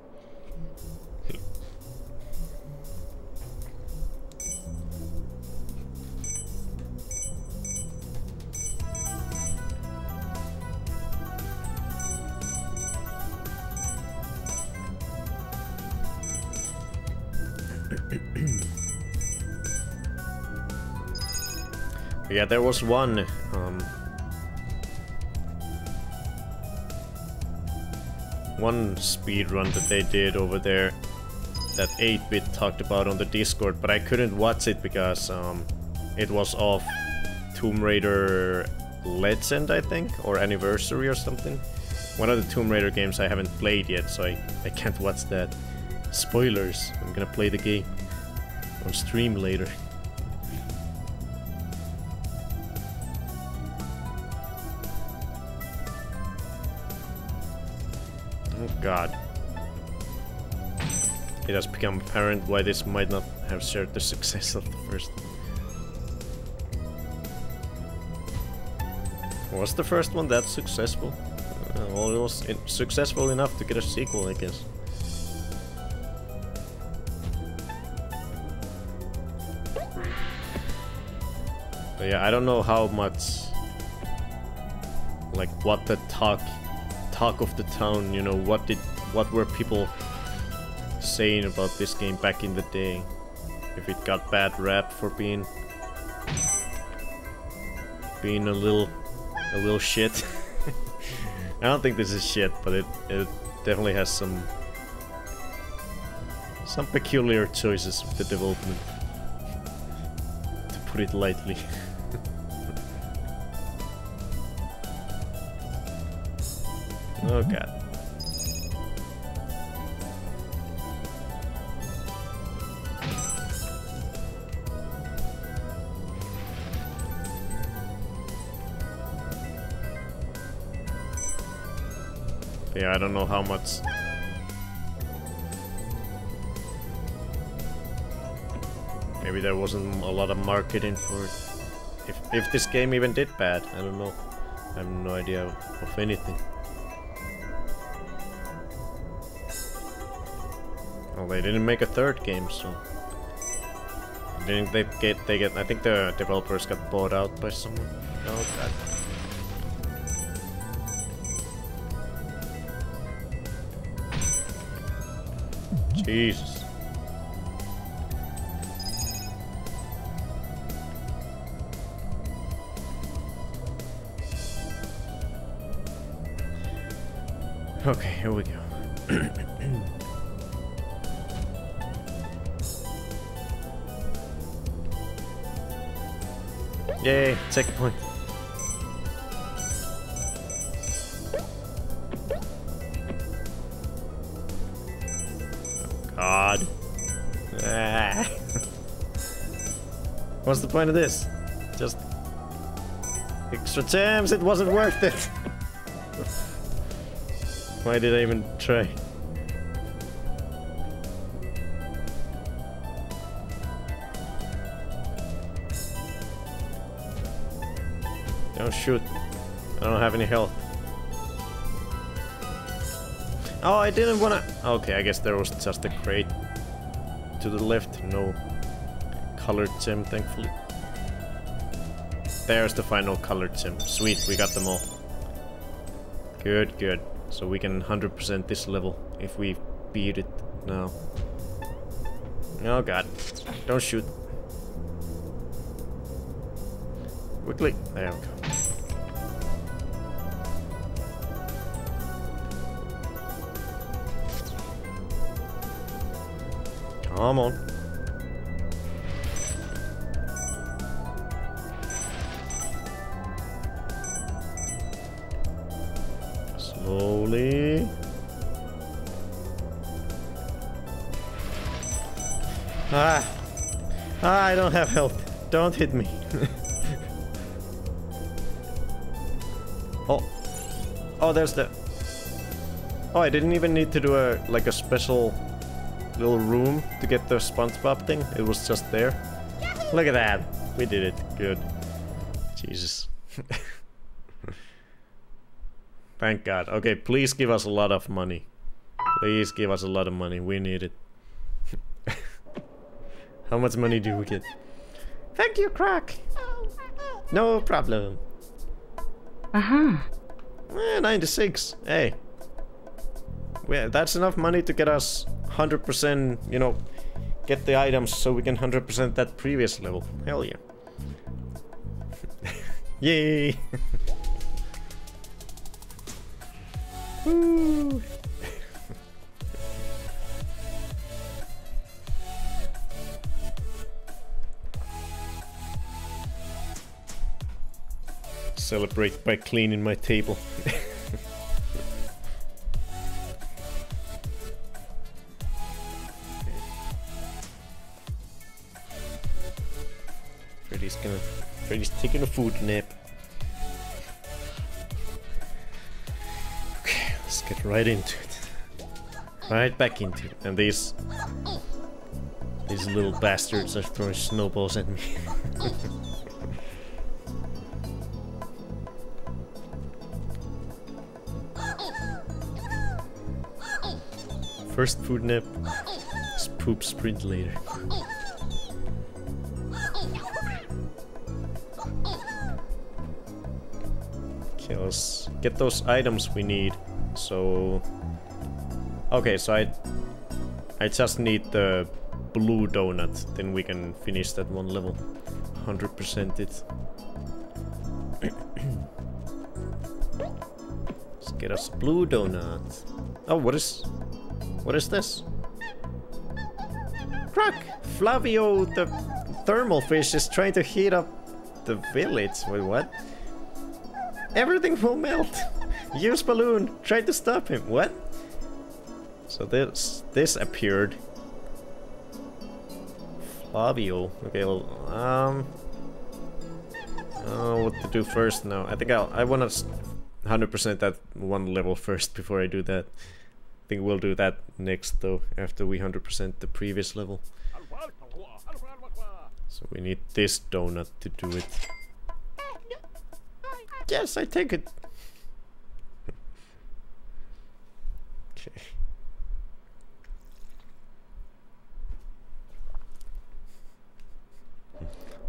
Yeah, there was one um, one speed run that they did over there that 8-bit talked about on the Discord, but I couldn't watch it because um, it was off Tomb Raider Legend, I think, or Anniversary or something. One of the Tomb Raider games I haven't played yet, so I, I can't watch that. Spoilers, I'm gonna play the game on stream later. Oh god. It has become apparent why this might not have shared the success of the first. Was the first one that successful? Uh, well, it was successful enough to get a sequel, I guess. Yeah, I don't know how much... Like, what the talk talk of the town, you know, what did what were people saying about this game back in the day. If it got bad rap for being being a little a little shit. I don't think this is shit, but it it definitely has some some peculiar choices with the development. To put it lightly. oh god. Yeah, I don't know how much Maybe there wasn't a lot of marketing for it. If, if this game even did bad, I don't know. I have no idea of anything. Well, they didn't make a third game, so... Didn't they get, they get, I think the developers got bought out by someone. Oh god. Jesus. Okay, here we go. Yay, second point. God. Ah. What's the point of this? Just extra gems, it wasn't worth it. Why did I even try? Shoot. I don't have any health. Oh, I didn't wanna... Okay, I guess there was just a crate to the left. No colored gem, thankfully. There's the final colored gem. Sweet, we got them all. Good, good. So we can 100% this level if we beat it now. Oh god. Don't shoot. Quickly. There we go. Come on. Slowly. Ah. Ah, I don't have health. Don't hit me. oh. Oh, there's the... Oh, I didn't even need to do a, like a special little room to get the SpongeBob thing. It was just there. Look at that. We did it. Good. Jesus. Thank God. Okay, please give us a lot of money. Please give us a lot of money. We need it. How much money do we get? Thank you, Crack. No problem. Uh-huh. Eh, 96. Hey. Well, that's enough money to get us 100%, you know, get the items so we can 100% that previous level. Hell yeah. Yay! Celebrate by cleaning my table. taking a food nap. Okay, let's get right into it. Right back into it. And these... These little bastards are throwing snowballs at me. First food nap, poop sprint later. Let's get those items we need. So... Okay, so I... I just need the blue donut, then we can finish that one level. 100% it. Let's get us blue donut. Oh, what is... What is this? Crack! Flavio, the thermal fish, is trying to heat up the village. Wait, what? Everything will melt! Use balloon! Try to stop him. What? So this this appeared. Flavio. Okay, well, um, oh, what to do first No, I think I'll I want to 100% that one level first before I do that. I think we'll do that next though after we 100% the previous level. So we need this donut to do it. Yes, I take it. okay.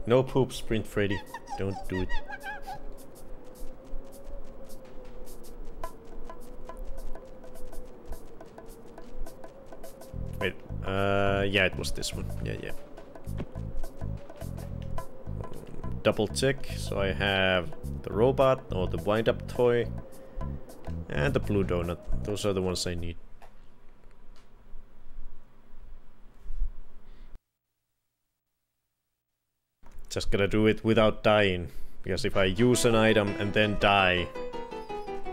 No poop, Sprint Freddy. Don't do it. Wait, uh, yeah, it was this one. Yeah, yeah. Double check. So I have the robot or the wind-up toy and the blue donut. Those are the ones I need. Just gonna do it without dying. Because if I use an item and then die,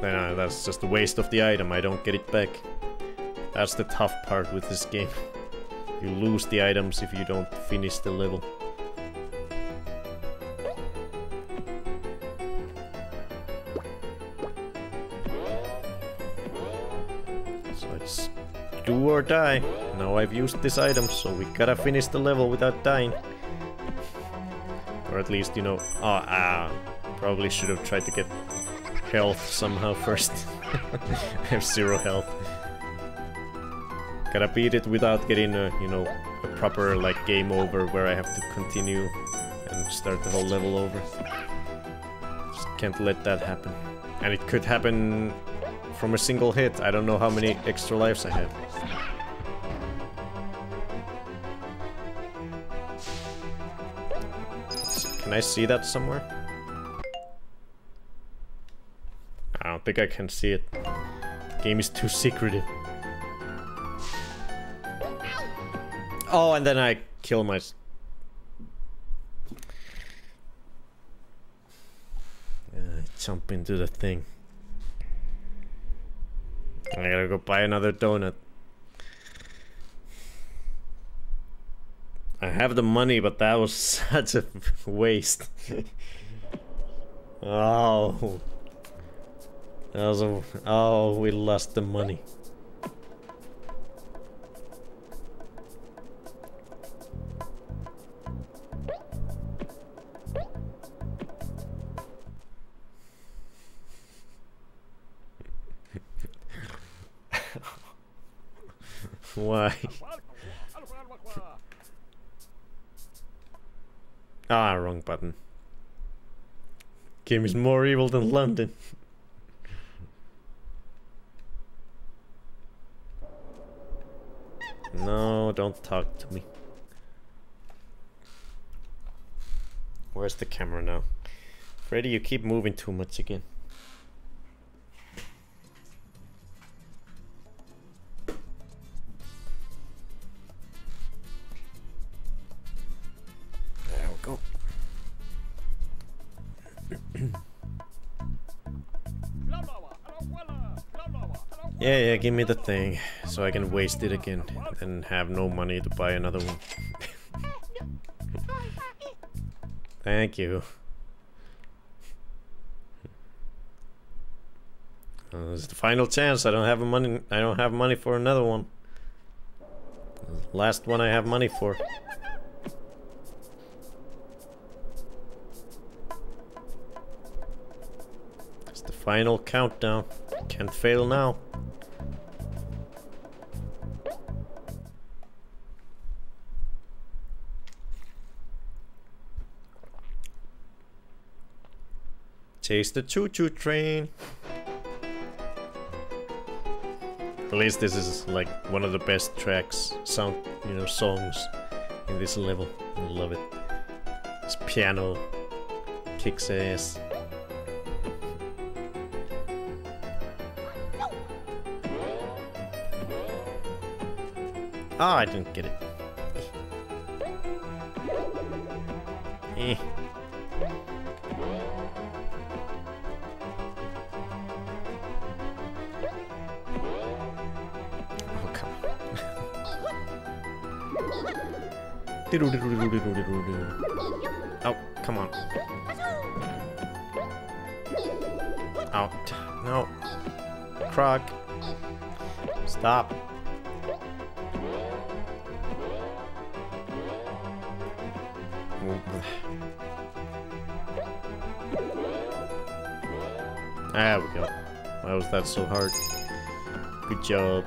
then uh, that's just a waste of the item. I don't get it back. That's the tough part with this game. You lose the items if you don't finish the level. Do or die. Now I've used this item, so we gotta finish the level without dying. Or at least, you know... Oh, ah. Probably should have tried to get health somehow first. I have zero health. Gotta beat it without getting a, you know, a proper, like, game over where I have to continue and start the whole level over. Just can't let that happen. And it could happen from a single hit. I don't know how many extra lives I have. Can I see that somewhere? I don't think I can see it. The game is too secretive. Oh, and then I kill my... Uh, jump into the thing. I gotta go buy another donut. I have the money, but that was such a waste. oh. That was a... Oh, we lost the money. Game is more evil than London. no, don't talk to me. Where's the camera now? Freddy, you keep moving too much again. Yeah, give me the thing so I can waste it again and have no money to buy another one. Thank you. Uh, this is the final chance. I don't have money. I don't have money for another one. Last one I have money for. It's the final countdown. Can't fail now. Chase the choo-choo train. At least this is like one of the best tracks, sound, you know, songs in this level. I love it. This piano kicks ass. Ah, I didn't get it. eh. Oh, come on. Out. No. Croc. Stop. There we go. Why was that so hard? Good job.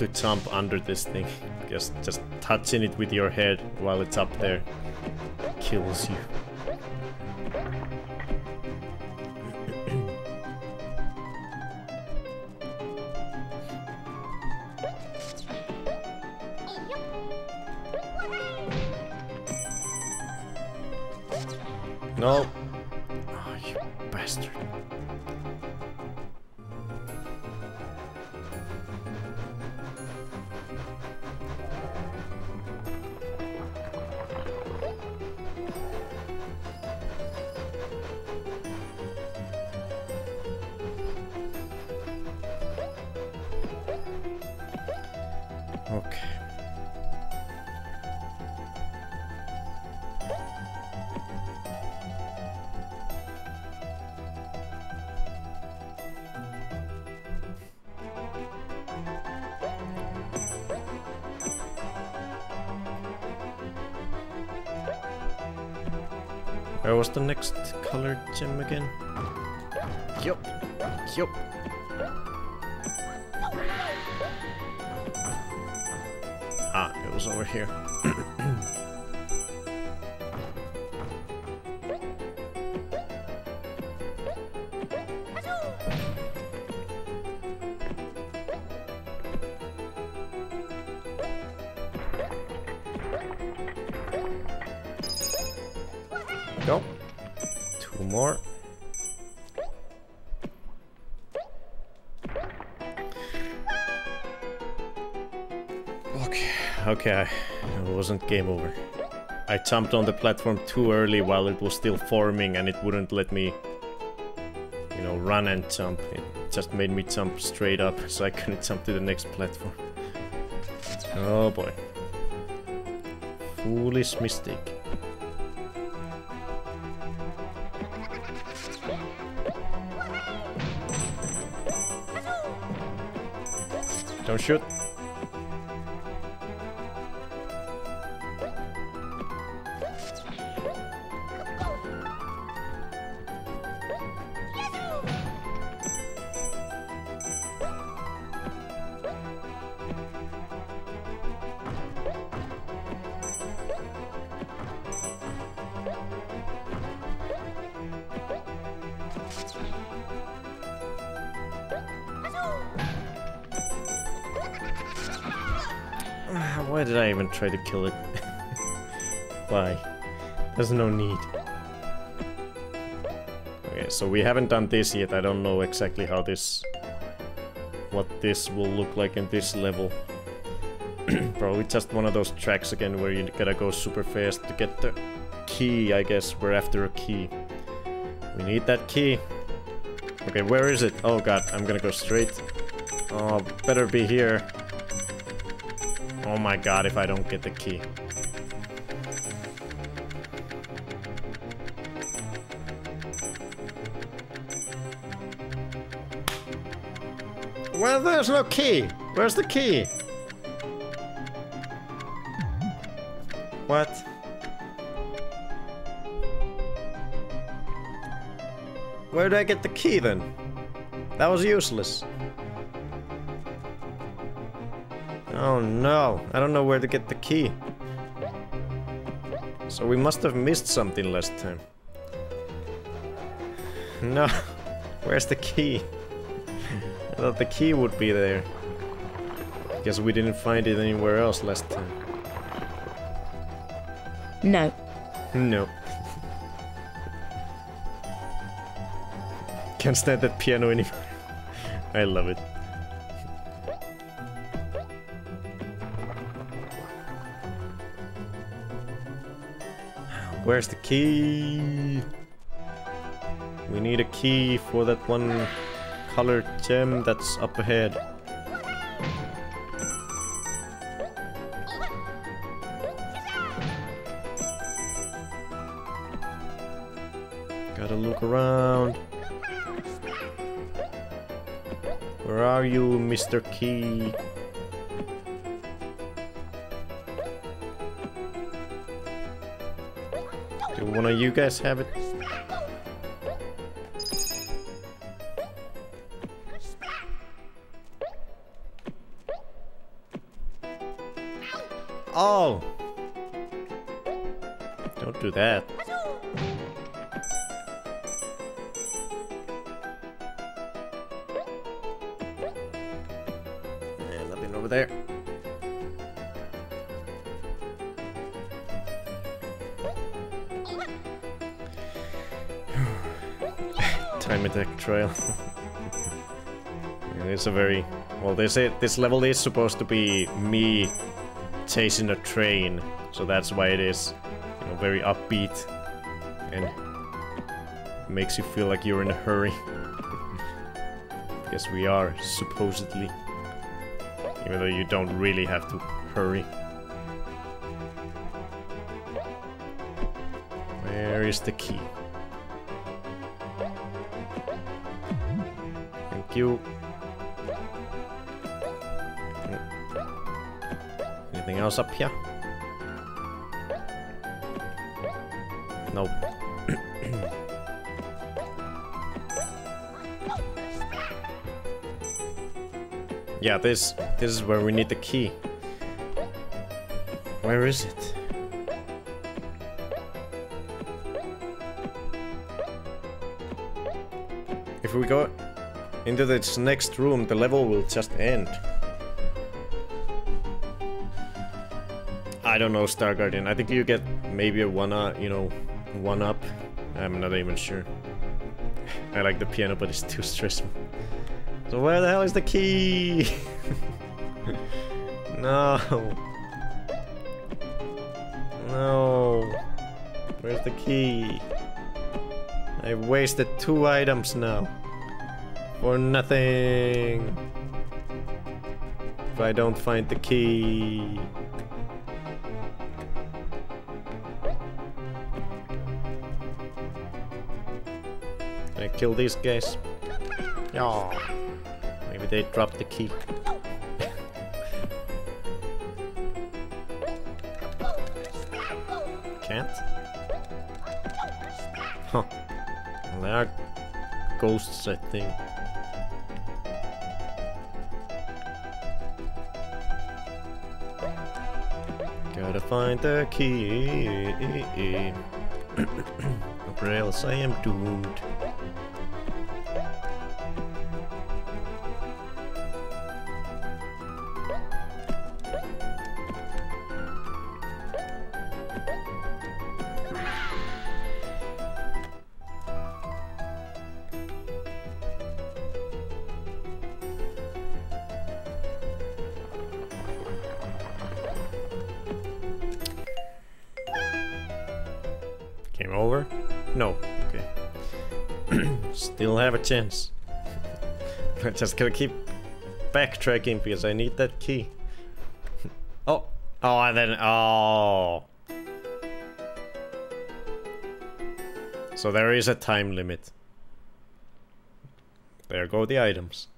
To jump under this thing. Just just touching it with your head while it's up there kills you. Game over. I jumped on the platform too early while it was still forming and it wouldn't let me, you know, run and jump. It just made me jump straight up so I couldn't jump to the next platform. Oh boy. Foolish mistake. Don't shoot. Try to kill it? Why? There's no need. Okay, so we haven't done this yet. I don't know exactly how this... What this will look like in this level. Probably just one of those tracks again where you gotta go super fast to get the key, I guess. We're after a key. We need that key. Okay, where is it? Oh god, I'm gonna go straight. Oh, better be here. My god, if I don't get the key. Well, there's no key. Where's the key? What? Where did I get the key then? That was useless. No, I don't know where to get the key. So we must have missed something last time. No, where's the key? I thought the key would be there. Guess we didn't find it anywhere else last time. No. No. Can't stand that piano anymore. I love it. Where's the key? We need a key for that one colored gem that's up ahead. Gotta look around. Where are you, Mr. Key? Do you guys have it? Oh! Don't do that. Yeah, nothing over there. Attack trail. It's a very well. They say this level is supposed to be me chasing a train, so that's why it is, you know, very upbeat and makes you feel like you're in a hurry. yes, we are supposedly, even though you don't really have to hurry. You. Anything else up here? Nope. yeah, this this is where we need the key. Where is it? If we go into this next room, the level will just end. I don't know, Star Guardian. I think you get maybe a one up, you know, one up. I'm not even sure. I like the piano, but it's too stressful. So where the hell is the key? no. No. Where's the key? I wasted two items now. For nothing. If I don't find the key. Can I kill these guys? Yeah. Maybe they dropped the key. Can't? Huh. Well, there are ghosts, I think. Find the key. or else I am doomed. Chance. I'm just gonna keep backtracking because I need that key. oh. Oh, and then... Oh. So there is a time limit. There go the items.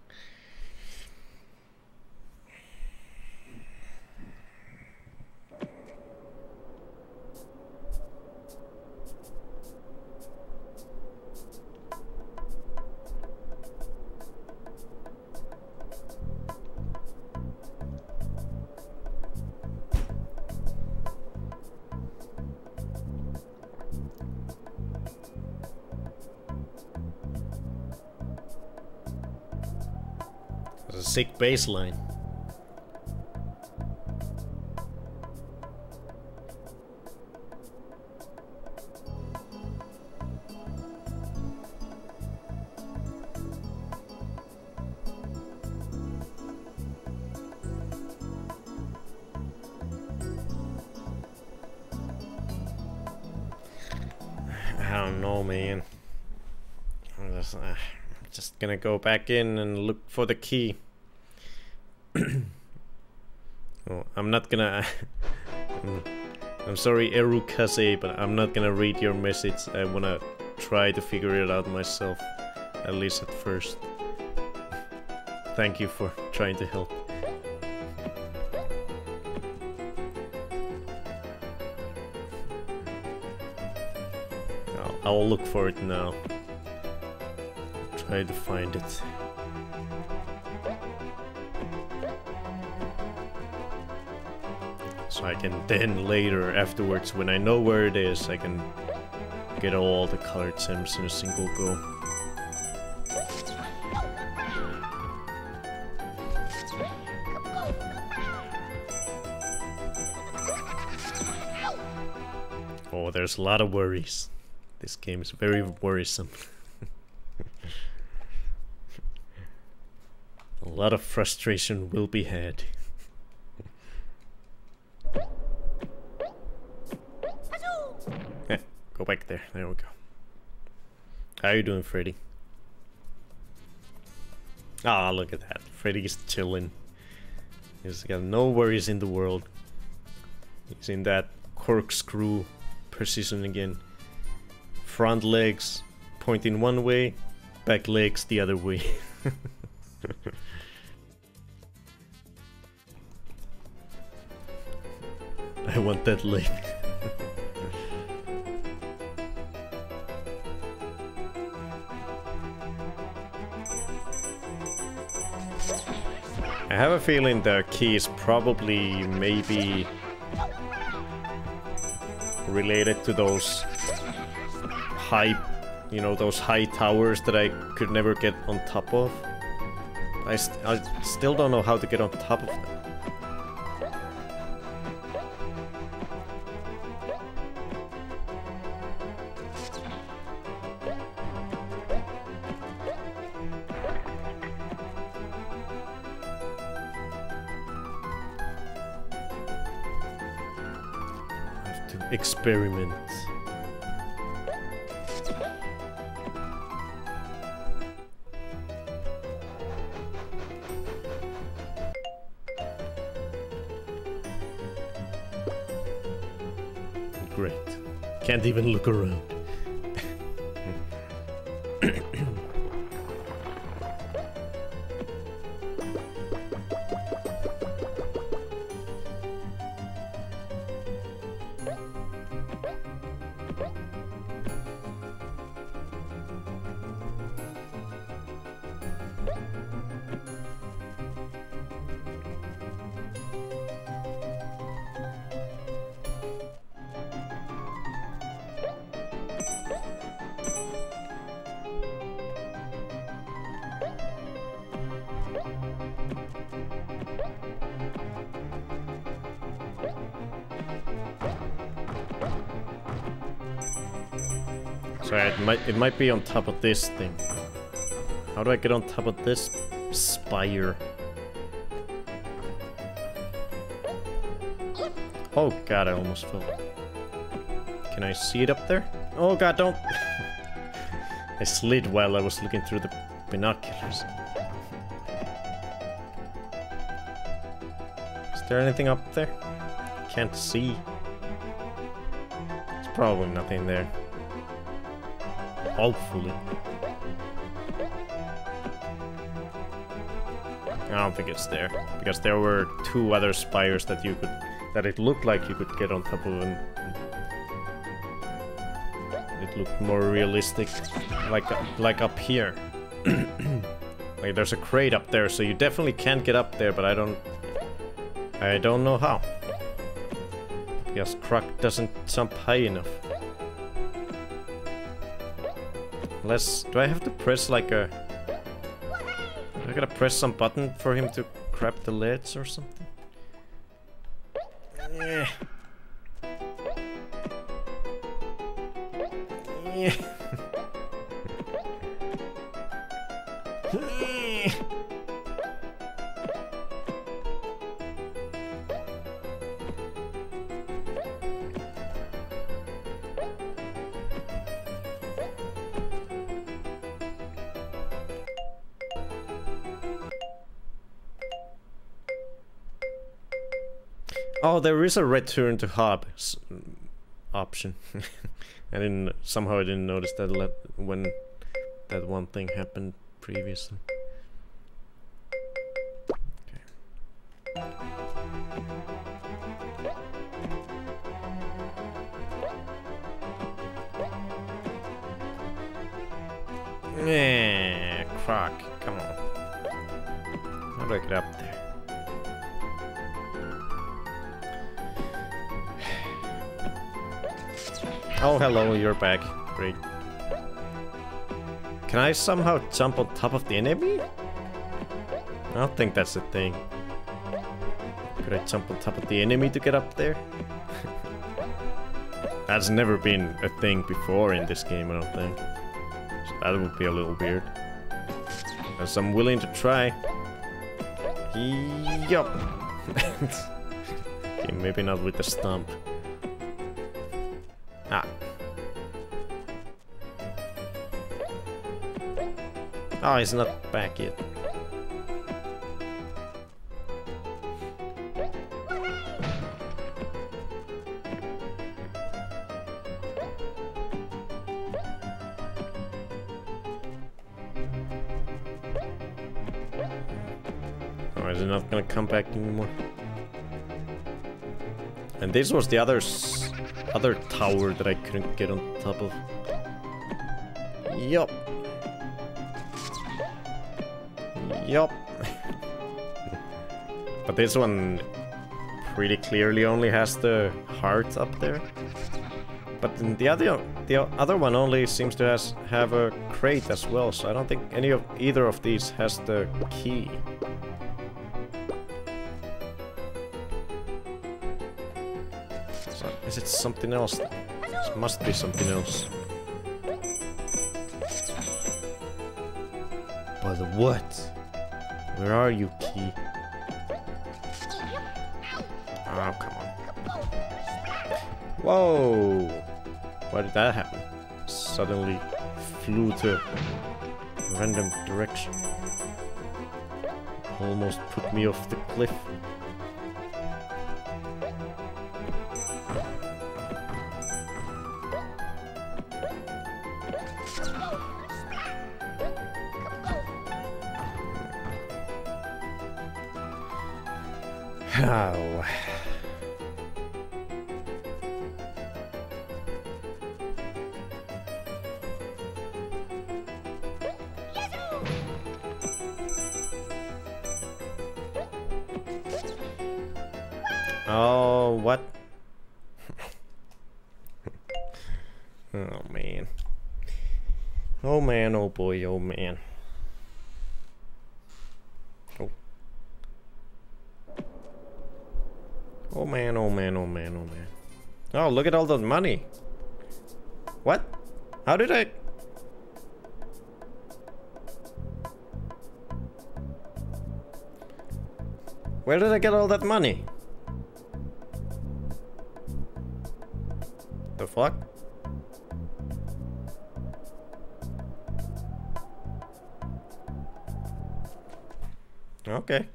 Uh, just gonna go back in and look for the key. oh, I'm not gonna. I'm, sorry, Erukaze, but I'm not gonna read your message. I wanna try to figure it out myself, at least at first. Thank you for trying to help. I'll look for it now. Try to find it. I can then later, afterwards, when I know where it is, I can get all the colored gems in a single go. Oh, there's a lot of worries. This game is very worrisome. a lot of frustration will be had. How you doing, Freddy? Ah, look at that. Freddy's chilling. He's got no worries in the world. He's in that corkscrew position again. Front legs pointing one way, back legs the other way. I want that leg. Have a feeling the key is probably maybe related to those high, you know, those high towers that I could never get on top of. I, st I still don't know how to get on top of them. It might be on top of this thing. How do I get on top of this spire? Oh god, I almost fell. Can I see it up there? Oh god, don't! I slid while I was looking through the binoculars. Is there anything up there? Can't see. There's probably nothing there. Hopefully. I don't think it's there. Because there were two other spires that you could... That it looked like you could get on top of and... It looked more realistic. Like, like up here. like there's a crate up there, so you definitely can't get up there, but I don't... I don't know how. Because Croc doesn't jump high enough. Unless, do I have to press like a... I gotta press some button for him to grab the ledge or something? Yeah. Oh, there is a return to hub option. I didn't somehow I didn't notice that when that one thing happened previously. You're back. Great. Can I somehow jump on top of the enemy? I don't think that's a thing. Could I jump on top of the enemy to get up there? that's never been a thing before in this game, I don't think. So that would be a little weird. As I'm willing to try. Yup. okay, maybe not with the stump. Oh, he's not back yet. Oh, is he not gonna come back anymore? And this was the others other tower that I couldn't get on top of. Yup. But this one pretty clearly only has the heart up there. But the other the other one only seems to has have a crate as well, so I don't think any of either of these has the key. Is it something else? This must be something else. But what? Where are you, Whoa! Why did that happen? Suddenly flew to random direction. Almost put me off the cliff. Look at all that money. What? How did I... Where did I get all that money? The fuck? Okay.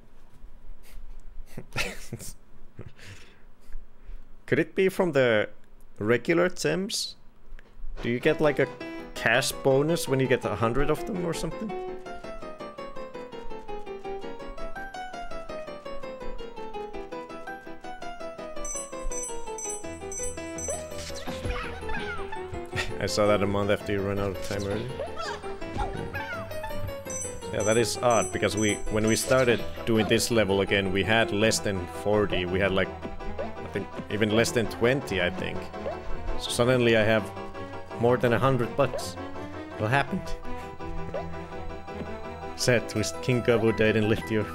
Could it be from the regular gems? Do you get like a cash bonus when you get a hundred of them or something? I saw that a month after you run out of time early. Yeah, that is odd, because we when we started doing this level again, we had less than 40. We had like even less than 20, I think. So suddenly I have more than a hundred bucks. What happened? Sad twist. King Gobbo died and left you,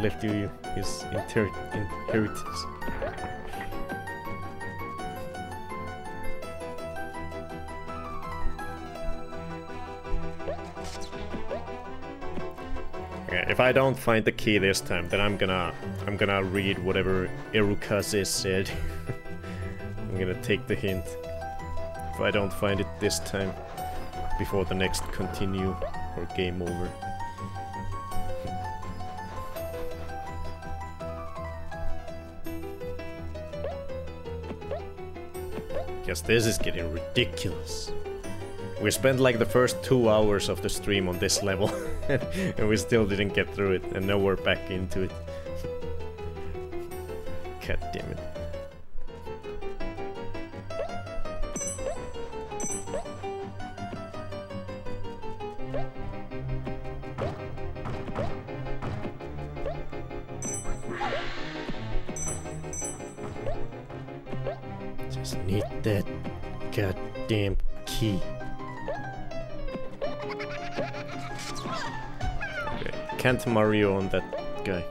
left you his inheritance. I don't find the key this time, then I'm gonna I'm gonna read whatever Erukaze said. I'm gonna take the hint. If I don't find it this time, before the next continue or game over. Guess this is getting ridiculous. We spent like the first two hours of the stream on this level, and we still didn't get through it, and now we're back into it. Mario on that guy.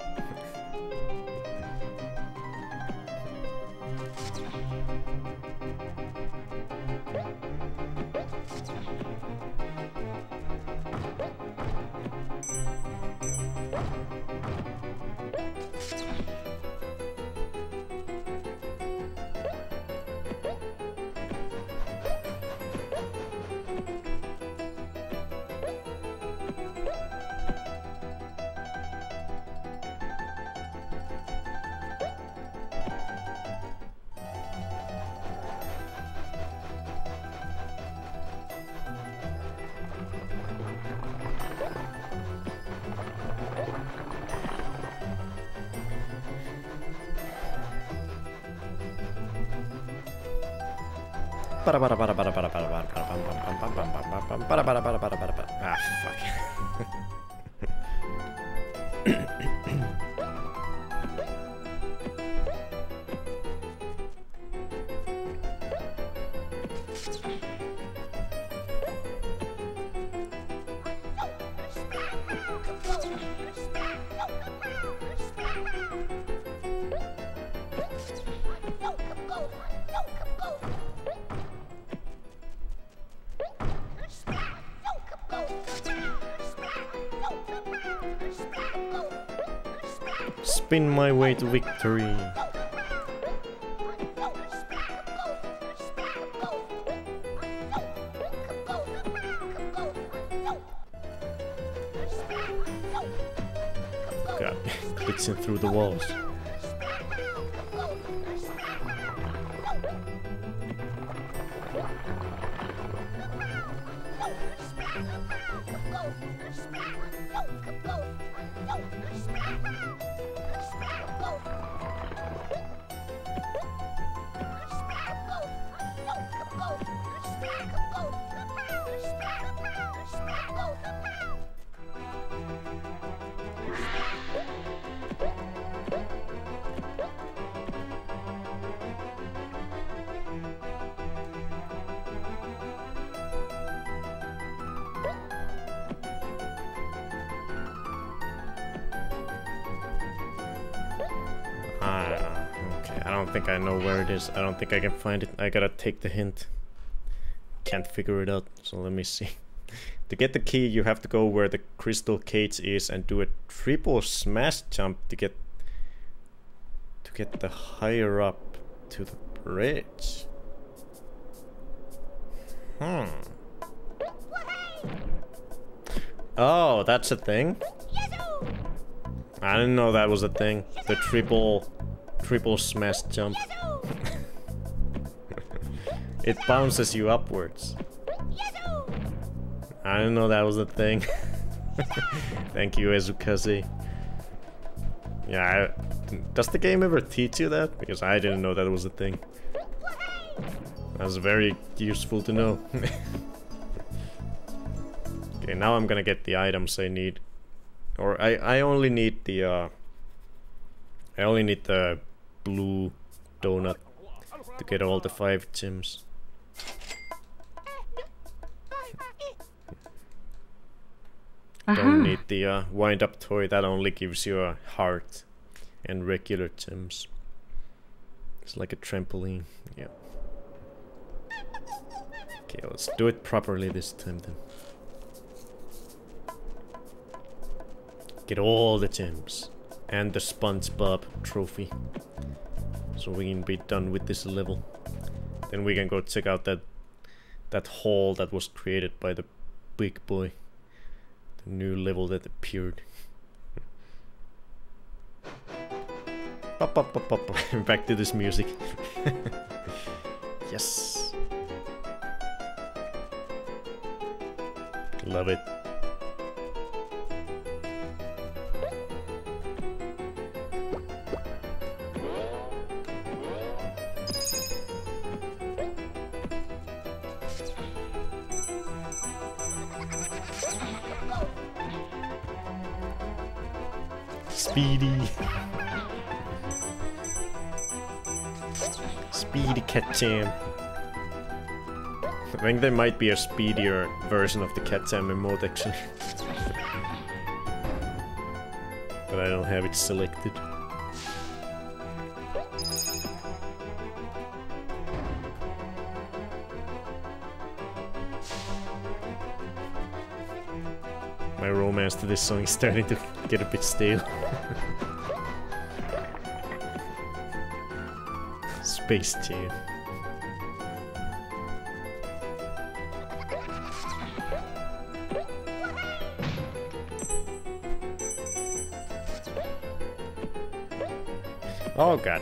Spin my way to victory. God, glitching through the walls. Ah, think I know where it is. I don't think I can find it. I gotta take the hint. Can't figure it out, so let me see. to get the key, you have to go where the crystal cage is and do a triple smash jump to get to get the higher up to the bridge. Hmm. Oh, that's a thing? I didn't know that was a thing. The triple triple smash jump. it bounces you upwards. I didn't know that was a thing. Thank you, Ezukaze. Yeah, I, does the game ever teach you that? Because I didn't know that was a thing. That's very useful to know. okay, now I'm gonna get the items I need. Or I, I only need the uh I only need the blue donut to get all the five gems. Don't Uh-huh. need the uh, wind-up toy. That only gives you a heart and regular gems. It's like a trampoline. Yeah. Okay, let's do it properly this time then. Get all the gems and the SpongeBob trophy. So we can be done with this level. Then we can go check out that that hall that was created by the big boy. The new level that appeared. Pop, pop, pop, pop. Back to this music. yes. Love it. Speedy. Speedy Cat Jam. I think there might be a speedier version of the Cat Jam emote actually. but I don't have it selected. My romance to this song is starting to get a bit stale. Space Jam. Oh god.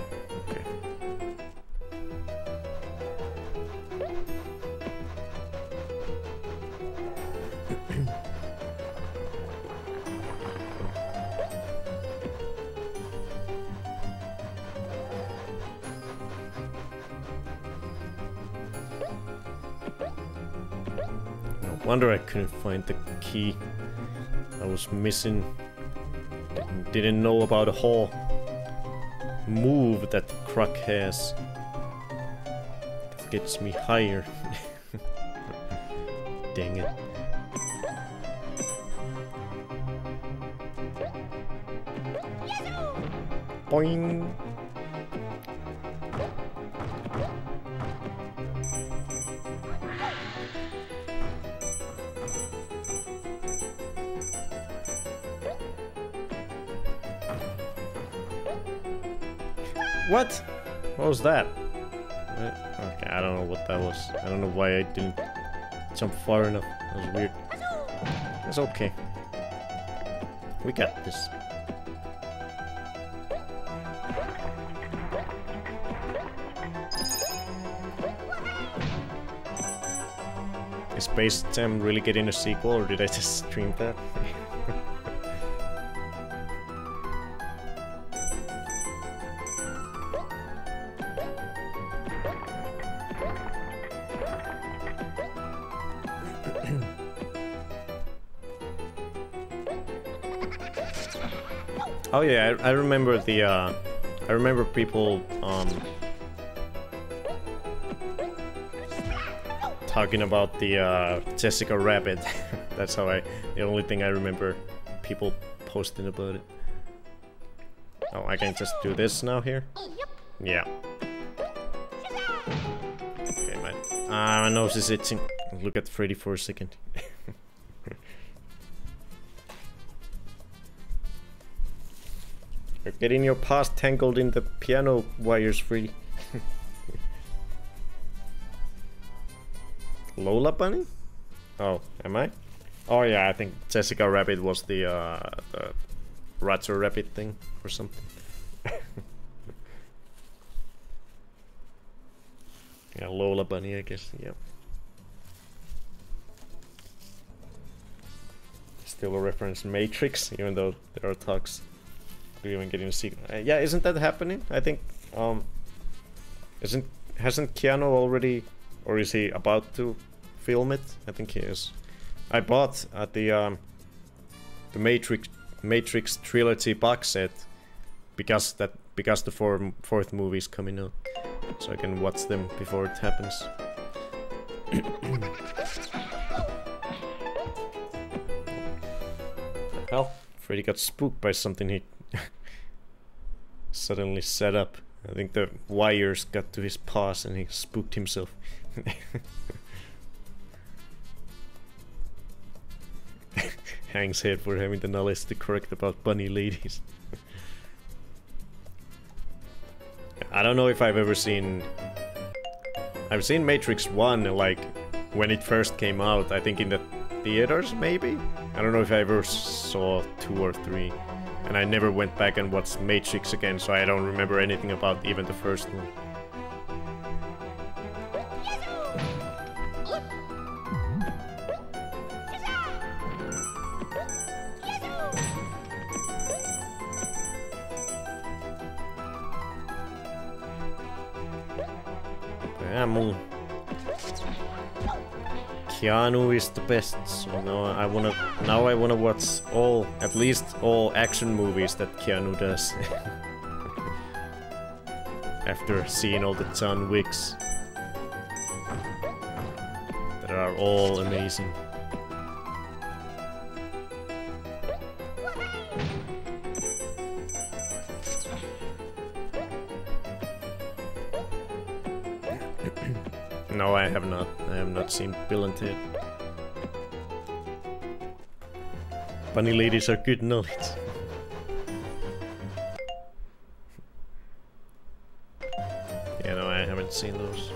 Wonder I couldn't find the key. I was missing. Didn't, know about a whole move that Croc has. That gets me higher. Dang it. Boing. Was that? Okay, I don't know what that was. I don't know why I didn't jump far enough. That was weird. It's okay. We got this. Is Space Jam really getting a sequel, or did I just stream that? Yeah, I, I remember the. Uh, I remember people um, talking about the uh, Jessica Rabbit. That's how I. The only thing I remember people posting about it. Oh, I can just do this now here. Yeah. Okay, my ah, my nose is itching. Look at Freddy for a second. Getting your paws tangled in the piano wires free. Lola Bunny? Oh, am I? Oh yeah, I think Jessica Rabbit was the, uh, the Roger Rabbit thing or something. yeah, Lola Bunny, I guess. Yeah. Still a reference Matrix, even though there are talks to even getting a. Uh, yeah, isn't that happening? I think um isn't hasn't Keanu already or is he about to film it? I think he is. I bought at the um the Matrix Matrix trilogy box set because that because the four, fourth movie is coming out. So I can watch them before it happens. Well, Freddy got spooked by something he suddenly set up. I think the wires got to his paws and he spooked himself. Hang's head for having the knowledge to correct about bunny ladies. I don't know if I've ever seen... I've seen Matrix 1, like, when it first came out, I think in the theaters, maybe? I don't know if I ever saw 2 or 3. And I never went back and watched Matrix again, so I don't remember anything about even the first one. Mm-hmm. Yeah, Moon. Keanu is the best, so now I wanna now I wanna watch all at least all action movies that Keanu does. After seeing all the John Wicks that are all amazing. No, I have not. I have not seen Bill and Ted. Bunny ladies are good knowledge. yeah, no, I haven't seen those.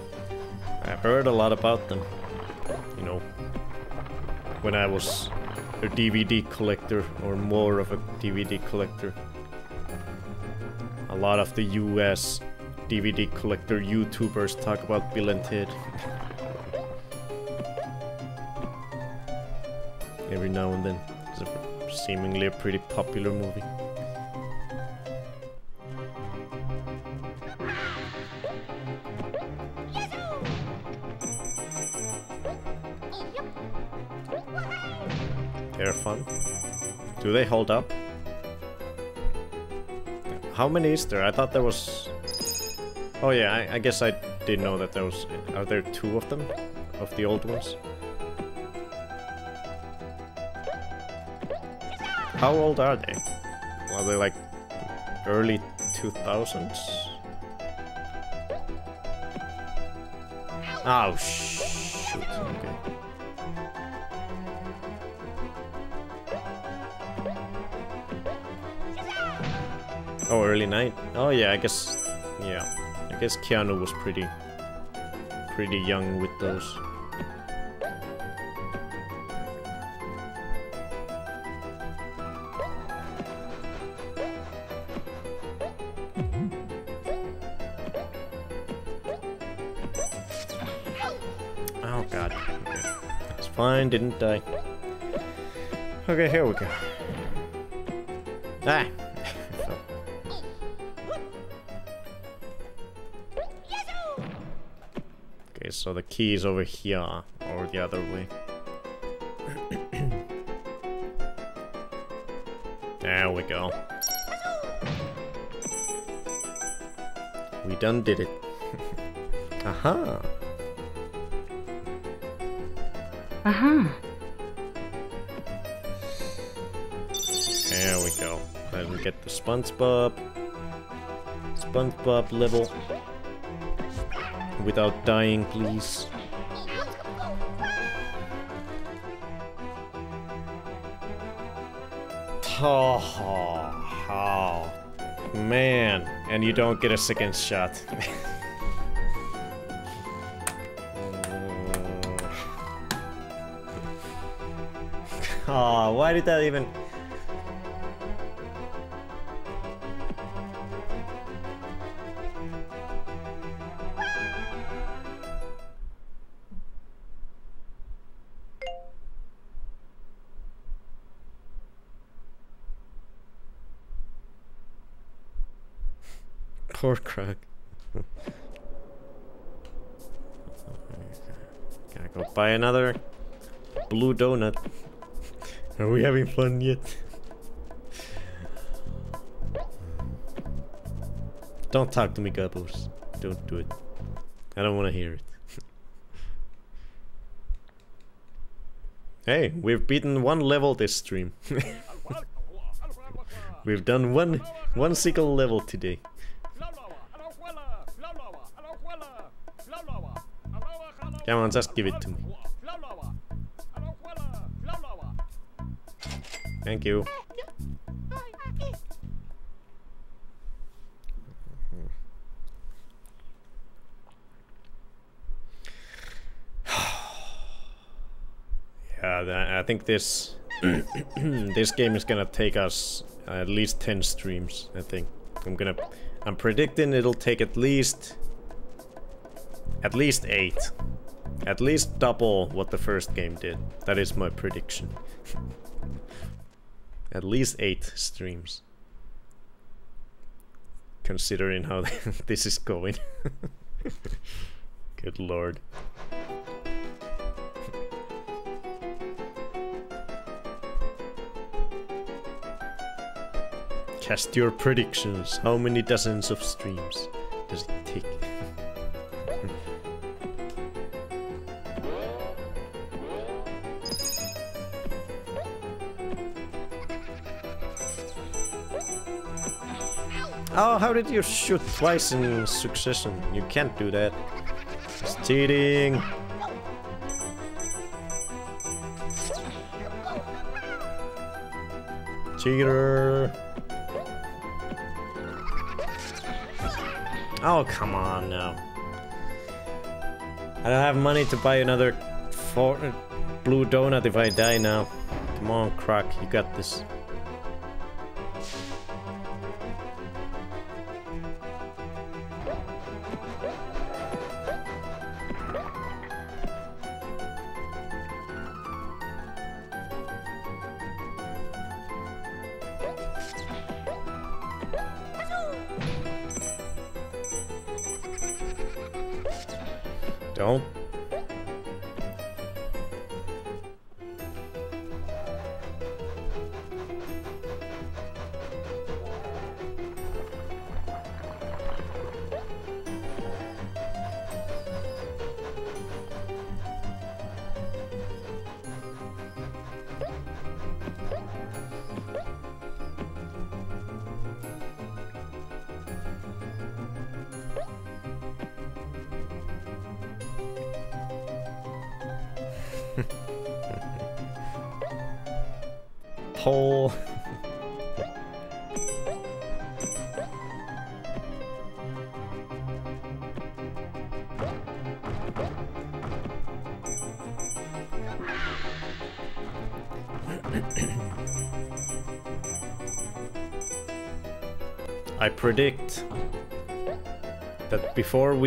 I've heard a lot about them. You know, when I was a DVD collector, or more of a DVD collector. A lot of the US DVD collector YouTubers talk about Bill and Ted. Every now and then. It's a, seemingly a pretty popular movie. They're fun. Do they hold up? How many is there? I thought there was... Oh yeah, I, I guess I didn't know that there was... Are there two of them? Of the old ones? How old are they? Are they like early 2000s? Oh shoot, okay. Oh, early night. Oh yeah, I guess. I guess Keanu was pretty, pretty young with those. Oh god. It's fine, didn't die. Okay, here we go. Ah! So the key is over here, or the other way. there we go. We done did it. Aha! Uh-huh. There we go. Let me get the SpongeBob. SpongeBob level. Without dying, please. Oh, oh, man. And you don't get a second shot. Oh, why did that even... blue donut. Are we having fun yet? Don't talk to me, Gobbos. Don't do it. I don't want to hear it. hey, we've beaten one level this stream. We've done one one single level today. Come on, just give it to me. Thank you. yeah, I think this this game is gonna take us at least 10 streams, I think. I'm gonna... I'm predicting it'll take at least... At least 8. At least double what the first game did. That is my prediction. at least 8 streams. Considering how this is going. Good lord. Cast your predictions. How many dozens of streams does it take? Oh, how did you shoot twice in succession? You can't do that. It's cheating. Cheater. Oh, come on now. I don't have money to buy another blue donut if I die now. Come on, Croc, you got this.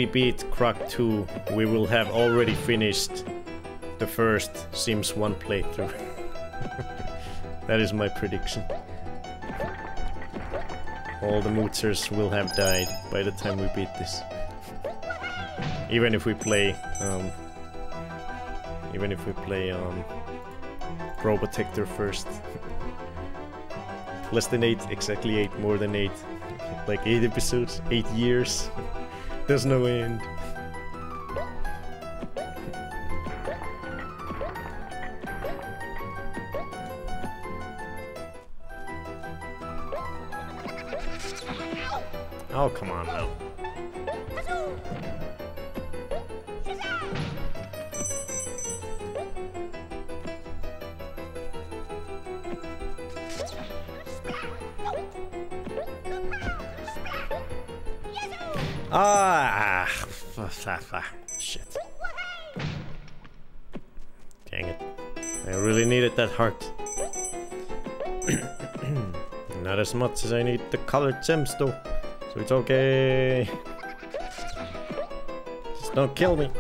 We beat Croc 2, we will have already finished the first Sims 1 playthrough. that is my prediction. All the Mootzers will have died by the time we beat this. Even if we play, um, even if we play, um, Probotector first. Less than 8, exactly 8, more than 8 like 8 episodes, 8 years. There's no end. As I need the colored gems though. So it's okay. Just don't kill me.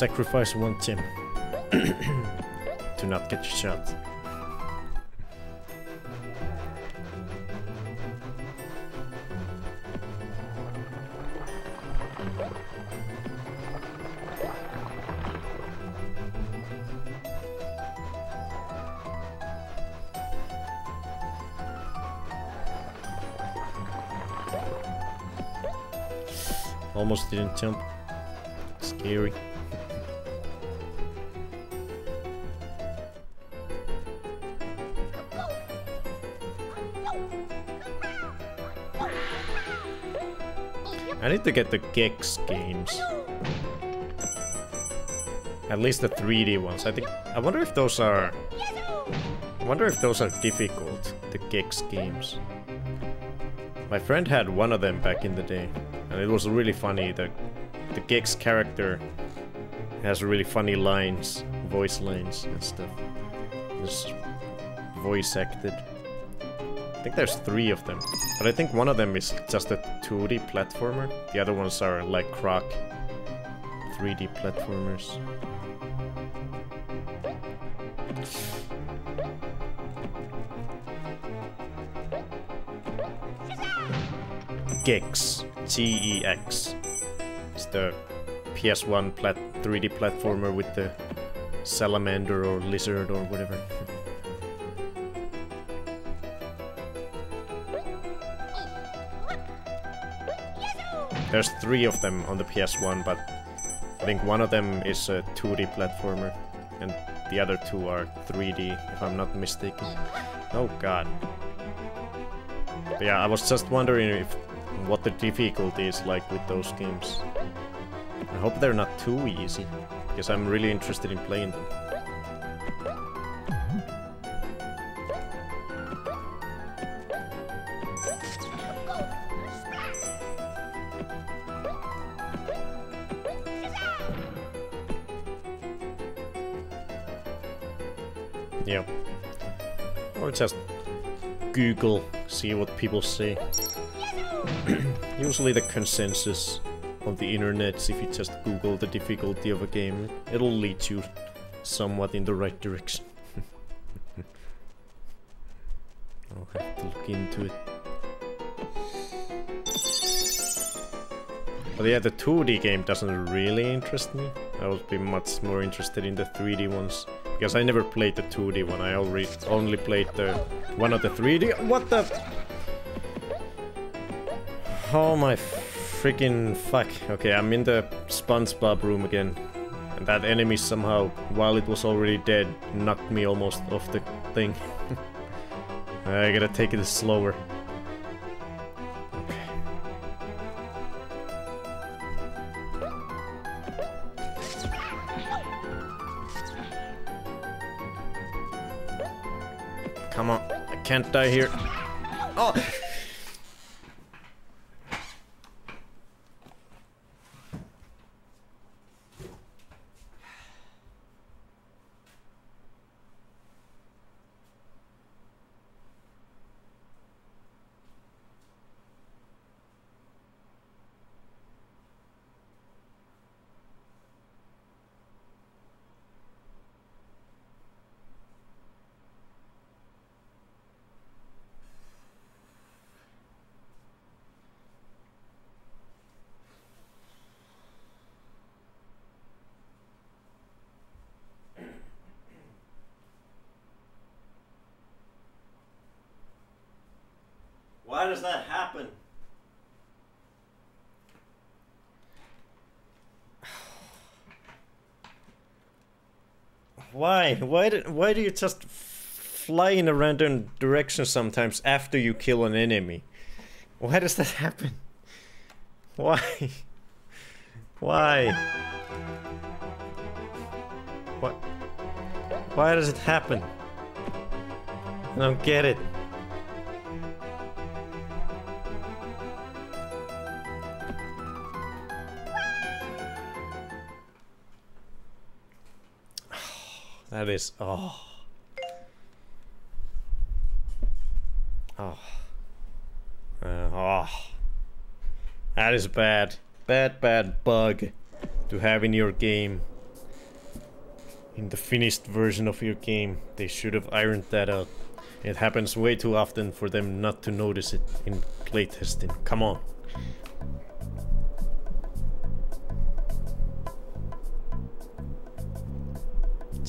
sacrifice one team to not get shot. Almost didn't jump. Need to get the Gex games. At least the 3D ones. I think. I wonder if those are. I wonder if those are difficult. The Gex games. My friend had one of them back in the day, and it was really funny. The the Gex character has really funny lines, voice lines and stuff. Just voice acted. I think there's three of them. But I think one of them is just a 2D platformer. The other ones are like Croc 3D platformers. Gex. G-E-X. It's the PS1 plat 3D platformer with the salamander or lizard or whatever. There's three of them on the PS1, but I think one of them is a 2D platformer, and the other two are 3D, if I'm not mistaken. Oh god. But yeah, I was just wondering if what the difficulty is like with those games. I hope they're not too easy, because I'm really interested in playing them. Just Google, see what people say. Usually the consensus of the internet, if you just Google the difficulty of a game, it'll lead you somewhat in the right direction. I'll have to look into it. But yeah, the 2D game doesn't really interest me. I would be much more interested in the 3D ones. Because I never played the 2D one, I already only played the one of the 3D- What the- Oh my freaking fuck. Okay, I'm in the SpongeBob room again. And that enemy somehow, while it was already dead, knocked me almost off the thing. I gotta take it slower. Can't die here. Oh! Why? Why do, why do you just fly in a random direction sometimes after you kill an enemy? Why does that happen? Why? Why? What? Why does it happen? I don't get it. That is oh. Oh. Uh, oh. That is bad. Bad, bad bug to have in your game. In the finished version of your game. They should have ironed that out. It happens way too often for them not to notice it in playtesting. Come on.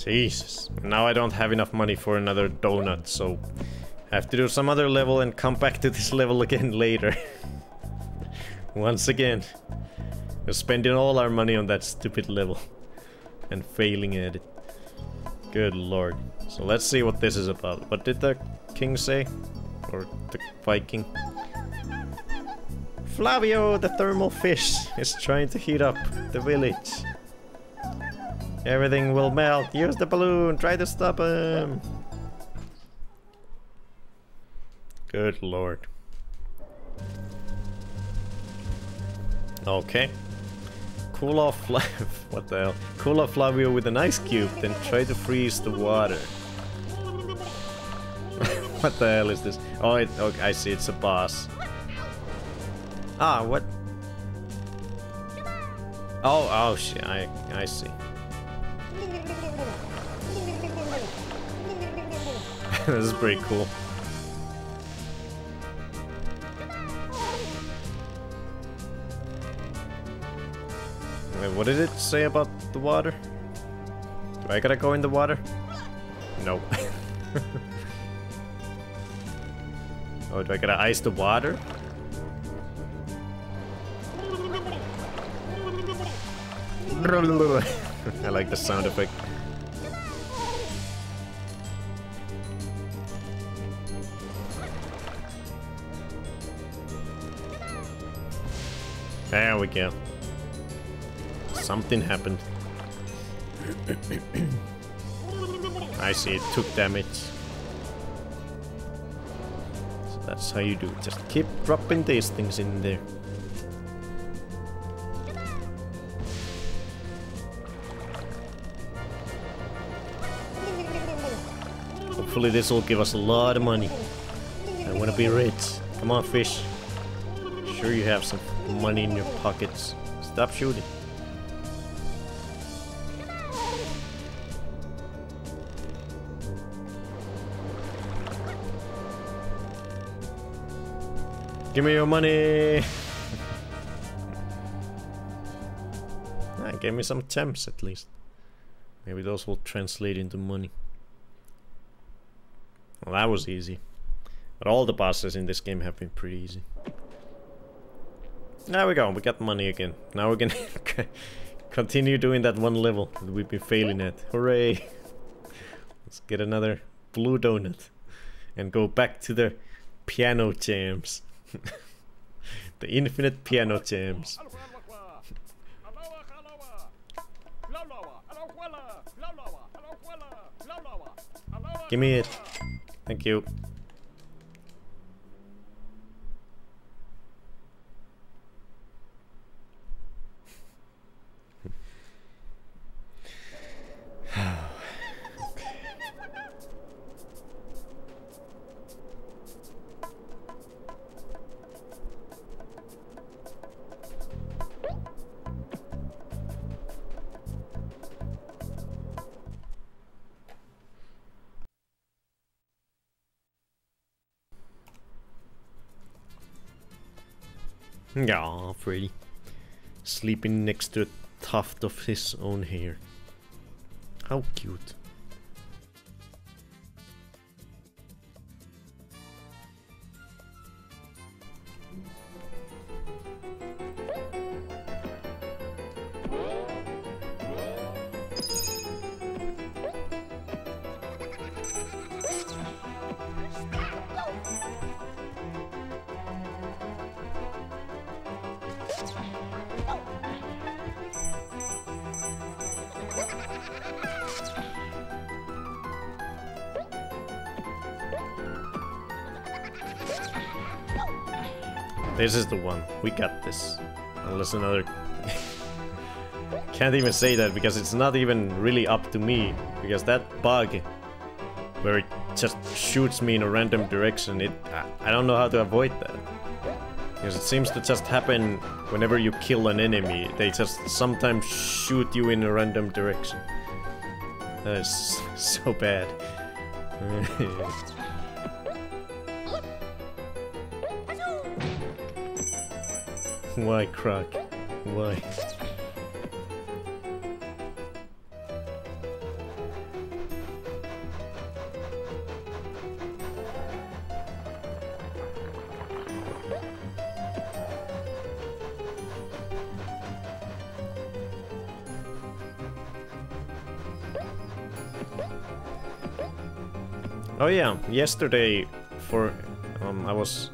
Jesus. Now I don't have enough money for another donut, so I have to do some other level and come back to this level again later. Once again. We're spending all our money on that stupid level. And failing at it. Good lord. So let's see what this is about. What did the king say? Or the Viking? Flavio, the thermal fish, is trying to heat up the village. Everything will melt. Use the balloon. Try to stop him. Good lord. Okay. Cool off what the hell? Cool off Flavio with an ice cube, then try to freeze the water. what the hell is this? Oh, it, okay, I see. It's a boss. Ah, what? Oh, oh shit! I I see. this is pretty cool. Wait, what did it say about the water? Do I gotta go in the water? No. oh, do I gotta ice the water? I like the sound effect. There we go. Something happened. I see it took damage. So that's how you do it. Just keep dropping these things in there. Hopefully this will give us a lot of money. I want to be rich. Come on, fish. Sure you have some money in your pockets. Stop shooting. Give me your money! ah, give me some gems at least. Maybe those will translate into money. Well, that was easy. But all the bosses in this game have been pretty easy. There we go, we got money again. Now we can continue doing that one level that we've been failing at. Hooray! Let's get another blue donut. And go back to the piano jams. the infinite piano jams. Give me it. Thank you. Yeah, Freddy. Sleeping next to a tuft of his own hair. How cute. The one. We got this. Unless another... Can't even say that because it's not even really up to me. Because that bug, where it just shoots me in a random direction, it I, don't know how to avoid that. Because it seems to just happen whenever you kill an enemy. They just sometimes shoot you in a random direction. That is so bad. Why, Croc? Why? Oh yeah, yesterday for um, I was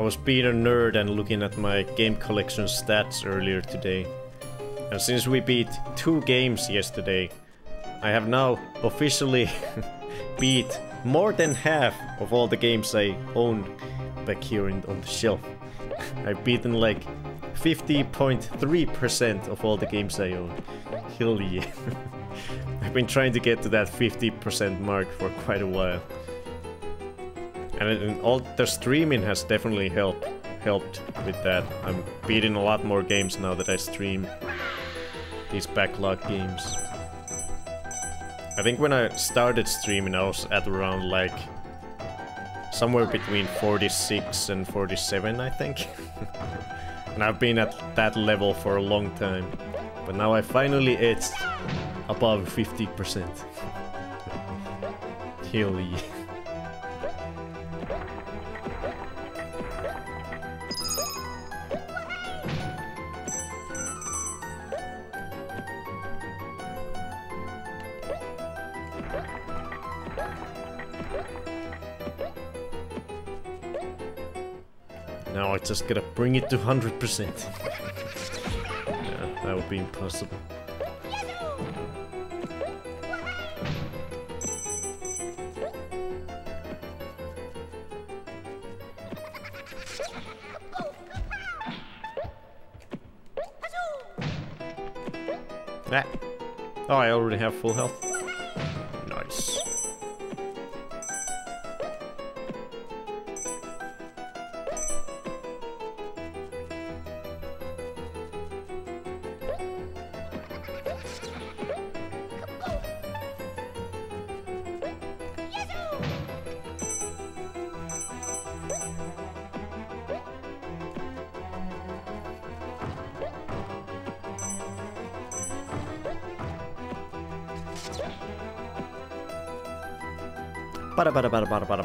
I was being a nerd and looking at my game collection stats earlier today. And since we beat two games yesterday, I have now officially beat more than half of all the games I own back here in, on the shelf. I've beaten like 50.3% of all the games I own. Hell yeah. I've been trying to get to that 50% mark for quite a while. And, and all the streaming has definitely helped helped with that. I'm beating a lot more games now that I stream these backlog games. I think when I started streaming I was at around like somewhere between 46 and 47 I think. and I've been at that level for a long time. But now I finally edged above 50%. Hell just gotta bring it to 100%. yeah, that would be impossible. Ah. Oh, I already have full health. Bada bada bada bada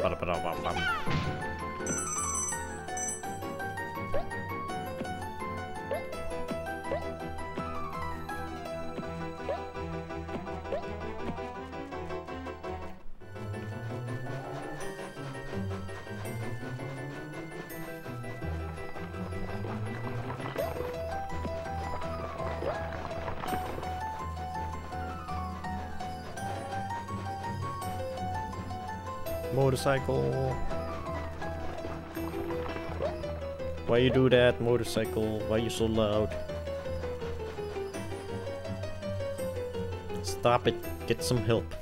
Motorcycle. Why you do that, motorcycle? Why you so loud? Stop it. Get some help.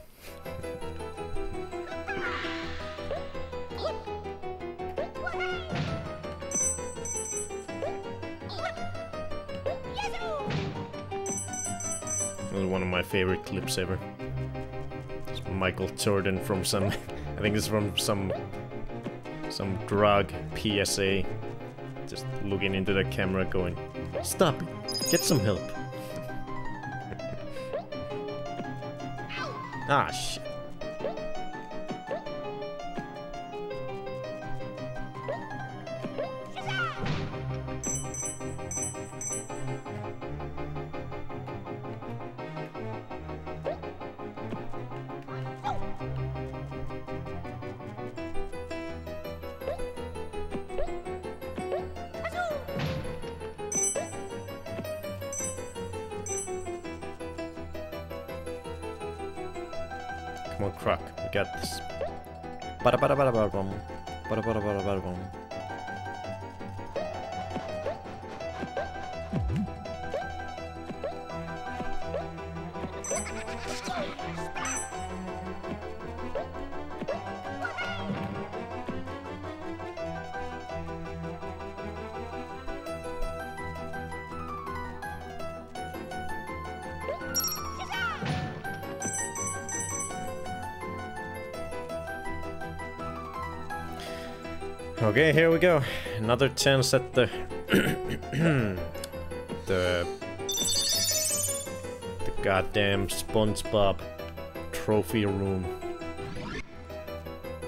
This is one of my favorite clips ever. It's Michael Jordan from some think it's from some some drug PSA. Just looking into the camera going, Stop it! Get some help. ah Another chance at the the the goddamn SpongeBob trophy room.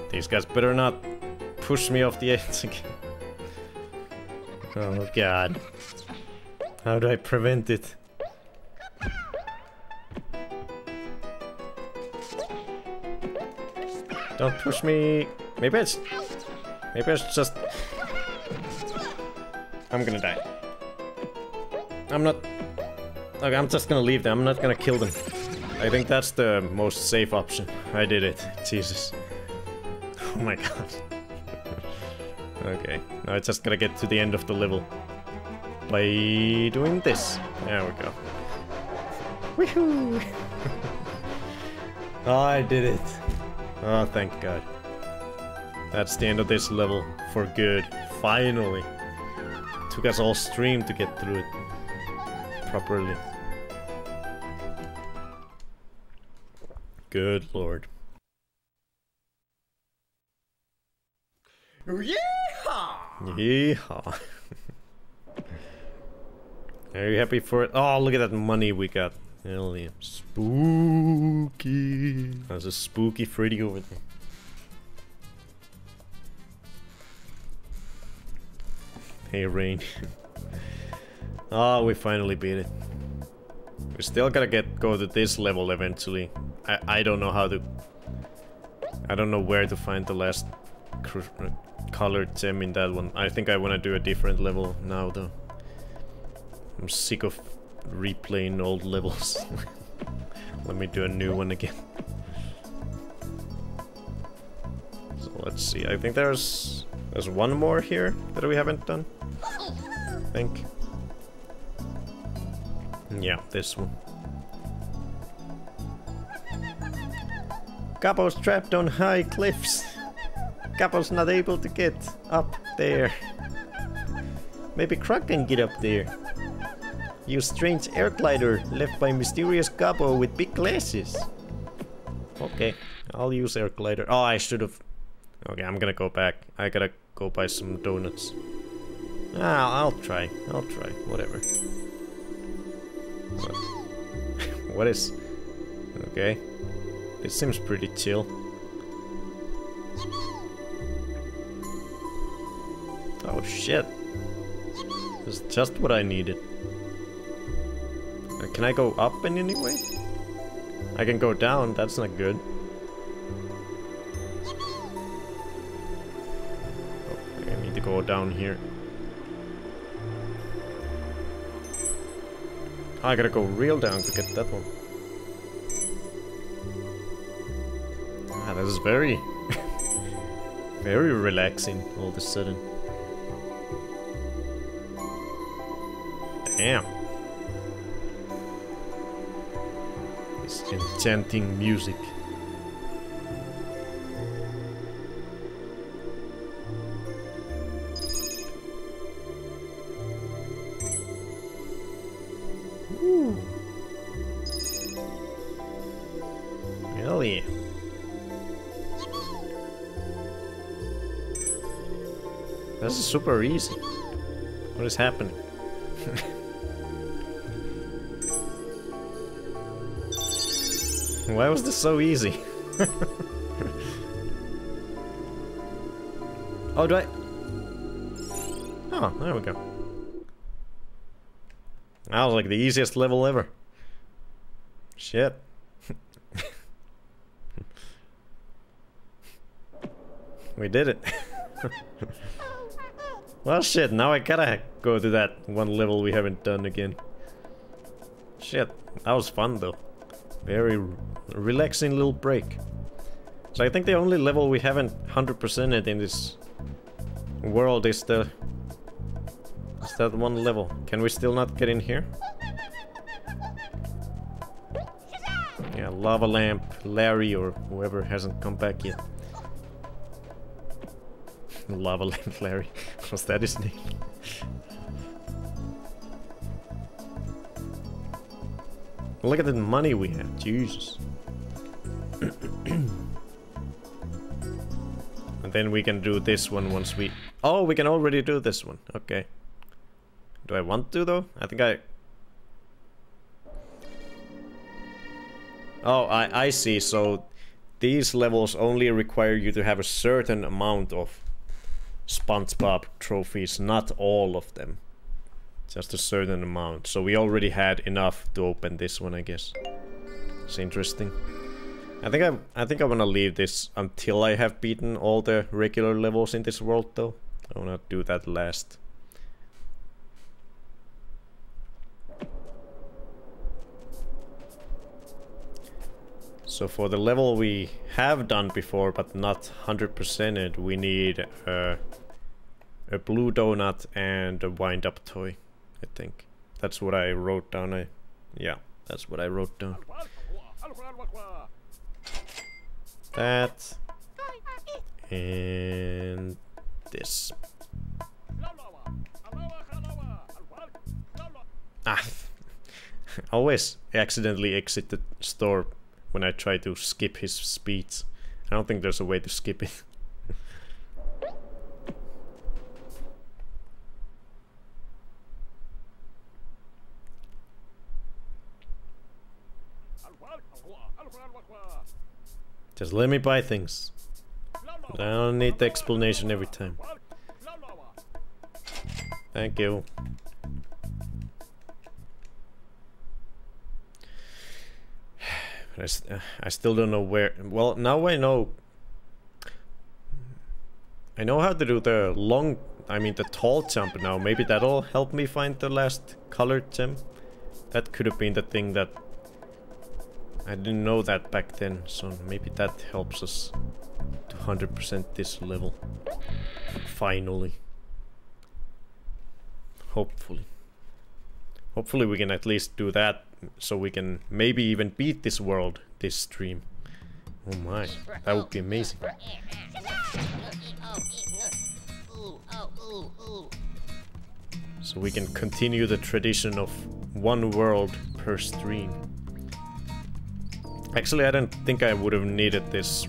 These guys better not push me off the edge again. Oh god. How do I prevent it? Don't push me. Maybe it's... Maybe it's just... I'm gonna die. I'm not... Okay, I'm just gonna leave them. I'm not gonna kill them. I think that's the most safe option. I did it. Jesus. Oh my god. okay, now I just gotta get to the end of the level. By doing this. There we go. Woohoo! oh, I did it. Oh, thank god. That's the end of this level. For good. Finally. Took us all stream to get through it. Properly. Good lord. Yeehaw! Yeehaw. Are you happy for it? Oh, look at that money we got. Hell yeah. Spooky. There's a spooky Freddy over there. Hey, Rain. oh, ah, we finally beat it. We still gotta get go to this level eventually. I I don't know how to. I don't know where to find the last colored gem in that one. I think I want to do a different level now though. I'm sick of replaying old levels. Let me do a new one again. So let's see. I think there's there's one more here that we haven't done. I think. Yeah, this one. Capo's trapped on high cliffs. Capo's not able to get up there. Maybe Croc can get up there. You strange air glider left by mysterious Capo with big glasses. Okay, I'll use air glider. Oh, I should have. Okay, I'm gonna go back. I gotta go buy some donuts. Ah, I'll try. I'll try. Whatever. what is... Okay. This seems pretty chill. Oh shit. Is just what I needed. Uh, can I go up in any way? I can go down, that's not good. To go down here. I gotta go real down to get that one. Ah, this is very... very relaxing all of a sudden. Damn. This enchanting music. Super easy. What is happening? Why was this so easy? oh, do I... Oh, there we go. That was like the easiest level ever. Shit. we did it. well, shit, now I gotta go to that one level we haven't done again. Shit, that was fun though. Very relaxing little break. So I think the only level we haven't 100%ed in this world is the... Is that one level? Can we still not get in here? Yeah, Lava Lamp, Larry or whoever hasn't come back yet. Lava Lamp Larry. Was his name? Look at the money we have, Jesus. and then we can do this one once we... Oh, we can already do this one. Okay. Do I want to though? I think I... Oh, I, I see. So these levels only require you to have a certain amount of SpongeBob trophies, not all of them. Just a certain amount. So we already had enough to open this one, I guess. It's interesting. I think I I think I wanna leave this until I have beaten all the regular levels in this world though. I wanna do that last. So for the level we have done before but not 100%ed, we need uh, a blue donut and a wind-up toy, I think. That's what I wrote down. I, yeah, that's what I wrote down. That and this. Ah, always accidentally exit the store when I try to skip his speeds. I don't think there's a way to skip it. Just let me buy things. I don't need the explanation every time. Thank you. I, I still don't know where... Well, now I know... I know how to do the long... I mean the tall jump now. Maybe that'll help me find the last colored gem. That could have been the thing that... I didn't know that back then, so maybe that helps us to 100% this level. Finally. Hopefully. Hopefully we can at least do that so we can maybe even beat this world this stream. Oh my, that would be amazing. So we can continue the tradition of one world per stream. Actually, I don't think I would have needed this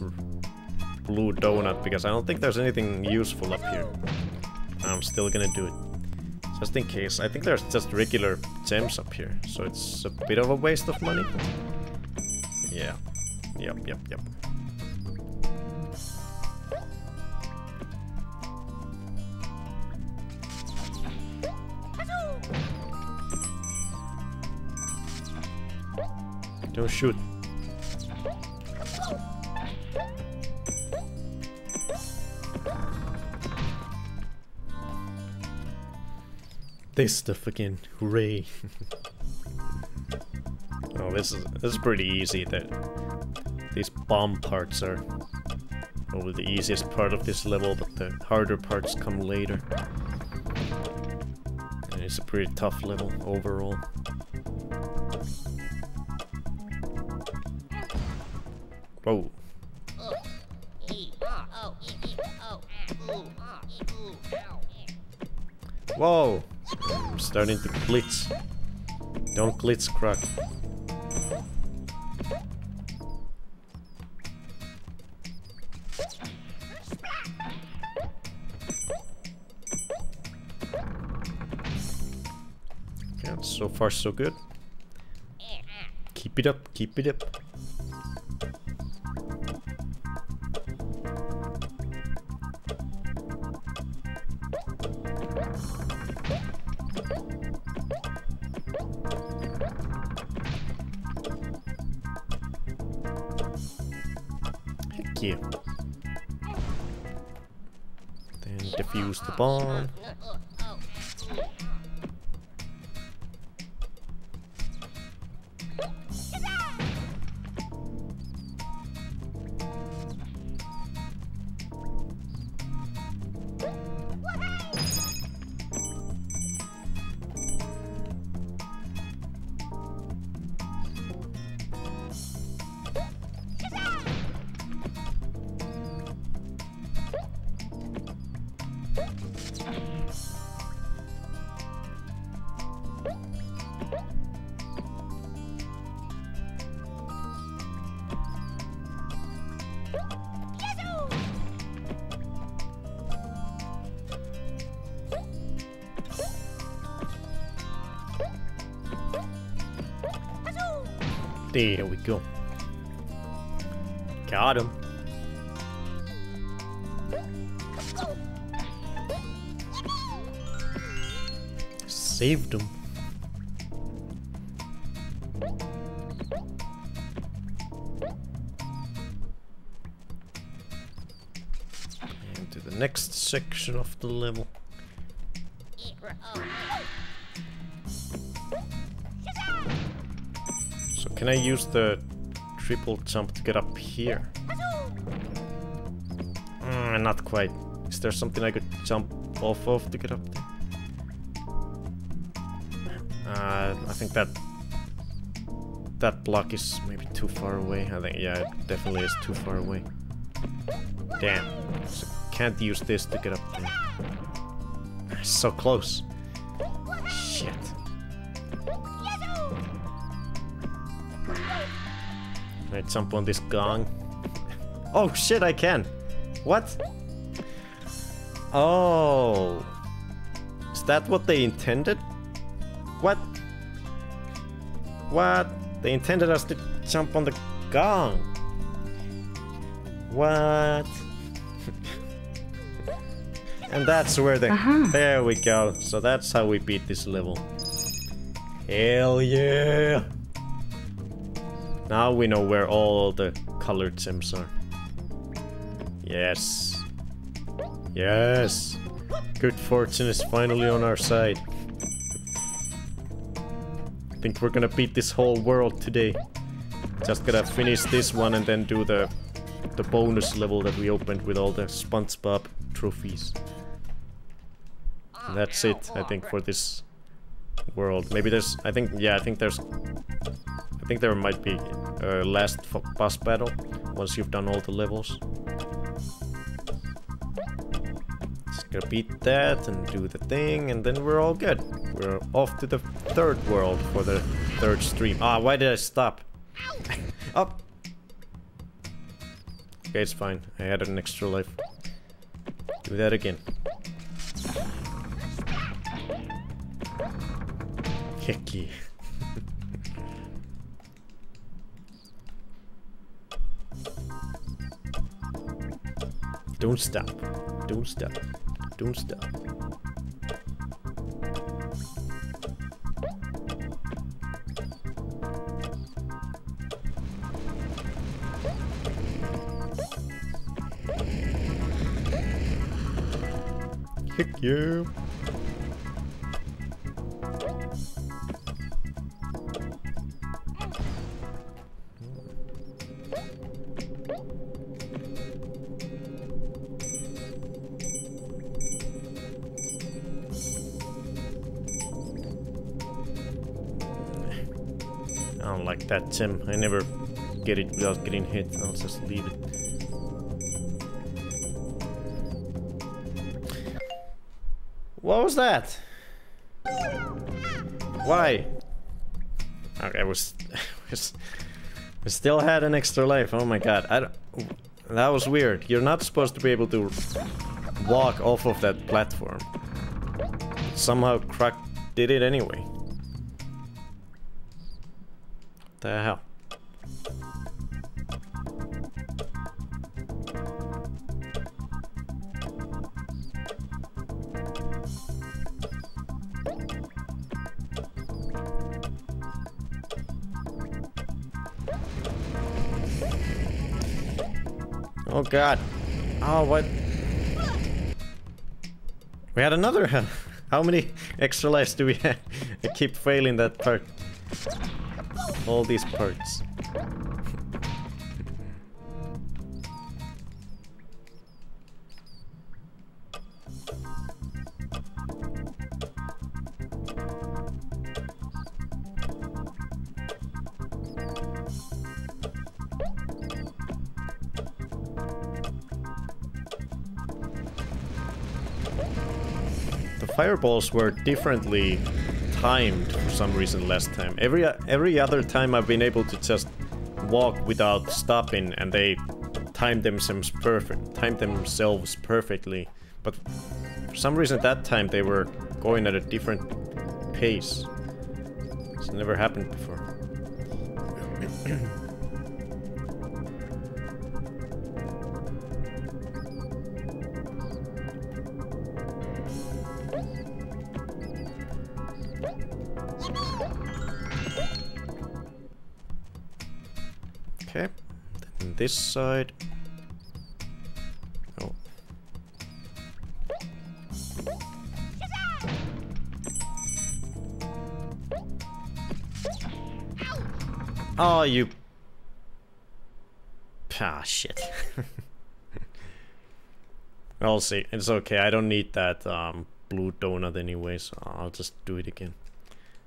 blue donut because I don't think there's anything useful up here. I'm still gonna do it. Just in case. I think there's just regular gems up here, so it's a bit of a waste of money. Yeah. Yep, yep, yep. Don't shoot. This stuff again. Hooray. oh, this is this is pretty easy that these bomb parts are probably the easiest part of this level, but the harder parts come later. And it's a pretty tough level overall. Whoa. Whoa! I'm starting to glitch. Don't glitch, Croc. Yeah, so far so good. Keep it up, keep it up. Defuse the bomb. There we go. Got him. Saved him. Into to the next section of the level. Use the triple jump to get up here? Mm, not quite. Is there something I could jump off of to get up there? Uh, I think that that block is maybe too far away. I think, yeah, it definitely is too far away. Damn. So can't use this to get up there. So close. Can I jump on this gong? Oh shit, I can! What? Oh. Is that what they intended? What? What? They intended us to jump on the gong. What? and that's where the... Uh-huh. There we go. So that's how we beat this level. Hell yeah! Now we know where all the colored Sims are. Yes. Yes. Good fortune is finally on our side. I think we're gonna beat this whole world today. Just gotta finish this one and then do the the bonus level that we opened with all the SpongeBob trophies. And that's it, I think, for this world. Maybe there's, I think, yeah, I think there's, I think there might be a last boss battle once you've done all the levels. Just gotta beat that and do the thing, and then we're all good. We're off to the third world for the third stream. Ah, why did I stop? Up. Okay, it's fine. I had an extra life. Do that again. Heck yeah. Don't stop. Don't stop. Don't stop. Heck yeah. I never get it without getting hit. I'll just leave it. What was that? Why? Okay, I was, was we still had an extra life. Oh my god. I don't, that was weird. You're not supposed to be able to walk off of that platform. Somehow Croc did it anyway. The er hell? Oh god. Oh, what? We had another How many extra lives do we have? I keep failing that part. All these parts. The fireballs were differently timed for some reason last time. Every every other time I've been able to just walk without stopping and they timed themselves perfect timed themselves perfectly. But for some reason that time they were going at a different pace. It's never happened before. this side. Oh. Oh, you... Ah, shit. I'll see. It's okay. I don't need that um, blue donut anyway, so I'll just do it again.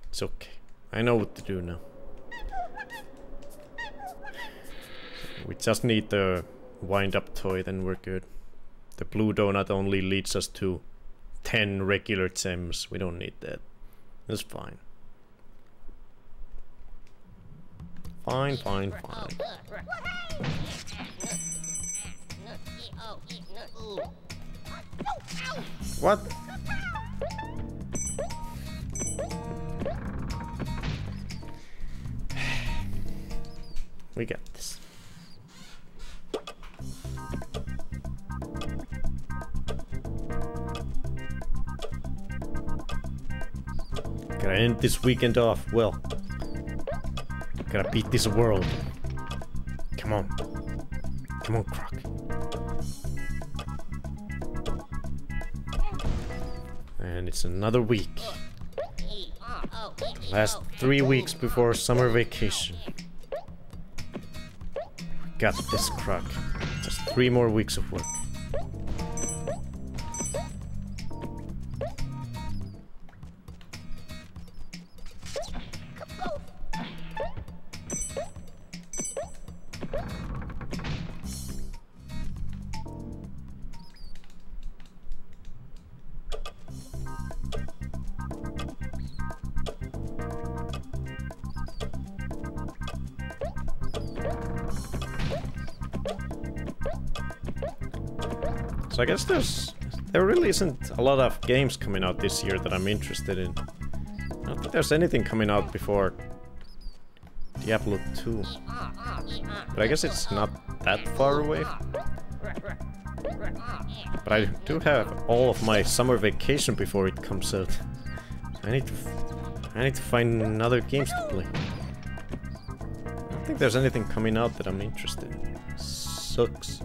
It's okay. I know what to do now. We just need the wind-up toy, then we're good. The blue donut only leads us to 10 regular gems. We don't need that. That's fine. Fine, fine, fine. What? We got this. Gotta end this weekend off well. Gotta beat this world. Come on. Come on, Croc. And it's another week. Last three weeks before summer vacation. Got this, Croc. Just three more weeks of work. Isn't a lot of games coming out this year that I'm interested in. I don't think there's anything coming out before Diablo 2. But I guess it's not that far away. But I do have all of my summer vacation before it comes out. I need to I need to find other games to play. I don't think there's anything coming out that I'm interested in. Sucks.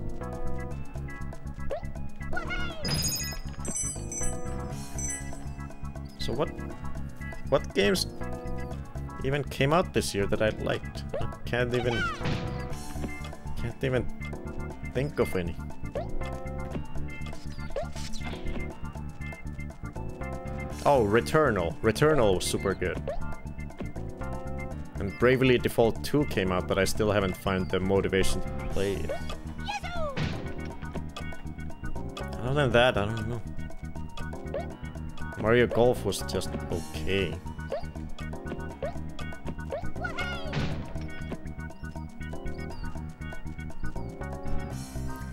So what what games even came out this year that I liked? I can't even can't even think of any. Oh, Returnal. Returnal was super good. And Bravely Default 2 came out, but I still haven't found the motivation to play it. Other than that, I don't know. Mario Golf was just okay.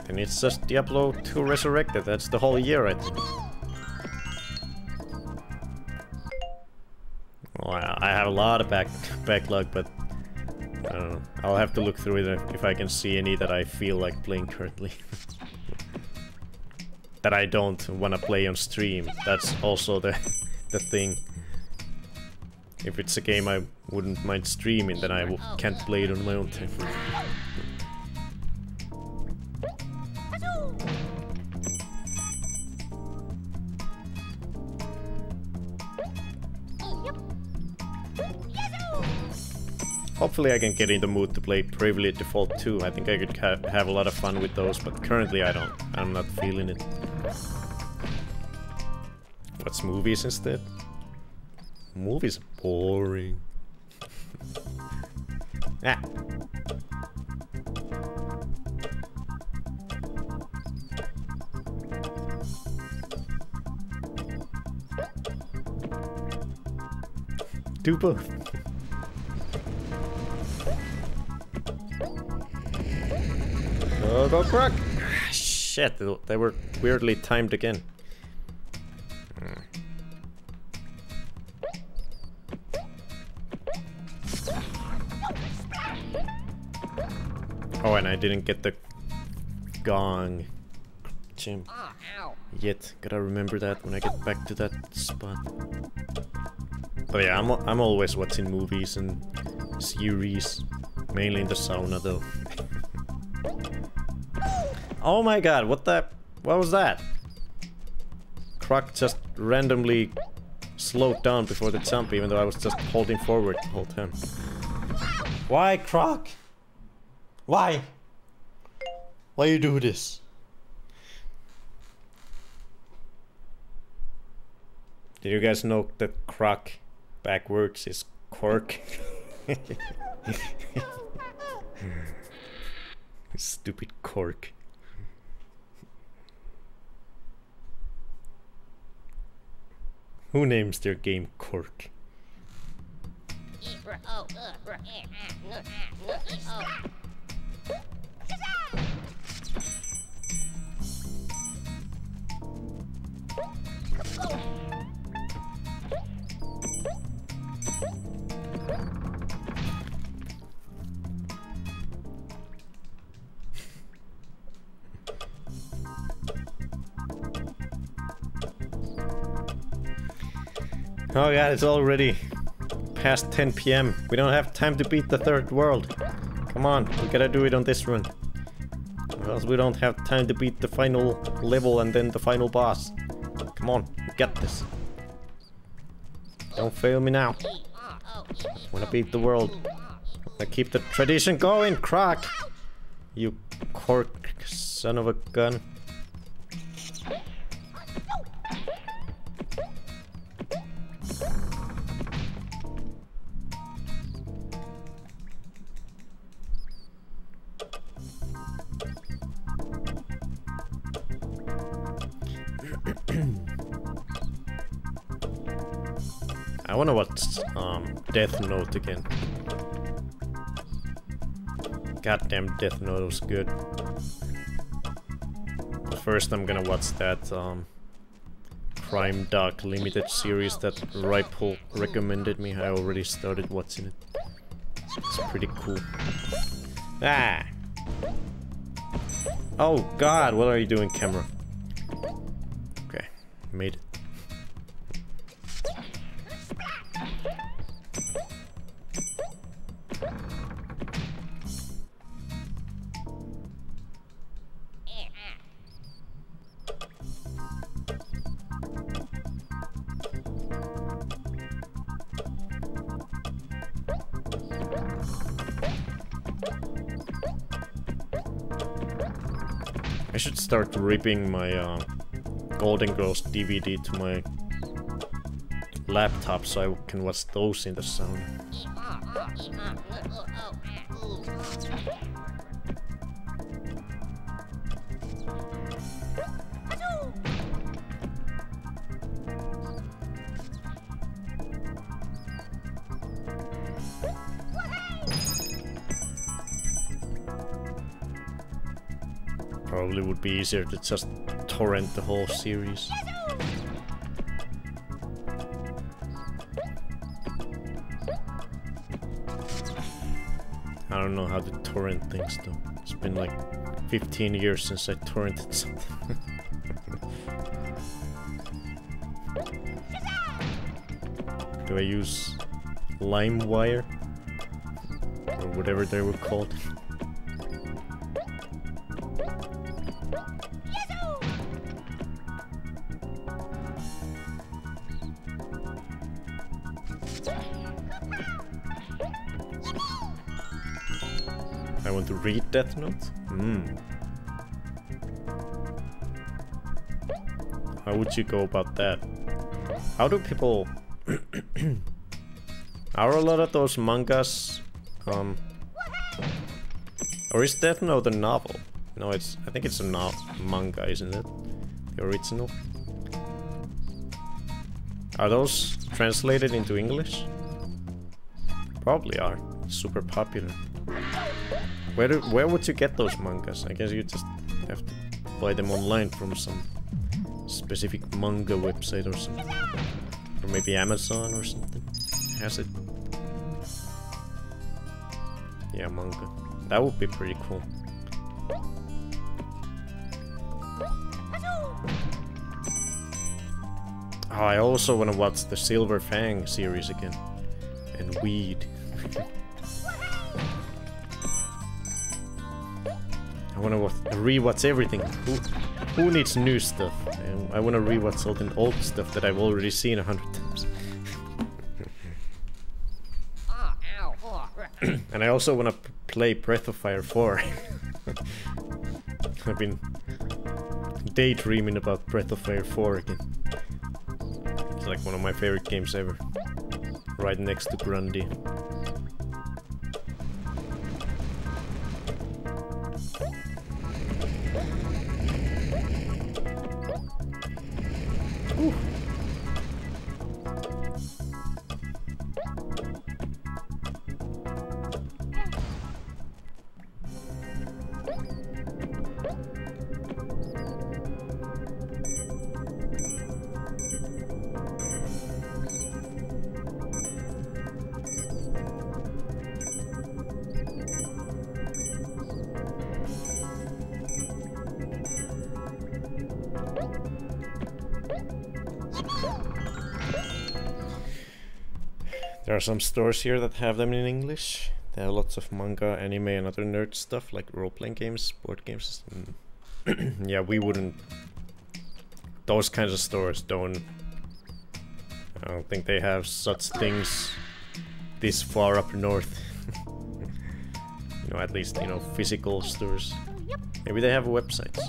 Then it's just Diablo 2 Resurrected, that's the whole year I think. Well, I have a lot of back backlog, but I don't know. I'll have to look through it if I can see any that I feel like playing currently. that I don't want to play on stream. That's also the the thing. If it's a game I wouldn't mind streaming, then I can't play it on my own time. Hopefully I can get in the mood to play Bravely Default 2. I think I could ha have a lot of fun with those, but currently I don't. I'm not feeling it. What's movies instead? Movies boring. ah. Do both. Go, go, Croc! Shit, they were weirdly timed again. Oh, and I didn't get the gong gem yet. Gotta remember that when I get back to that spot. But yeah, I'm, I'm always watching movies and series. Mainly in the sauna though. Oh my god, what the... What was that? Croc just randomly slowed down before the jump even though I was just holding forward the whole time. Why, Croc? Why? Why you do this? Did you guys know that Croc backwards is cork? Oh, Stupid cork. Who names their game Cork? Oh god, it's already past 10 p.m. We don't have time to beat the third world. Come on, we gotta do it on this run. Or else we don't have time to beat the final level and then the final boss. Come on, got this. Don't fail me now. Wanna beat the world. I keep the tradition going, Croc! You cork son of a gun. I wanna watch um, Death Note again. Goddamn Death Note was good. But first I'm gonna watch that um, Crime Dark Limited series that Ripple recommended me. I already started watching it. It's pretty cool. Ah! Oh god, what are you doing, camera? Okay, made it. Ripping my uh, Golden Girls DVD to my laptop so I can watch those in the sound. be easier to just torrent the whole series. I don't know how to torrent things though. It's been like 15 years since I torrented something. Do I use LimeWire? Or whatever they were called. Death Note? Hmm. How would you go about that? How do people... Are a lot of those mangas... Um... Or is Death Note a novel? No, it's... I think it's a no manga, isn't it? The original. Are those translated into English? Probably are. Super popular. Where do, where would you get those mangas? I guess you just have to buy them online from some specific manga website or something. Or maybe Amazon or something has it. Yeah, manga. That would be pretty cool. Oh, I also want to watch the Silver Fang series again. And Weed. To rewatch everything. Who, who needs new stuff? I, to rewatch all the old stuff that I've already seen a hundred times. and I also want to play Breath of Fire 4. I've been daydreaming about Breath of Fire 4 again. It's like one of my favorite games ever. Right next to Grandia. Some stores here that have them in English. They have lots of manga, anime, and other nerd stuff like role-playing games, board games. Mm. yeah, we wouldn't. Those kinds of stores don't. I don't think they have such things this far up north. you know, at least you know physical stores. Maybe they have websites.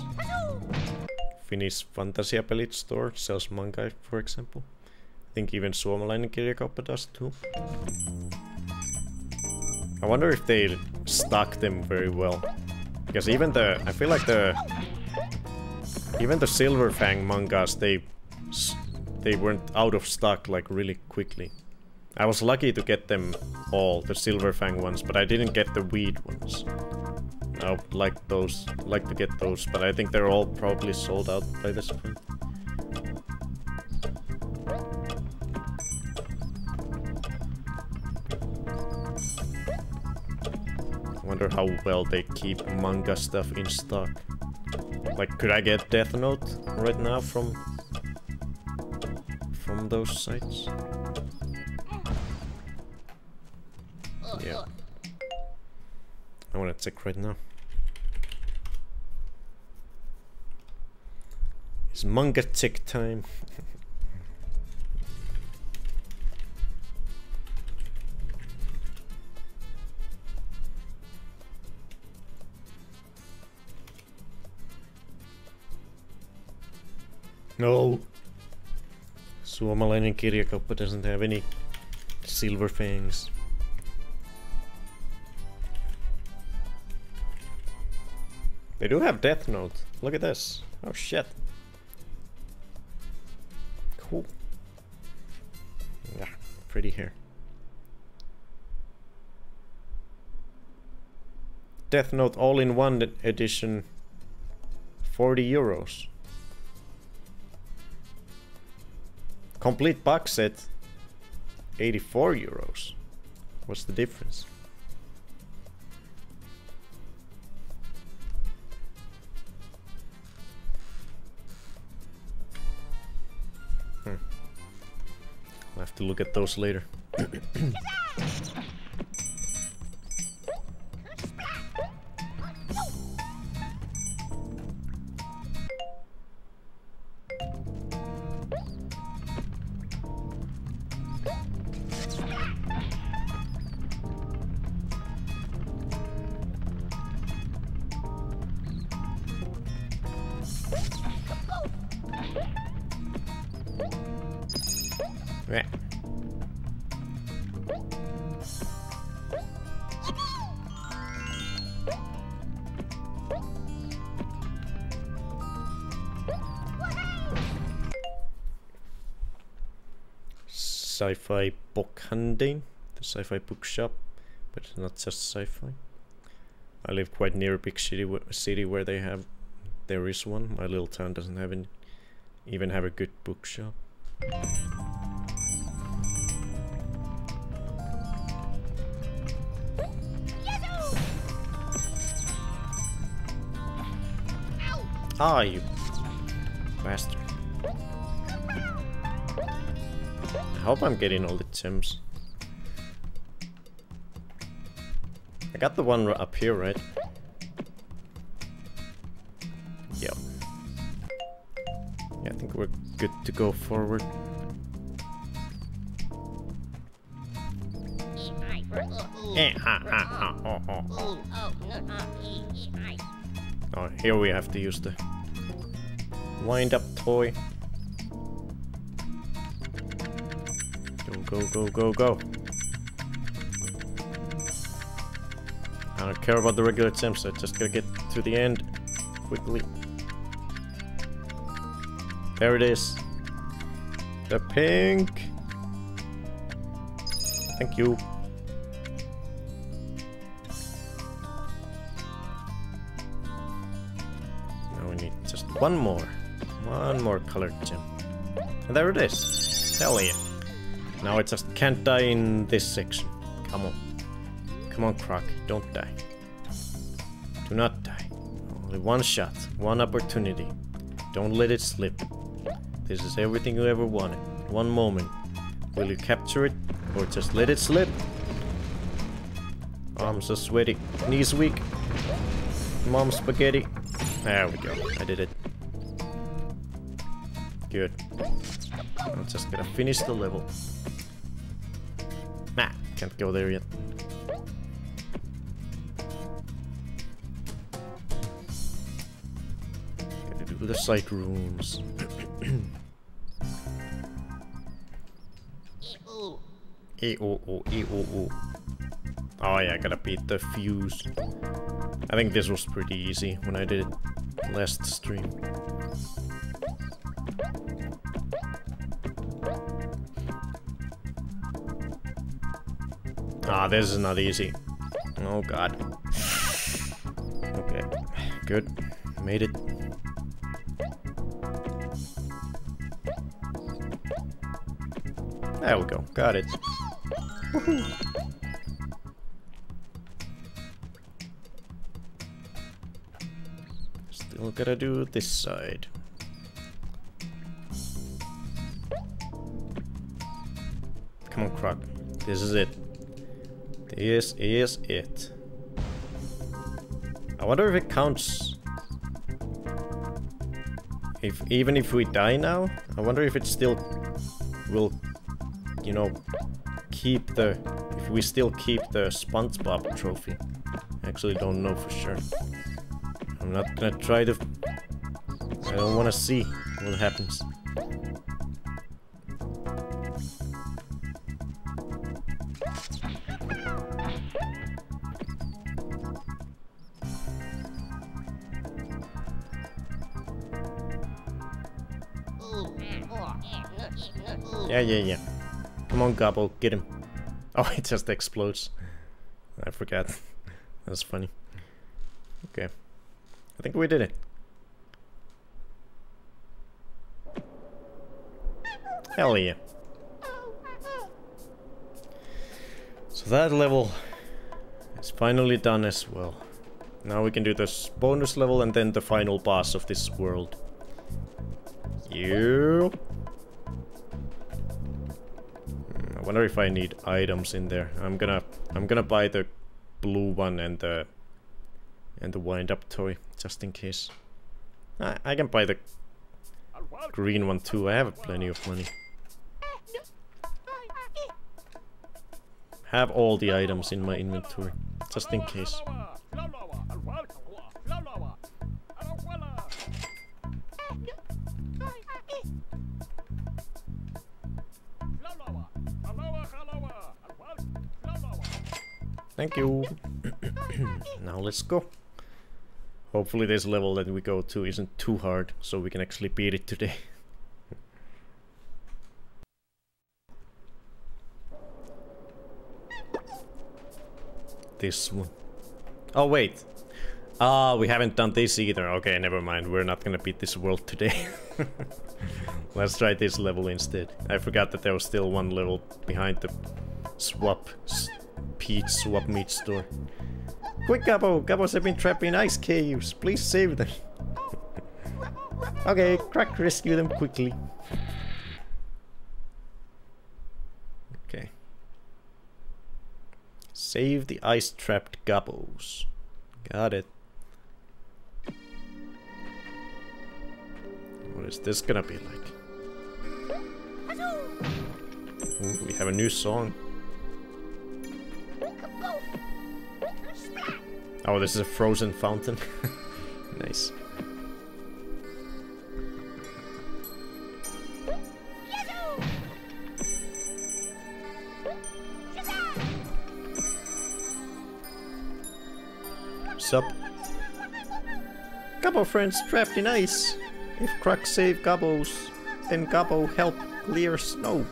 Finnish Fantasiapelit store sells manga, for example think even suomalainen kirjakauppa does too. I wonder if they stock them very well. Because even the... I feel like the... Even the Silver Fang mangas, they... They weren't out of stock like really quickly. I was lucky to get them all, the Silver Fang ones, but I didn't get the weed ones. I would like those, like to get those, but I think they're all probably sold out by this point. Wonder how well they keep manga stuff in stock. Like, could I get Death Note right now from from those sites? Yeah. I wanna check right now. It's manga check time. No. Suomalainen kirjakauppa doesn't have any silver fangs. They do have Death Note. Look at this. Oh shit. Cool. Yeah, pretty hair. Death Note all-in-one edition 40 euros. Complete box set, 84 euros. What's the difference? Hmm. I'll have to look at those later. sci-fi book hunting, the sci-fi bookshop, but not just sci-fi. I live quite near a big city, city where they have, there is one. My little town doesn't have even have a good bookshop. Ah, you bastard. I hope I'm getting all the gems. I got the one up here, right? Yep. Yeah, I think we're good to go forward. Eh, ah, ah, ah, oh, here we have to use the wind up toy. Go, go, go, go, go. I don't care about the regular attempts, I just gotta get to the end quickly. There it is. The pink. Thank you. One more. One more colored gem. And there it is. Hell yeah. Now I just can't die in this section. Come on. Come on, Croc. Don't die. Do not die. Only one shot. One opportunity. Don't let it slip. This is everything you ever wanted. One moment. Will you capture it? Or just let it slip? Arms are sweaty. Knees weak. Mom spaghetti. There we go. I did it. Good. I'm just gonna finish the level. Nah, can't go there yet. Gotta do the side rooms. E o o e o o. Oh yeah, I gotta beat the fuse. I think this was pretty easy when I did it last stream. Ah, this is not easy. Oh god. Okay, good. Made it. There we go. Got it. Still gotta do this side. Come on, Croc. This is it. This is it. I wonder if it counts. If even if we die now, I wonder if it still will, you know, keep the if we still keep the SpongeBob trophy. I actually don't know for sure. I'm not gonna try to. I don't want to see what happens. Yeah, yeah, yeah. Come on, Gobbo, get him. Oh, it just explodes. I forgot. That's funny. Okay. I think we did it. Hell yeah. So that level is finally done as well. Now we can do this bonus level and then the final boss of this world. You. I wonder if I need items in there. I'm gonna I'm gonna buy the blue one and the and the wind up toy just in case. I, I can buy the green one too. I have plenty of money. Have all the items in my inventory just in case. Thank you. now let's go. Hopefully this level that we go to isn't too hard, so we can actually beat it today. this one. Oh wait. Ah, we haven't done this either. Okay, never mind. We're not gonna beat this world today. Let's try this level instead. I forgot that there was still one level behind the swap Pete swap meat store. Quick, Gobbo! Gobbos have been trapped in ice caves. Please save them. okay, Crack rescue them quickly. Okay. Save the ice-trapped Gobbos. Got it. What is this gonna be like? Ooh, we have a new song. Oh, this is a frozen fountain. nice. Sup? Gobbo friends trapped in ice. If Krux save Gobbos, then Gobbo help clear snow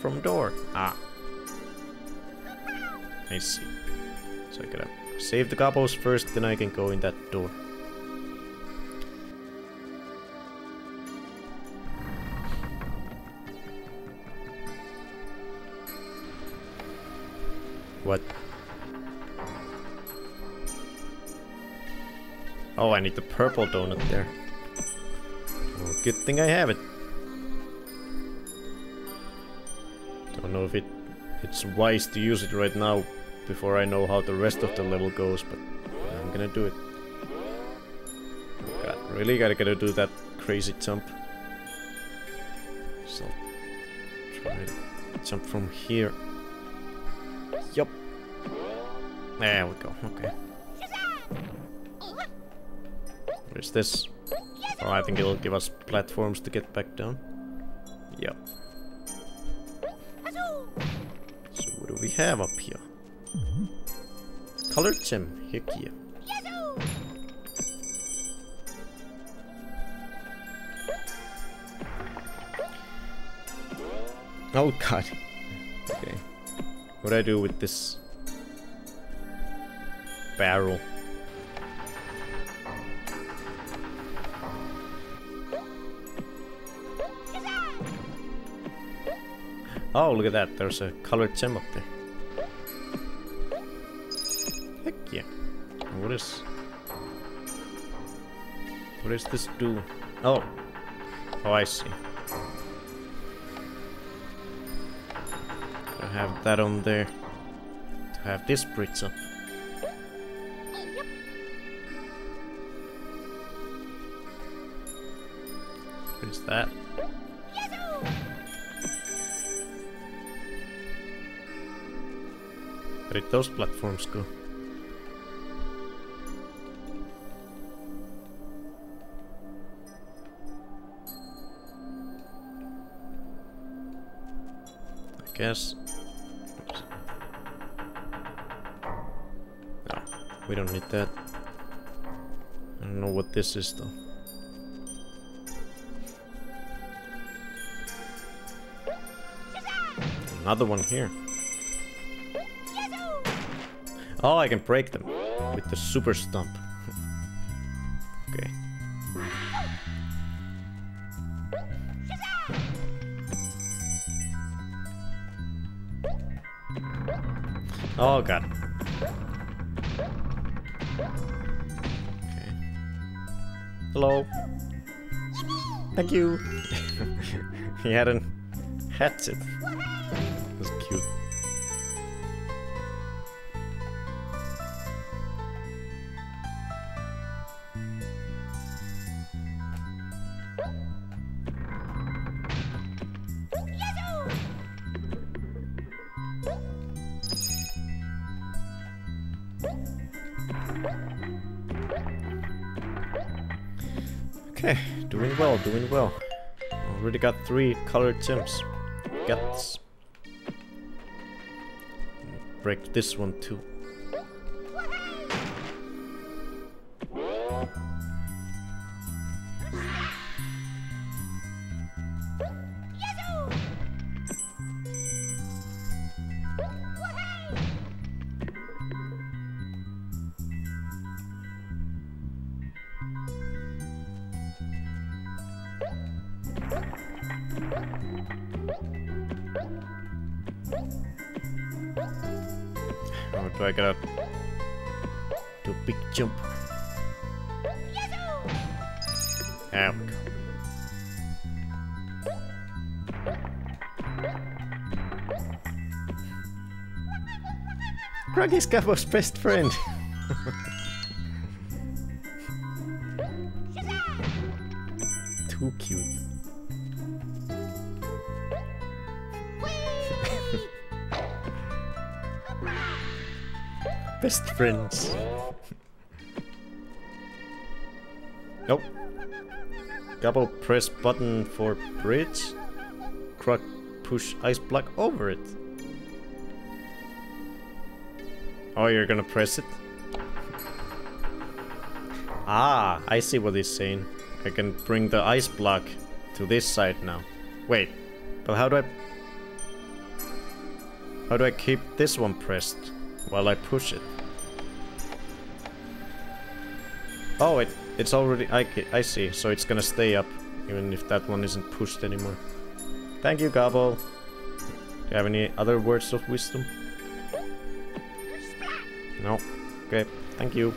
from door. Ah. I see. So I gotta save the Gobbos first, then I can go in that door. What? Oh, I need the purple donut there. Well, good thing I have it. Don't know if it it's wise to use it right now before I know how the rest of the level goes, but I'm gonna do it. God, really gotta gotta do that crazy jump. So try to jump from here. Yup. There we go, okay. What is this? Oh, I think it'll give us platforms to get back down. Yep. So what do we have up here? Colored gem, heck yeah. Oh god. Okay. What do I do with this barrel? Oh, look at that. There's a colored gem up there. Heck yeah. What is... What does this do? Oh. Oh, I see. I have that on there. To have this bridge up. What is that? Where did those platforms go? Guess. No, we don't need that. I don't know what this is though. Another one here. Oh, I can break them with the super stump. Oh god. Okay. Hello. Thank you. he had a hatchet. Already got three colored gems. Guts. Break this one too. Big jump? There we go. Gruggy's Gobbo's best friend. Too cute. Best friends. Double press button for bridge. Croc push ice block over it. Oh, you're gonna press it? Ah, I see what he's saying. I can bring the ice block to this side now. Wait, but how do I... How do I keep this one pressed while I push it? Oh, it, it's already... I, I see, so it's gonna stay up, even if that one isn't pushed anymore. Thank you, Gobbo. Do you have any other words of wisdom? No. Okay, thank you.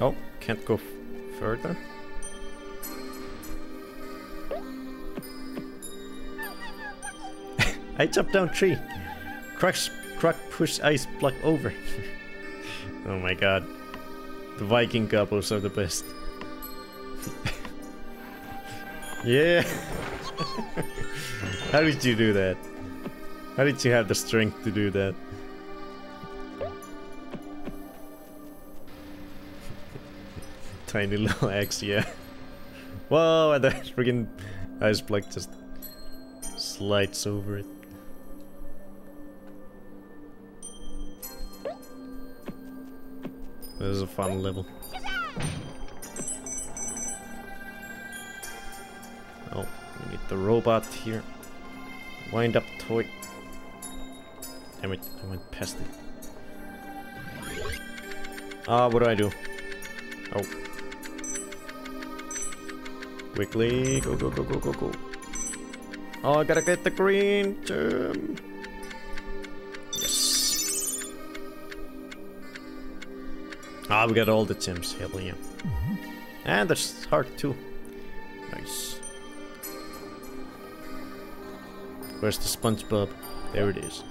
Oh, can't go further. I jumped down tree. Crux, Croc push ice block over. oh my god. The Viking couples are the best. yeah. How did you do that? How did you have the strength to do that? Tiny little axe, yeah. Whoa, and that freaking ice block just slides over it. This is a fun level. Oh, we need the robot here. Wind up toy. Damn it, I went past it. Ah, what do I do? Oh. Quickly, go, go, go, go, go, go. Oh, I gotta get the green gem. Ah, we got all the gems. Hell yeah. And there's heart too. Nice. Where's the SpongeBob? There it is.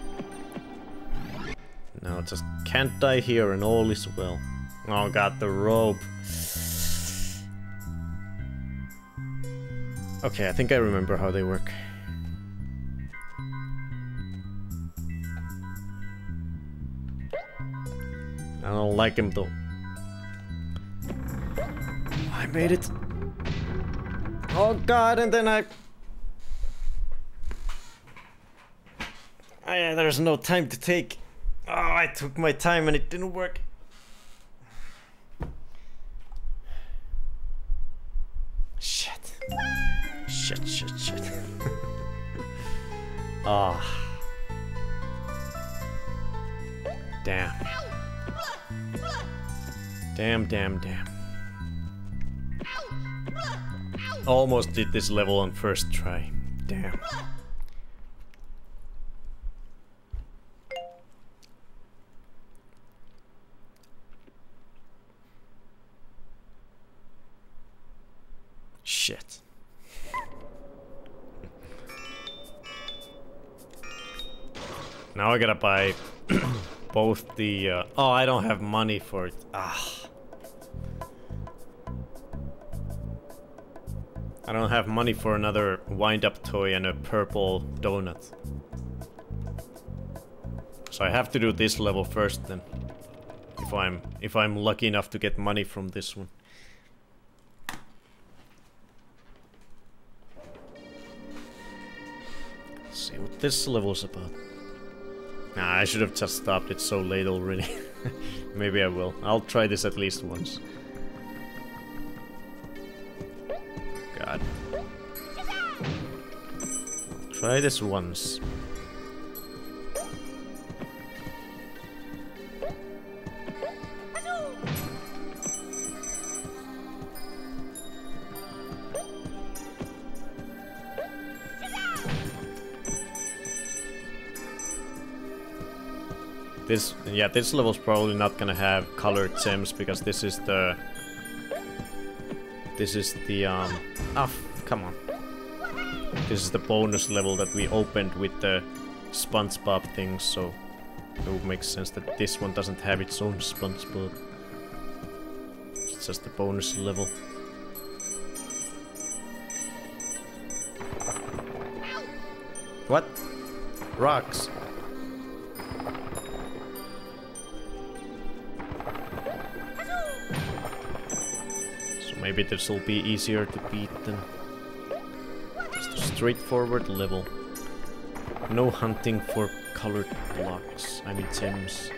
Now just can't die here and all is well. Oh god, the rope. Okay, I think I remember how they work. I don't like him though. I made it. Oh god, and then I... Oh, yeah, there's no time to take. Oh, I took my time and it didn't work. Shit. Shit, shit, shit. Ah. Damn. Damn, damn, damn. Almost did this level on first try. Damn. Shit. Now I gotta buy both the... Uh, oh, I don't have money for it. Ah. I don't have money for another wind-up toy and a purple donut. So I have to do this level first then. If I'm if I'm lucky enough to get money from this one. Let's see what this level's about. Nah, I should have just stopped. It's so late already. Maybe I will. I'll try this at least once. Try this once. This, yeah, this level's probably not gonna have colored gems because this is the... This is the, um... Ah, come on. This is the bonus level that we opened with the SpongeBob thing, so it would make sense that this one doesn't have its own SpongeBob. It's just the bonus level. What? Rocks. So maybe this will be easier to beat than straightforward level. No hunting for colored blocks, I mean gems.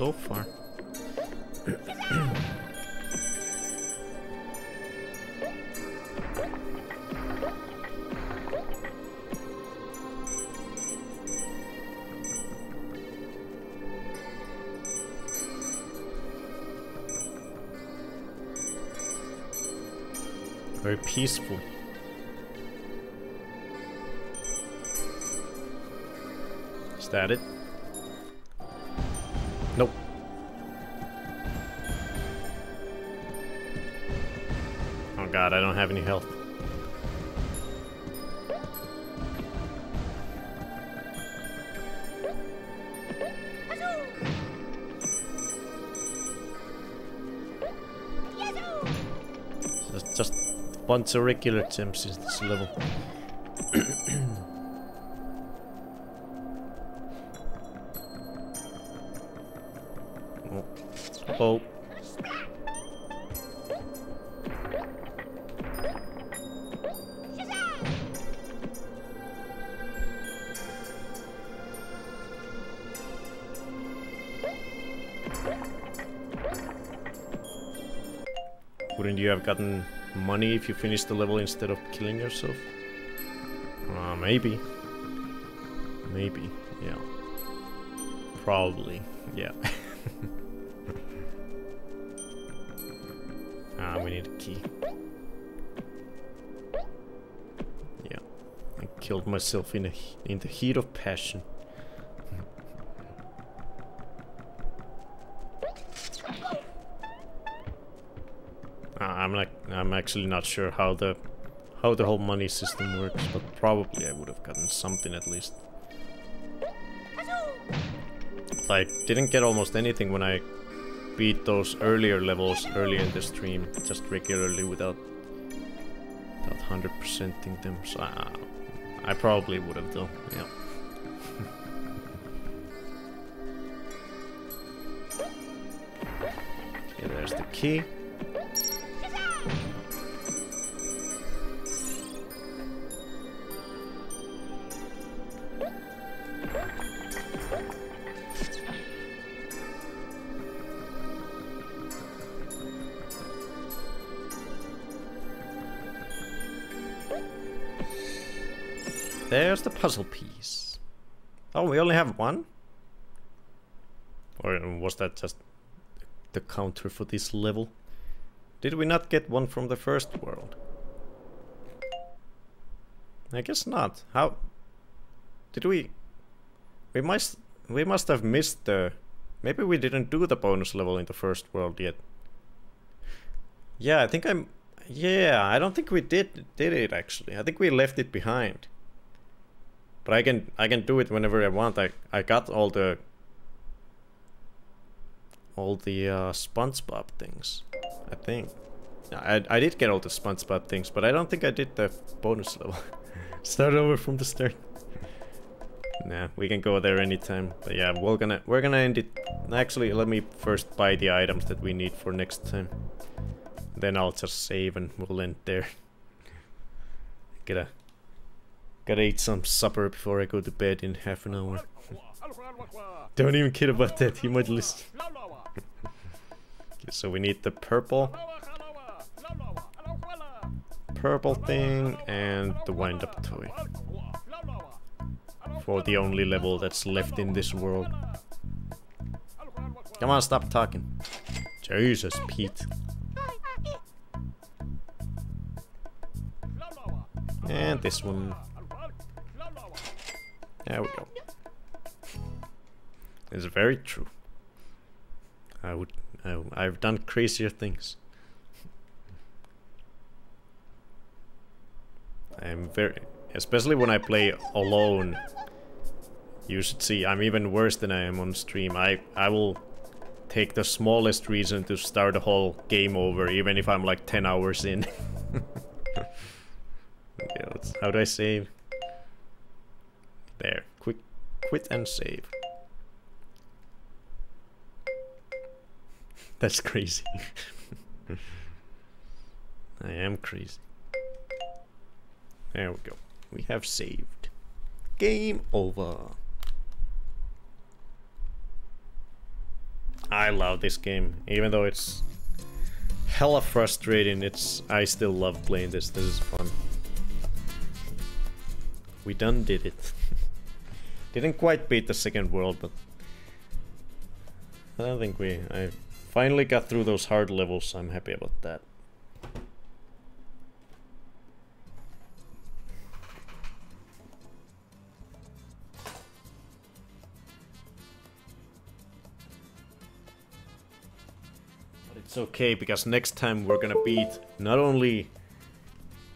So far. Very peaceful. Bunch regular gems in this level. oh. oh. Wouldn't you have gotten money if you finish the level instead of killing yourself? Uh, maybe. Maybe, yeah. Probably, yeah. ah, we need a key. Yeah. I killed myself in, a, in the heat of passion. Actually not sure how the how the whole money system works, but probably I would have gotten something at least. I didn't get almost anything when I beat those earlier levels earlier in the stream, just regularly without without hundred percenting them. So I, I probably would have though. Yeah. okay, there's the key. There's the puzzle piece. Oh, we only have one? Or uh, was that just the counter for this level? Did we not get one from the first world? I guess not. How did we we must we must have missed the maybe we didn't do the bonus level in the first world yet. Yeah, I think I'm yeah, I don't think we did did it actually. I think we left it behind. But I can I can do it whenever I want. I I got all the all the uh, SpongeBob things. I think. I I did get all the SpongeBob things, but I don't think I did the bonus level. Start over from the start. nah, we can go there anytime. But yeah, we're gonna we're gonna end it. Actually, let me first buy the items that we need for next time. Then I'll just save and we'll end there. Get a Gotta eat some supper before I go to bed in half an hour. Don't even kid about that, he might listen. okay, so we need the purple. Purple thing and the wind up toy. For the only level that's left in this world. Come on, stop talking. Jesus, Pete. And this one. There we go. It's very true. I would. I, I've done crazier things. I'm very, especially when I play alone. You should see, I'm even worse than I am on stream. I I will take the smallest reason to start a whole game over, even if I'm like 10 hours in. okay, how do I save? There, quick, quit and save. That's crazy. I am crazy. There we go. We have saved. Game over. I love this game, even though it's hella frustrating. It's I still love playing this. This is fun. We done did it. Didn't quite beat the second world, but I don't think we. I finally got through those hard levels. I'm happy about that. But it's okay because next time we're gonna beat not only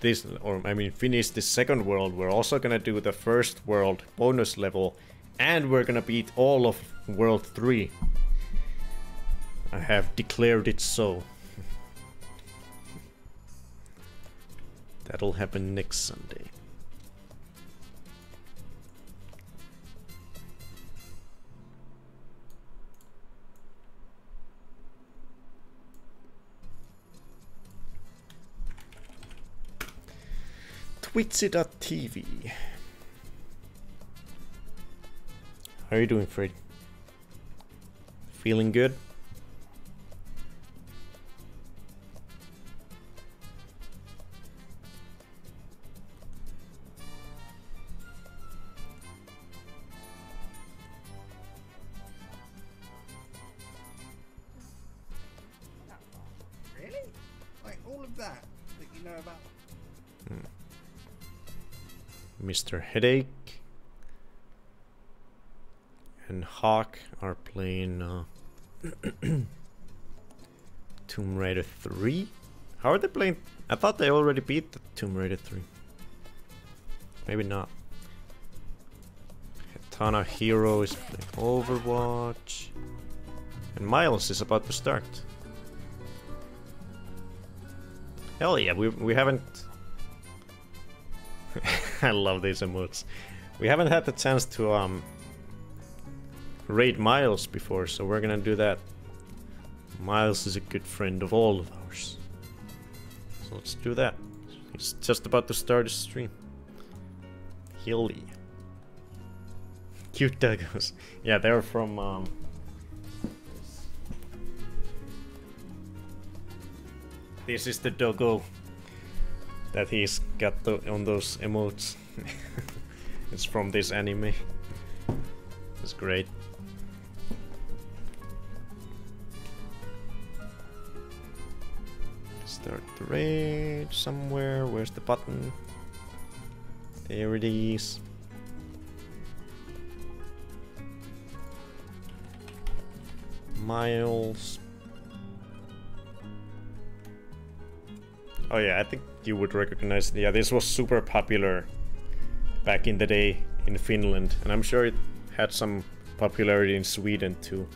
this, or I mean finish the second world, we're also gonna do the first world bonus level and we're gonna beat all of world 3. I have declared it so. That'll happen next Sunday. Twitsy.tv. How are you doing, Fred? Feeling good? Mr. Headache and Hawk are playing uh, Tomb Raider 3. How are they playing? I thought they already beat the Tomb Raider 3. Maybe not. Katana Hero is playing Overwatch. And Miles is about to start. Hell yeah, we, we haven't I love these emotes. We haven't had the chance to um raid Miles before, so we're gonna do that. Miles is a good friend of all of ours. So let's do that. He's just about to start his stream. Hilly. Cute doggos. Yeah, they're from um This is the doggo that he's got the, on those emotes. it's from this anime. It's great. Start the raid somewhere. Where's the button? There it is. Miles. Oh yeah, I think you would recognize. Yeah, this was super popular back in the day in Finland, and I'm sure it had some popularity in Sweden too.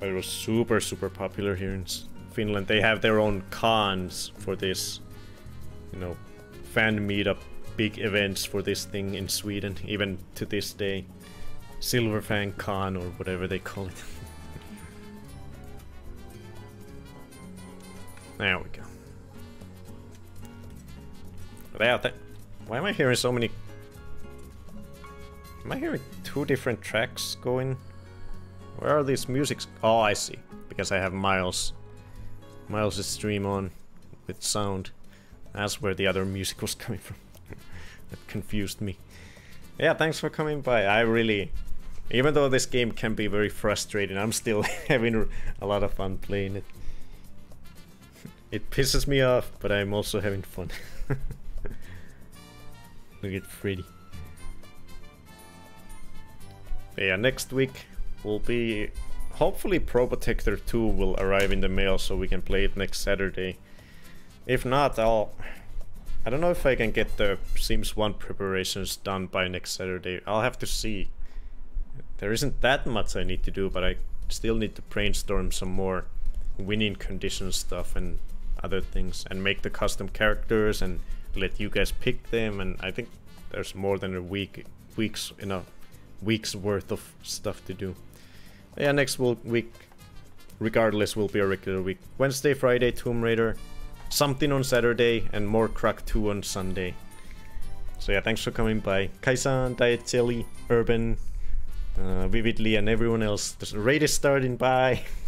But it was super, super popular here in Finland. They have their own cons for this, you know, fan meetup, big events for this thing in Sweden, even to this day. Silverfang Con or whatever they call it. there we go. There, th why am I hearing so many? Am I hearing two different tracks going? Where are these musics? Oh, I see. Because I have Miles, Miles' stream on with sound. That's where the other music was coming from. that confused me. Yeah, thanks for coming by. I really, even though this game can be very frustrating, I'm still having a lot of fun playing it. It pisses me off, but I'm also having fun. Look at Freddy. Yeah, next week will be hopefully Pro Protector 2 will arrive in the mail so we can play it next Saturday. If not, I'll I don't know if I can get the Sims 1 preparations done by next Saturday. I'll have to see. There isn't that much I need to do, but I still need to brainstorm some more winning condition stuff and other things and make the custom characters and let you guys pick them and I think there's more than a week weeks in a week's worth of stuff to do. Yeah, next week regardless will be a regular week. Wednesday, Friday, Tomb Raider, something on Saturday, and more Croc 2 on Sunday. So yeah, thanks for coming by. Kaisan, Diet Jelly, Urban, uh, Vividly, and everyone else. The raid is starting. Bye!